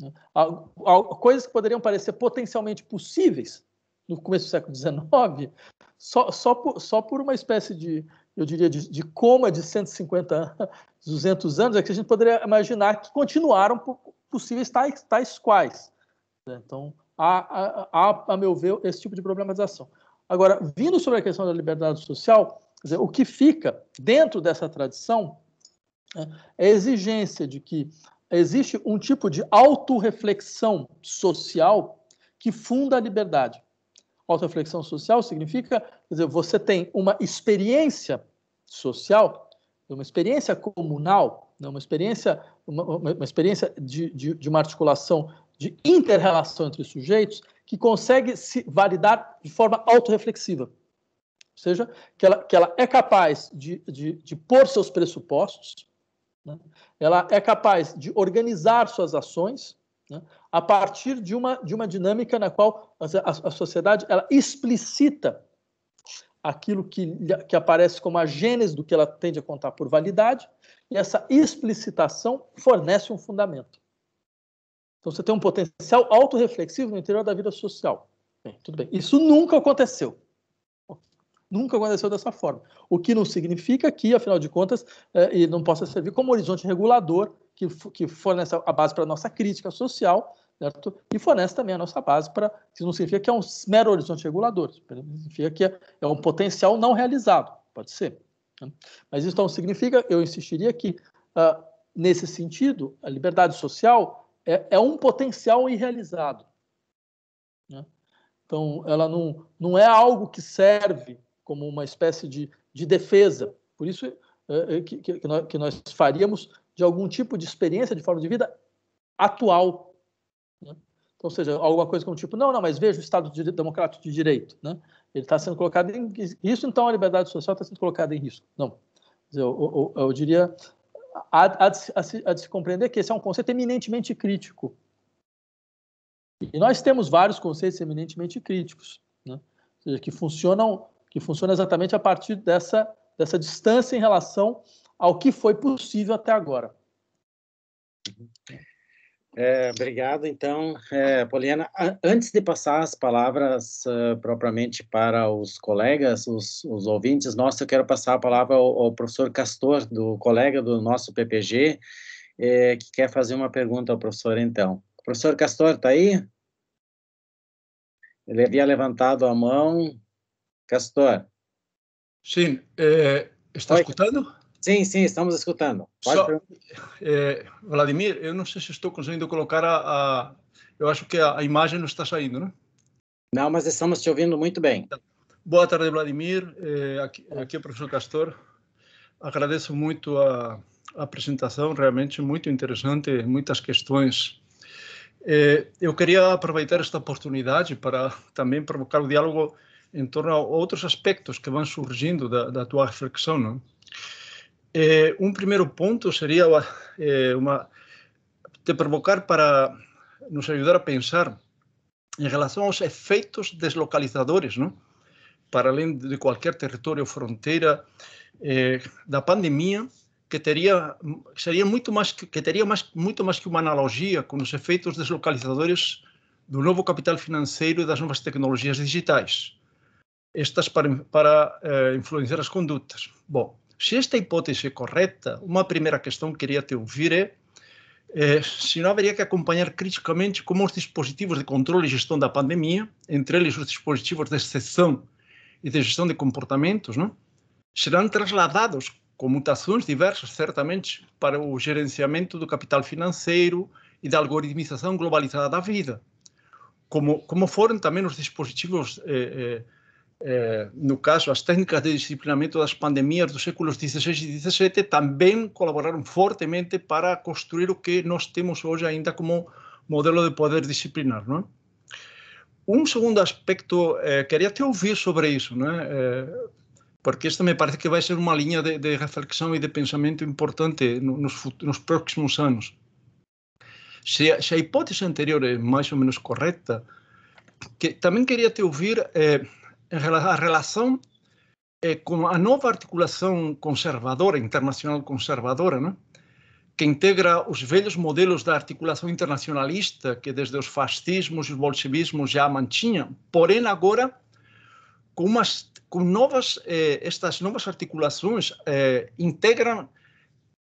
Né? Há, há coisas que poderiam parecer potencialmente possíveis no começo do século XIX, só, só, por, só por uma espécie de, eu diria, de, de coma de 150, 200 anos, é que a gente poderia imaginar que continuaram possíveis tais, tais quais. Né? Então, há, há, a meu ver, esse tipo de problematização. Agora, vindo sobre a questão da liberdade social, dizer, o que fica dentro dessa tradição né, é a exigência de que existe um tipo de autorreflexão social que funda a liberdade. Autorreflexão social significa, quer dizer, você tem uma experiência social, uma experiência comunal, né, uma experiência, uma, uma experiência de, de, de, uma articulação de inter-relação entre sujeitos que consegue se validar de forma autorreflexiva. Ou seja, que ela, que ela é capaz de, de, de pôr seus pressupostos, né? ela é capaz de organizar suas ações né? a partir de uma, de uma dinâmica na qual a, a, a sociedade ela explicita aquilo que, que aparece como a gênese do que ela tende a contar por validade e essa explicitação fornece um fundamento. Então você tem um potencial autorreflexivo no interior da vida social. Bem, tudo bem. Isso nunca aconteceu. Nunca aconteceu dessa forma. O que não significa que, afinal de contas, é, e não possa servir como horizonte regulador que, que fornece a base para a nossa crítica social, certo? e fornece também a nossa base para. Isso não significa que é um mero horizonte regulador, significa que é, é um potencial não realizado. Pode ser. Né? Mas isso não significa, eu insistiria que, uh, nesse sentido, a liberdade social é, é um potencial irrealizado. Né? Então, ela não, não é algo que serve como uma espécie de, de defesa. Por isso é, que, que, nós, que nós faríamos de algum tipo de experiência de forma de vida atual. Né? Então, ou seja, alguma coisa como tipo, não, não, mas veja o Estado de, democrático de direito. Né? ele está sendo colocado em risco, então a liberdade social está sendo colocada em risco. Não. Eu, eu, eu diria, há, há, de se, há, de se, compreender que esse é um conceito eminentemente crítico. E nós temos vários conceitos eminentemente críticos, né? seja, que funcionam, que funcionam exatamente a partir dessa, dessa distância em relação ao que foi possível até agora. É, obrigado. Então, é, Poliana, antes de passar as palavras uh, propriamente para os colegas, os, os, ouvintes nossos, eu quero passar a palavra ao, ao professor Castor, do colega do nosso PPG, é, que quer fazer uma pergunta ao professor, então. Professor Castor, está aí? Ele havia levantado a mão. Castor. Sim. É, está Oi. escutando? Sim, sim, estamos escutando. Só, é, Vladimir, eu não sei se estou conseguindo colocar a, a eu acho que a, a, imagem não está saindo, né? Não, mas estamos te ouvindo muito bem. Boa tarde, Vladimir. É, aqui, aqui é o professor Castor. Agradeço muito a, a apresentação, realmente muito interessante, muitas questões. É, eu queria aproveitar esta oportunidade para também provocar o diálogo em torno a outros aspectos que vão surgindo da, da tua reflexão. Não? É, um primeiro ponto seria é, uma, te provocar para nos ajudar a pensar em relação aos efeitos deslocalizadores, não? para além de qualquer território fronteira eh, da pandemia, que teria seria muito mais que teria mais muito mais que uma analogia com os efeitos deslocalizadores do novo capital financeiro e das novas tecnologias digitais. Estas para, para eh, influenciar as condutas. Bom, se esta hipótese é correta, uma primeira questão que queria te ouvir é é, se não haveria que acompanhar criticamente como os dispositivos de controle e gestão da pandemia, entre eles os dispositivos de exceção e de gestão de comportamentos, não? serão trasladados com mutações diversas, certamente, para o gerenciamento do capital financeiro e da algoritmização globalizada da vida, como, como foram também os dispositivos eh, eh, no caso, as técnicas de disciplinamento das pandemias dos séculos XVI e XVII também colaboraram fortemente para construir o que nós temos hoje ainda como modelo de poder disciplinar, não é? Um segundo aspecto, é, queria te ouvir sobre isso, não é? é? porque isto me parece que vai ser uma linha de, de reflexão e de pensamento importante nos, nos próximos anos. Se a, se a, hipótese anterior é mais ou menos correta, que, também queria te ouvir é, a relação é, com a nova articulação conservadora, internacional conservadora, né? que integra os velhos modelos da articulação internacionalista que desde os fascismos e os bolchevismos já mantinham, porém agora com umas com novas eh, estas novas articulações eh, integram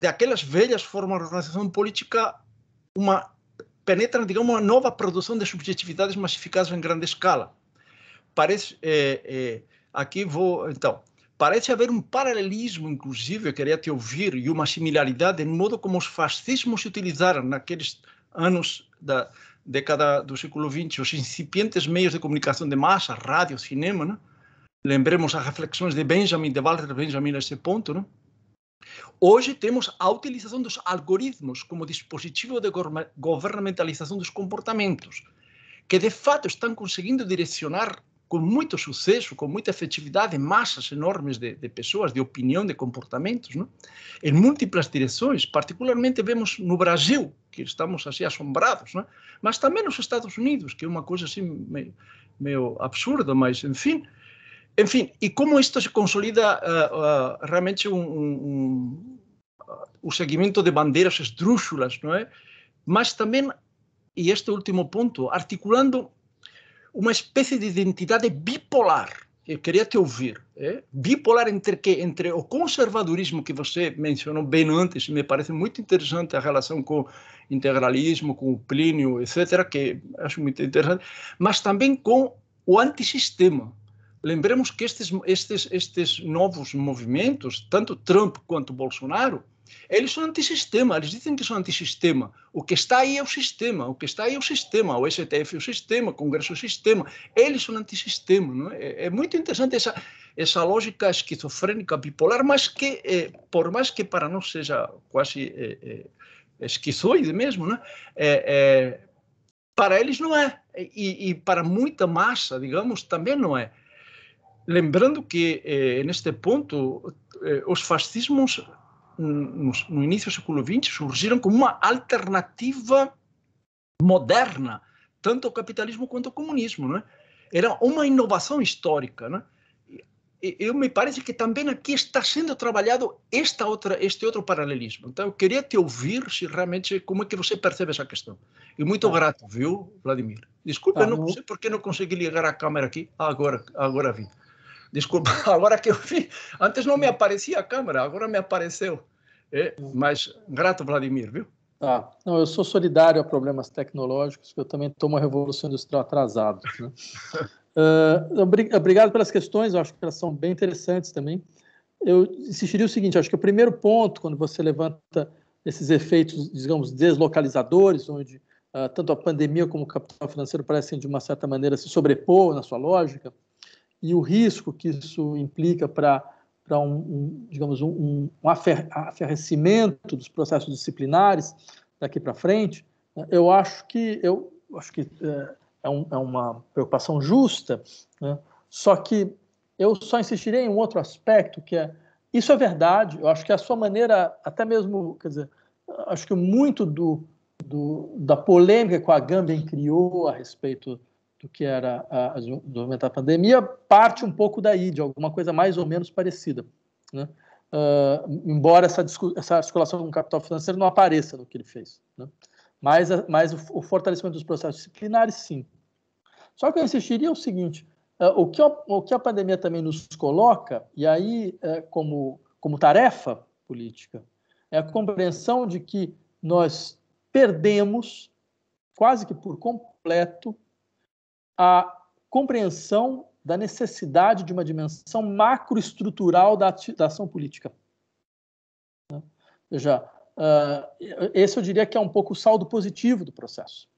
daquelas velhas formas de organização política uma penetram digamos uma nova produção de subjetividades massificadas em grande escala parece é, é, aqui vou então parece haver um paralelismo inclusive eu queria te ouvir e uma similaridade no modo como os fascismos se utilizaram naqueles anos da década do século XX os incipientes meios de comunicação de massa rádio cinema né? lembremos as reflexões de Benjamin de Walter Benjamin nesse ponto né? Hoje temos a utilização dos algoritmos como dispositivo de governamentalização dos comportamentos, que de fato estão conseguindo direcionar com muito sucesso, com muita efetividade, massas enormes de, de pessoas, de opinião, de comportamentos, não? em múltiplas direções. Particularmente vemos no Brasil, que estamos assim assombrados, não? mas também nos Estados Unidos, que é uma coisa assim meio, meio absurda, mas enfim. Enfim, e como isto se consolida uh, uh, realmente um, um, um, uh, o segmento de bandeiras esdrúxulas, não é? Mas também, e este último ponto, articulando uma espécie de identidade bipolar. Eu queria te ouvir. É? Bipolar entre que? Entre o conservadorismo que você mencionou bem antes, me parece muito interessante a relação com o integralismo, com o Plínio, etc., que acho muito interessante, mas também com o antissistema. Lembremos que estes, estes, estes novos movimentos, tanto Trump quanto Bolsonaro, eles são antissistema, eles dizem que são antissistema. O que está aí é o sistema, o que está aí é o sistema, o STF é o sistema, o Congresso é o sistema. Eles são antissistema. Não é? é, é muito interessante essa, essa lógica esquizofrênica bipolar, mas que, é, por mais que para nós seja quase é, é, esquizoide mesmo? É, para eles não é. E, e, para muita massa, digamos, também não é. Lembrando que, neste ponto, os fascismos no, no início do século XX, surgiram como uma alternativa moderna, tanto ao capitalismo quanto ao comunismo. Né? Era uma inovação histórica. Né? E, eu me parece que também aqui está sendo trabalhado esta outra, este outro paralelismo. Então, eu queria te ouvir se realmente como é que você percebe essa questão. E muito tá. grato, viu, Vladimir? Desculpe, tá, não sei por que não consegui ligar a câmera aqui. Agora, agora vi. Desculpa, agora que eu vi, antes não me aparecia a câmera, agora me apareceu. É, mas grato, Vladimir, viu? Ah, não, eu sou solidário a problemas tecnológicos, eu também estou uma revolução industrial atrasado. Né? uh, obrigado pelas questões, eu acho que elas são bem interessantes também. eu insistiria o seguinte: acho que o primeiro ponto, quando você levanta esses efeitos, digamos, deslocalizadores, onde uh, tanto a pandemia como o capital financeiro parecem, de uma certa maneira, se sobrepor na sua lógica, e o risco que isso implica para para um, um, digamos um, um aferrecimento dos processos disciplinares daqui para frente, né, eu acho que eu acho que é, é, um, é uma preocupação justa, né? só que eu só insistirei em um outro aspecto que é isso é verdade. Eu acho que a sua maneira, até mesmo, quer dizer, acho que muito do, do da polêmica que a Gambia criou a respeito do que era a, desenvolvimento da pandemia parte um pouco daí, de alguma coisa mais ou menos parecida. Né? Uh, embora essa, essa articulação com o capital financeiro não apareça no que ele fez. Né? Mas, mas o, o, fortalecimento dos processos disciplinares, sim. Só que eu insistiria o seguinte, uh, o, que a, o que a pandemia também nos coloca, e aí uh, como, como tarefa política, é a compreensão de que nós perdemos quase que por completo a compreensão da necessidade de uma dimensão macroestrutural da, da ação política. Né? Veja, uh, esse eu diria que é um pouco o saldo positivo do processo.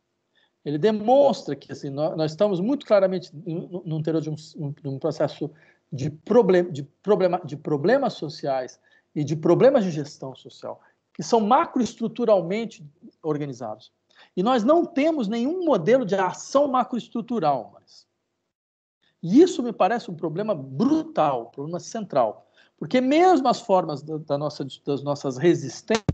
Ele demonstra que assim, nós, nós estamos muito claramente no, no interior de um, um, processo de, problem, de, problema, de problemas sociais e de problemas de gestão social que são macroestruturalmente organizados. E nós não temos nenhum modelo de ação macroestrutural mais. E isso me parece um problema brutal, um problema central. Porque mesmo as formas da, da nossa, das nossas resistências,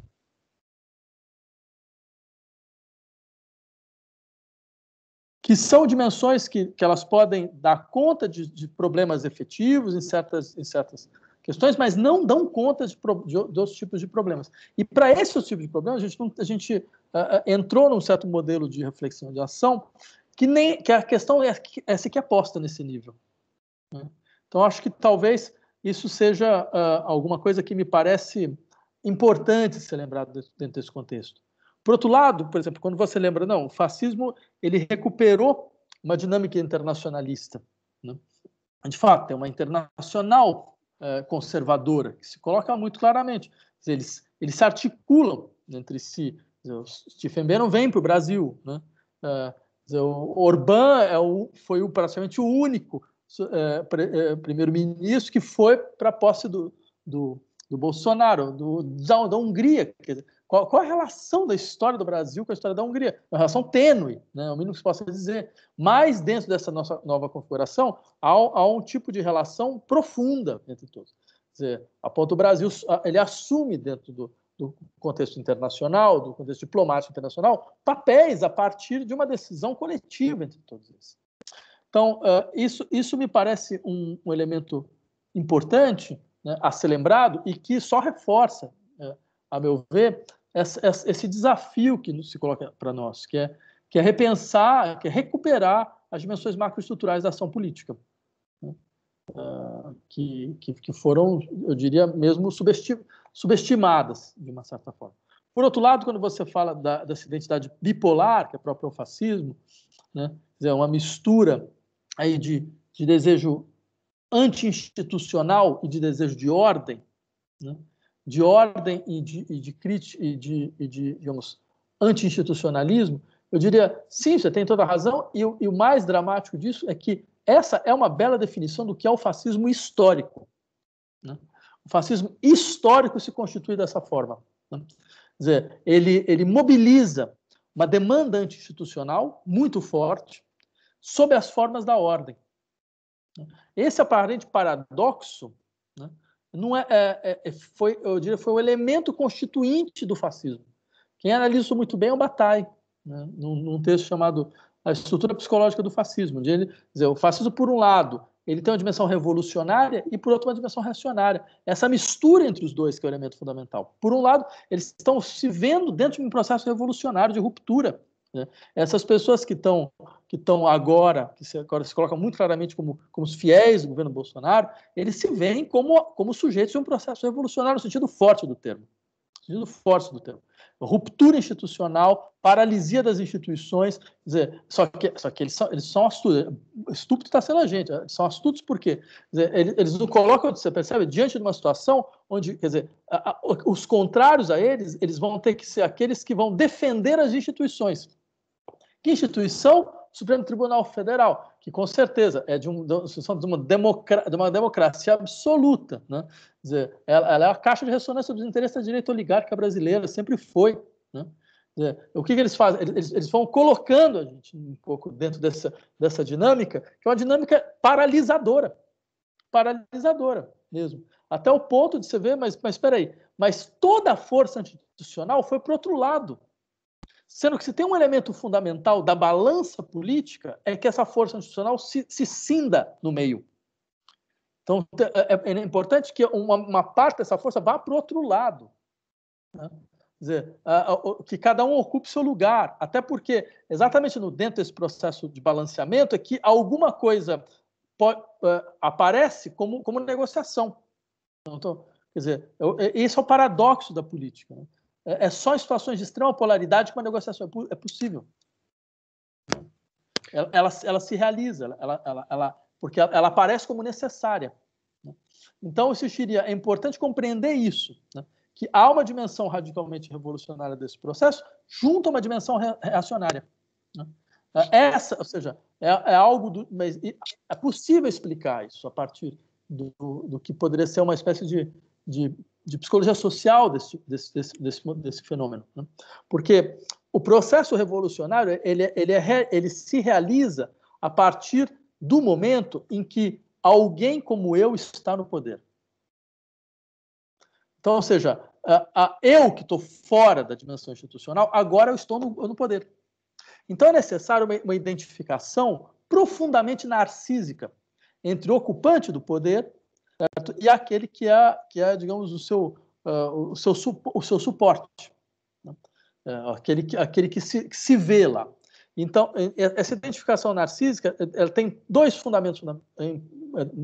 que são dimensões que, que elas podem dar conta de, de problemas efetivos em certas, em certas questões, mas não dão conta de, de, de outros tipos de problemas. E para esses tipos de problemas, a gente, a gente uh, entrou num certo modelo de reflexão de ação que nem que a questão é, é sequer aposta nesse nível. Né? Então, acho que talvez isso seja uh, alguma coisa que me parece importante ser lembrado dentro desse contexto. Por outro lado, por exemplo, quando você lembra, não, o fascismo ele recuperou uma dinâmica internacionalista. Né? De fato, é uma internacional eh, conservadora, que se coloca muito claramente. Eles, eles se articulam entre si. O Stephen Bannon vem para o Brasil. Né? Uh, o Orbán é o, foi o, praticamente o único uh, primeiro-ministro que foi para a posse do, do, do Bolsonaro, do, da, da Hungria. Dizer, qual, qual, a relação da história do Brasil com a história da Hungria? Uma relação tênue, né? é o mínimo que se possa dizer. Mas, dentro dessa nossa nova configuração, há, há um tipo de relação profunda entre todos. Quer dizer, a ponto o Brasil ele assume dentro do, do contexto internacional, do contexto diplomático internacional, papéis a partir de uma decisão coletiva entre todos eles. Então, uh, isso, isso me parece um, um elemento importante né, a ser lembrado e que só reforça, uh, a meu ver, esse desafio que se coloca para nós, que é, que é repensar, que é recuperar as dimensões macroestruturais da ação política, né? uh, que, que, que, foram, eu diria, mesmo subestimadas, de uma certa forma. Por outro lado, quando você fala da, dessa identidade bipolar, que é próprio ao fascismo, né? é uma mistura aí de, de desejo anti-institucional e de desejo de ordem, né? De ordem e de, e de e de, e de digamos, anti-institucionalismo, eu diria, sim, você tem toda a razão, e, e, o mais dramático disso é que essa é uma bela definição do que é o fascismo histórico. Né? O fascismo histórico se constitui dessa forma. Né? Quer dizer, ele, ele mobiliza uma demanda anti-institucional muito forte sob as formas da ordem. Esse aparente paradoxo né, não é, é, é, foi, eu diria, foi o elemento constituinte do fascismo. Quem analisa isso muito bem é o Bataille, né, num, num, texto chamado A Estrutura Psicológica do Fascismo, onde ele dizer, o fascismo, por um lado, ele tem uma dimensão revolucionária e, por outro, uma dimensão reacionária. Essa mistura entre os dois que é o elemento fundamental. Por um lado, eles estão se vendo dentro de um processo revolucionário de ruptura né? Essas pessoas que estão que estão agora, que se, agora se colocam muito claramente como, como os fiéis do governo Bolsonaro, eles se veem como, como sujeitos de um processo revolucionário no sentido forte do termo. No sentido forte do termo. ruptura institucional, paralisia das instituições. Quer dizer, só que, só que eles são, eles são astutos. Estúpido está sendo a gente. São astutos por quê? Eles, eles não colocam, você percebe, diante de uma situação onde, quer dizer, a, a, os contrários a eles, eles vão ter que ser aqueles que vão defender as instituições. Que instituição? Supremo Tribunal Federal, que com certeza é de, um, de, uma, de uma democracia absoluta. Né? Quer dizer, ela, ela, é a caixa de ressonância dos interesses da direita oligárquica brasileira, sempre foi. Né? Dizer, o que, que, eles fazem? Eles, eles, vão colocando a gente um pouco dentro dessa, dessa dinâmica, que é uma dinâmica paralisadora. Paralisadora mesmo. Até o ponto de você ver, mas, mas espera aí, mas toda a força institucional foi para o outro lado. Sendo que se tem um elemento fundamental da balança política é que essa força institucional se, se cinda no meio. Então, é, é, é importante que uma, uma, parte dessa força vá para o outro lado. Né? Quer dizer, a, a, que cada um ocupe seu lugar. Até porque, exatamente no, dentro desse processo de balanceamento, é que alguma coisa uh, aparece como, como negociação. Então, quer dizer, eu, esse é o paradoxo da política. Né? É, é só em situações de extrema polaridade que uma negociação é, é possível. Ela, ela, ela se realiza, ela, ela, porque ela aparece como necessária. Né? Então, eu insistiria, é importante compreender isso, né? que há uma dimensão radicalmente revolucionária desse processo, junto a uma dimensão reacionária. Né? É, essa, ou seja, é, é algo do, mas é possível explicar isso a partir do, do que poderia ser uma espécie de, de de psicologia social desse, desse, desse, desse, desse fenômeno. Né? Porque o processo revolucionário ele, ele, é, ele se realiza a partir do momento em que alguém como eu está no poder. Então, ou seja, eu que estou fora da dimensão institucional, agora eu estou no, no poder. Então é necessário uma, uma identificação profundamente narcísica entre o ocupante do poder certo? e aquele que é, que é digamos, o seu, uh, o seu, o seu suporte, né? uh, aquele, que, aquele que, se, que se vê lá. Então, essa identificação narcísica ela tem dois fundamentos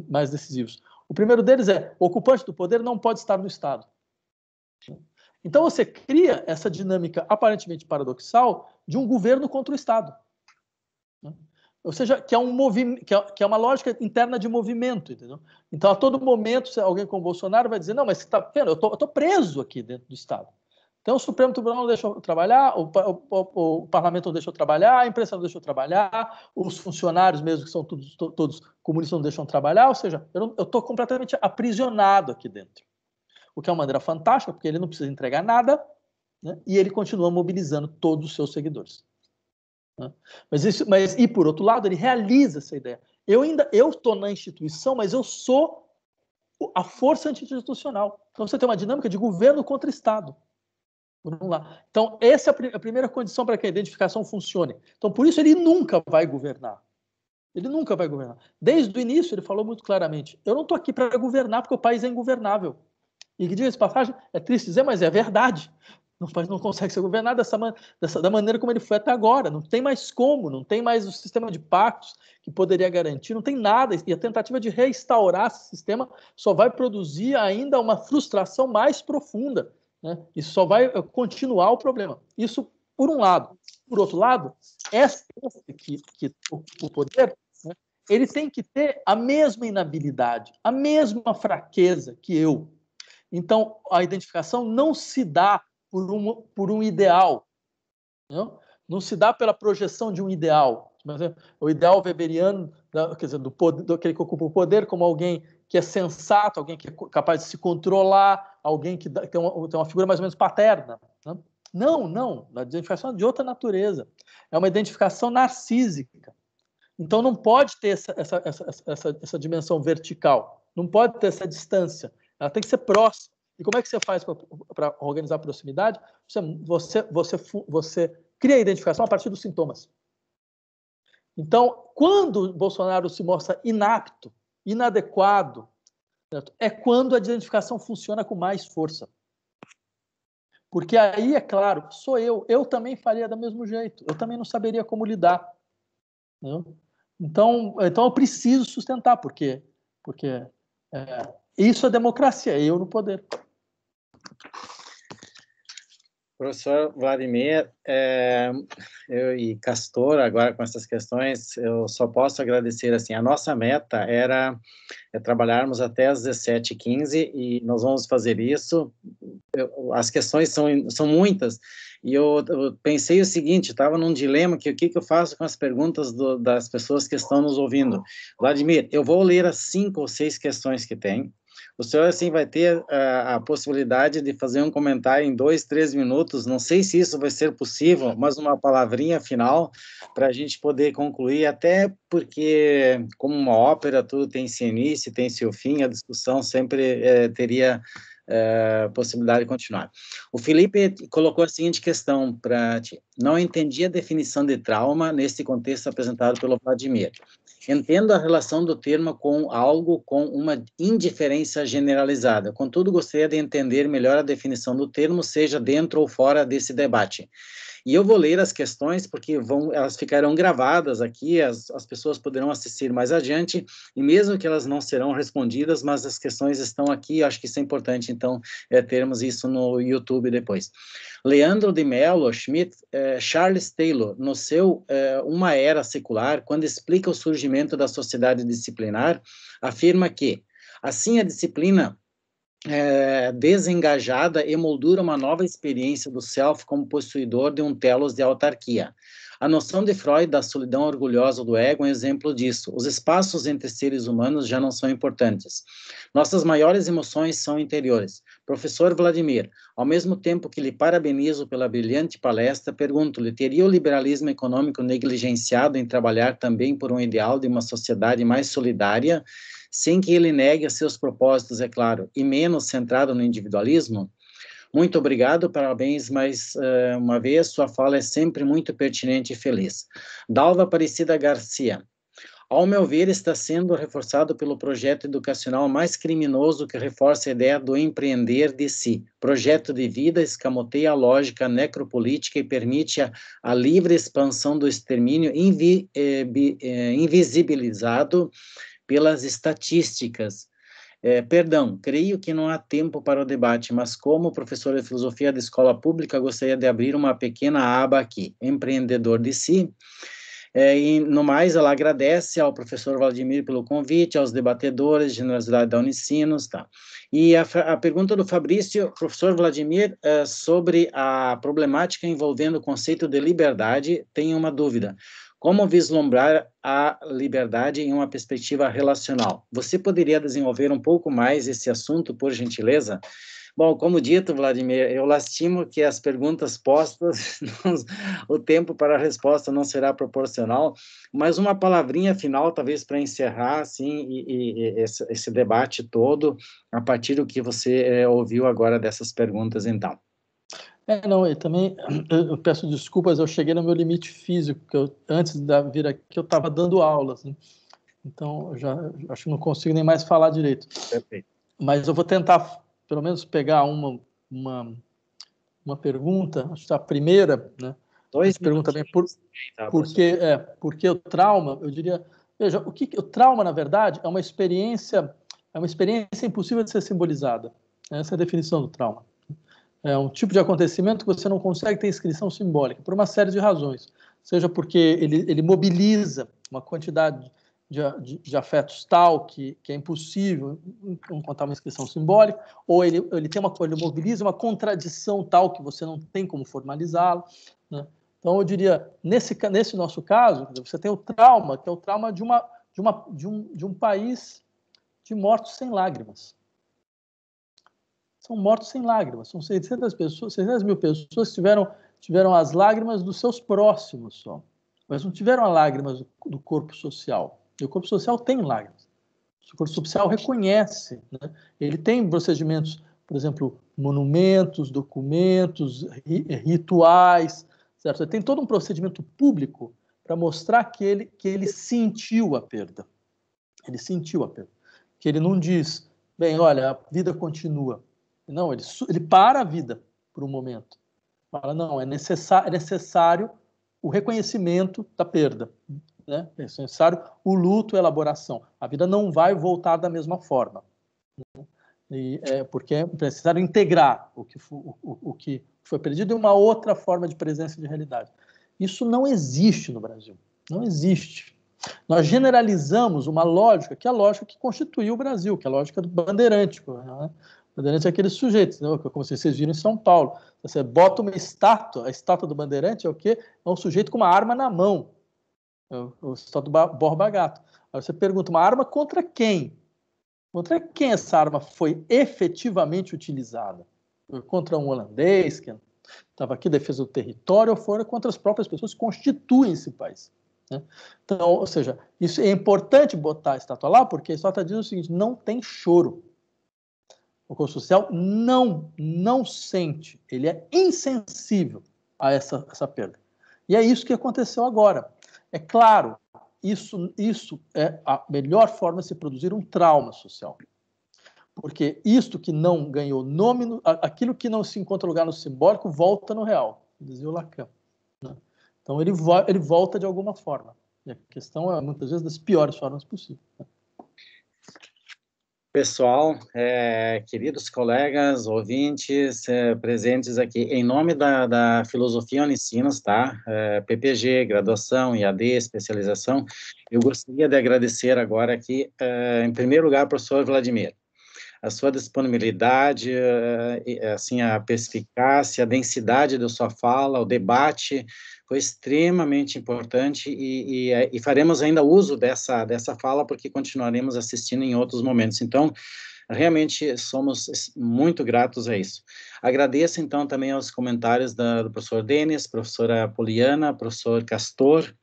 mais decisivos. O primeiro deles é o ocupante do poder não pode estar no Estado. Então, você cria essa dinâmica aparentemente paradoxal de um governo contra o Estado. Ou seja, que é, um movimento, que, é, que é uma lógica interna de movimento, entendeu? Então, a todo momento, alguém como Bolsonaro vai dizer, não, mas está vendo, eu estou preso aqui dentro do Estado. Então, o Supremo Tribunal não deixou trabalhar, o, o, o, Parlamento não deixou trabalhar, a imprensa não deixou trabalhar, os funcionários mesmo, que são todos, todos comunistas, não deixam trabalhar, ou seja, eu estou completamente aprisionado aqui dentro. O que é uma maneira fantástica, porque ele não precisa entregar nada, né, e ele continua mobilizando todos os seus seguidores. Né? Mas, isso, mas, e por outro lado, ele realiza essa ideia. Eu ainda eu estou na instituição, mas eu sou a força anti-institucional. Então você tem uma dinâmica de governo contra Estado. Então, essa é a primeira condição para que a identificação funcione. Então, por isso, ele nunca vai governar. Ele nunca vai governar. Desde o início, ele falou muito claramente: eu não estou aqui para governar porque o país é ingovernável. E que diga essa passagem, é triste dizer, mas é verdade não, não consegue ser governado dessa, dessa, da maneira como ele foi até agora. Não tem mais como, não tem mais o sistema de pactos que poderia garantir, não tem nada. E a tentativa de restaurar esse sistema só vai produzir ainda uma frustração mais profunda. Né? Isso só vai eh, continuar o problema. Isso por um lado. Por outro lado, essa que, que o, o poder né, ele tem que ter a mesma inabilidade, a mesma fraqueza que eu. Então, a identificação não se dá por um, por um ideal. Não? não se dá pela projeção de um ideal. O ideal weberiano, quer dizer, do, poder, do aquele que ocupa o poder, como alguém que é sensato, alguém que é capaz de se controlar, alguém que tem uma, tem uma figura mais ou menos paterna. Não, não, não. A identificação é de outra natureza. É uma identificação narcísica. Então não pode ter essa, essa, essa, essa, essa dimensão vertical, não pode ter essa distância. Ela tem que ser próxima. E como é que você faz para organizar a proximidade? Você, você, você, você cria a identificação a partir dos sintomas. Então, quando Bolsonaro se mostra inapto, inadequado, é quando a identificação funciona com mais força. Porque aí, é claro, sou eu. Eu também faria do mesmo jeito. Eu também não saberia como lidar. Então, então eu preciso sustentar, porque, porque é, isso é democracia, eu no poder. Professor Vladimir, é, eu e Castor, agora com essas questões, eu só posso agradecer, assim, a nossa meta era é, trabalharmos até as 17h15 e nós vamos fazer isso. Eu, as questões são, são muitas e eu, eu pensei o seguinte, estava num dilema que o que, que eu faço com as perguntas do, das pessoas que estão nos ouvindo. Vladimir, eu vou ler as cinco ou seis questões que tem, o senhor, assim, vai ter a, a, possibilidade de fazer um comentário em dois, três minutos. Não sei se isso vai ser possível, mas uma palavrinha final para a gente poder concluir, até porque, como uma ópera, tudo tem seu início, tem seu fim, a discussão sempre é, teria é, possibilidade de continuar. O Felipe colocou a seguinte questão para ti. Não entendi a definição de trauma nesse contexto apresentado pelo Vladimir. Entendo a relação do termo com algo com uma indiferença generalizada. Contudo, gostaria de entender melhor a definição do termo, seja dentro ou fora desse debate. E eu vou ler as questões, porque vão, elas ficarão gravadas aqui, as, as pessoas poderão assistir mais adiante, e mesmo que elas não serão respondidas, mas as questões estão aqui, acho que isso é importante, então, é, termos isso no YouTube depois. Leandro de Mello Schmidt, é, Charles Taylor, no seu é, Uma Era Secular, quando explica o surgimento da sociedade disciplinar, afirma que, assim, a disciplina é, desengajada emoldura uma nova experiência do self como possuidor de um telos de autarquia. A noção de Freud da solidão orgulhosa do ego é um exemplo disso. Os espaços entre seres humanos já não são importantes. Nossas maiores emoções são interiores. Professor Vladimir, ao mesmo tempo que lhe parabenizo pela brilhante palestra, pergunto-lhe: teria o liberalismo econômico negligenciado em trabalhar também por um ideal de uma sociedade mais solidária? Sem que ele negue seus propósitos, é claro, e menos centrado no individualismo? Muito obrigado, parabéns mais uh, uma vez, sua fala é sempre muito pertinente e feliz. Dalva Aparecida Garcia. Ao meu ver, está sendo reforçado pelo projeto educacional mais criminoso que reforça a ideia do empreender de si. Projeto de vida escamoteia a lógica necropolítica e permite a, a livre expansão do extermínio invi, eh, bi, eh, invisibilizado pelas estatísticas. É, perdão, creio que não há tempo para o debate, mas como professor de filosofia da escola pública, gostaria de abrir uma pequena aba aqui, empreendedor de si. É, e, no mais, ela agradece ao professor Vladimir pelo convite, aos debatedores, generosidade da Unicinos, tá? E a, a pergunta do Fabrício, professor Vladimir, é, sobre a problemática envolvendo o conceito de liberdade, tem uma dúvida. Como vislumbrar a liberdade em uma perspectiva relacional? Você poderia desenvolver um pouco mais esse assunto, por gentileza? Bom, como dito, Vladimir, eu lastimo que as perguntas postas, o tempo para a resposta não será proporcional, mas uma palavrinha final, talvez, para encerrar, assim, e, e, esse, esse, debate todo, a partir do que você é, ouviu agora dessas perguntas, então. É, não, e também eu peço desculpas, eu cheguei no meu limite físico, que eu, antes de vir aqui eu estava dando aulas, né? então eu já acho que não consigo nem mais falar direito. Perfeito. Mas eu vou tentar, pelo menos, pegar uma, uma, uma pergunta, acho que a primeira, né? Dois pergunta bem por, tá, porque, é, porque o trauma, eu diria, veja, o que o trauma, na verdade, é uma experiência, é uma experiência impossível de ser simbolizada. Essa é a definição do trauma é um tipo de acontecimento que você não consegue ter inscrição simbólica, por uma série de razões. Seja porque ele, ele mobiliza uma quantidade de, de, de afetos tal que, que é impossível encontrar uma inscrição simbólica, ou ele, ele, tem uma, ele mobiliza uma contradição tal que você não tem como formalizá-lo. Né? Então, eu diria, nesse, nesse nosso caso, você tem o trauma, que é o trauma de, uma, de, uma, de, um, de um país de mortos sem lágrimas são mortos sem lágrimas. São 600 pessoas, 600 mil pessoas que tiveram, tiveram as lágrimas dos seus próximos só, mas não tiveram as lágrimas do, corpo social. E o corpo social tem lágrimas. O corpo social reconhece. Né? Ele tem procedimentos, por exemplo, monumentos, documentos, rituais, certo? Ele tem todo um procedimento público para mostrar que ele, que ele sentiu a perda. Ele sentiu a perda. Que ele não diz, bem, olha, a vida continua. Não, ele, ele para a vida por um momento. Fala, não, é necessário, é necessário o reconhecimento da perda. Né? É necessário o luto, a elaboração. A vida não vai voltar da mesma forma. e, é, porque é necessário integrar o que, o, o, que foi perdido em uma outra forma de presença de realidade. Isso não existe no Brasil. Não existe. Nós generalizamos uma lógica que é a lógica que constituiu o Brasil, que é a lógica do bandeirante. Né? Bandeirante é aquele sujeito, né? como vocês viram em São Paulo. Você bota uma estátua, a estátua do bandeirante é o quê? É um sujeito com uma arma na mão. É o estátua do Borba Gato. Aí você pergunta, uma arma contra quem? Contra quem essa arma foi efetivamente utilizada? Contra um holandês que estava aqui defesa do território ou fora contra as próprias pessoas que constituem esse país? Né? Então, ou seja, isso é importante botar a estátua lá, porque a estátua diz o seguinte: não tem choro. O corpo social não, não sente, ele é insensível a essa, essa perda. E é isso que aconteceu agora. É claro, isso, isso é a melhor forma de se produzir um trauma social. Porque isto que não ganhou nome, aquilo que não se encontra lugar no simbólico, volta no real, dizia o Lacan. Né? Então ele, vo ele volta de alguma forma. E a questão é, muitas vezes, das piores formas possíveis. Né? Pessoal, é, queridos colegas, ouvintes é, presentes aqui, em nome da, da Filosofia Unicinos, tá? É, PPG, graduação, IAD, especialização, eu gostaria de agradecer agora aqui, é, em primeiro lugar, ao professor Vladimir, a sua disponibilidade, é, assim, a perspicácia, a densidade da sua fala, o debate, foi extremamente importante e, e, é, e, faremos ainda uso dessa, dessa fala porque continuaremos assistindo em outros momentos. Então, realmente somos muito gratos a isso. Agradeço, então, também aos comentários da, do professor Denis, professora Poliana, professor Castor,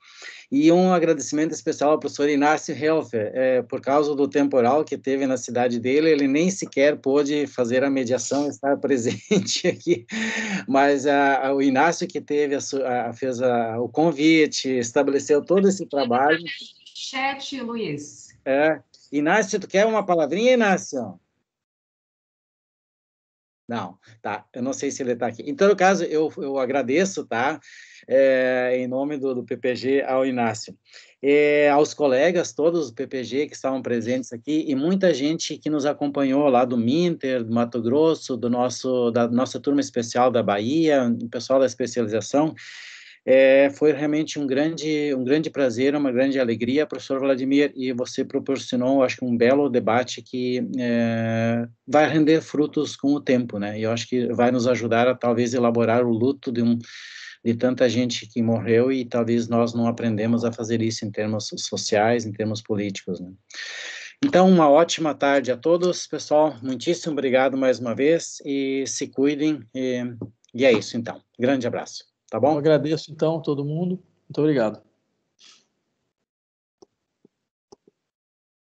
e um agradecimento especial ao professor Inácio Helfer, é, por causa do temporal que teve na cidade dele, ele nem sequer pôde fazer a mediação, estar presente aqui, mas a, a, o Inácio que teve a, fez o convite, estabeleceu todo esse trabalho. Chat, Luiz. É. Inácio, tu quer uma palavrinha, Inácio? Não, tá. Eu não sei se ele está aqui. Então, no caso, eu, eu agradeço, tá? É, em nome do, do PPG ao Inácio. É, aos colegas todos do PPG que estavam presentes aqui e muita gente que nos acompanhou lá do Minter, do Mato Grosso, do nosso, da nossa turma especial da Bahia, o pessoal da especialização. É, foi realmente um grande, um grande prazer, uma grande alegria, professor Vladimir, e você proporcionou, acho que um belo debate que é, vai render frutos com o tempo, né? E eu acho que vai nos ajudar a talvez elaborar o luto de um de tanta gente que morreu e talvez nós não aprendemos a fazer isso em termos sociais, em termos políticos, né? Então, uma ótima tarde a todos, pessoal. Muitíssimo obrigado mais uma vez e se cuidem. E, e é isso, então. Grande abraço. Tá bom? Eu agradeço, então, todo mundo. Muito obrigado.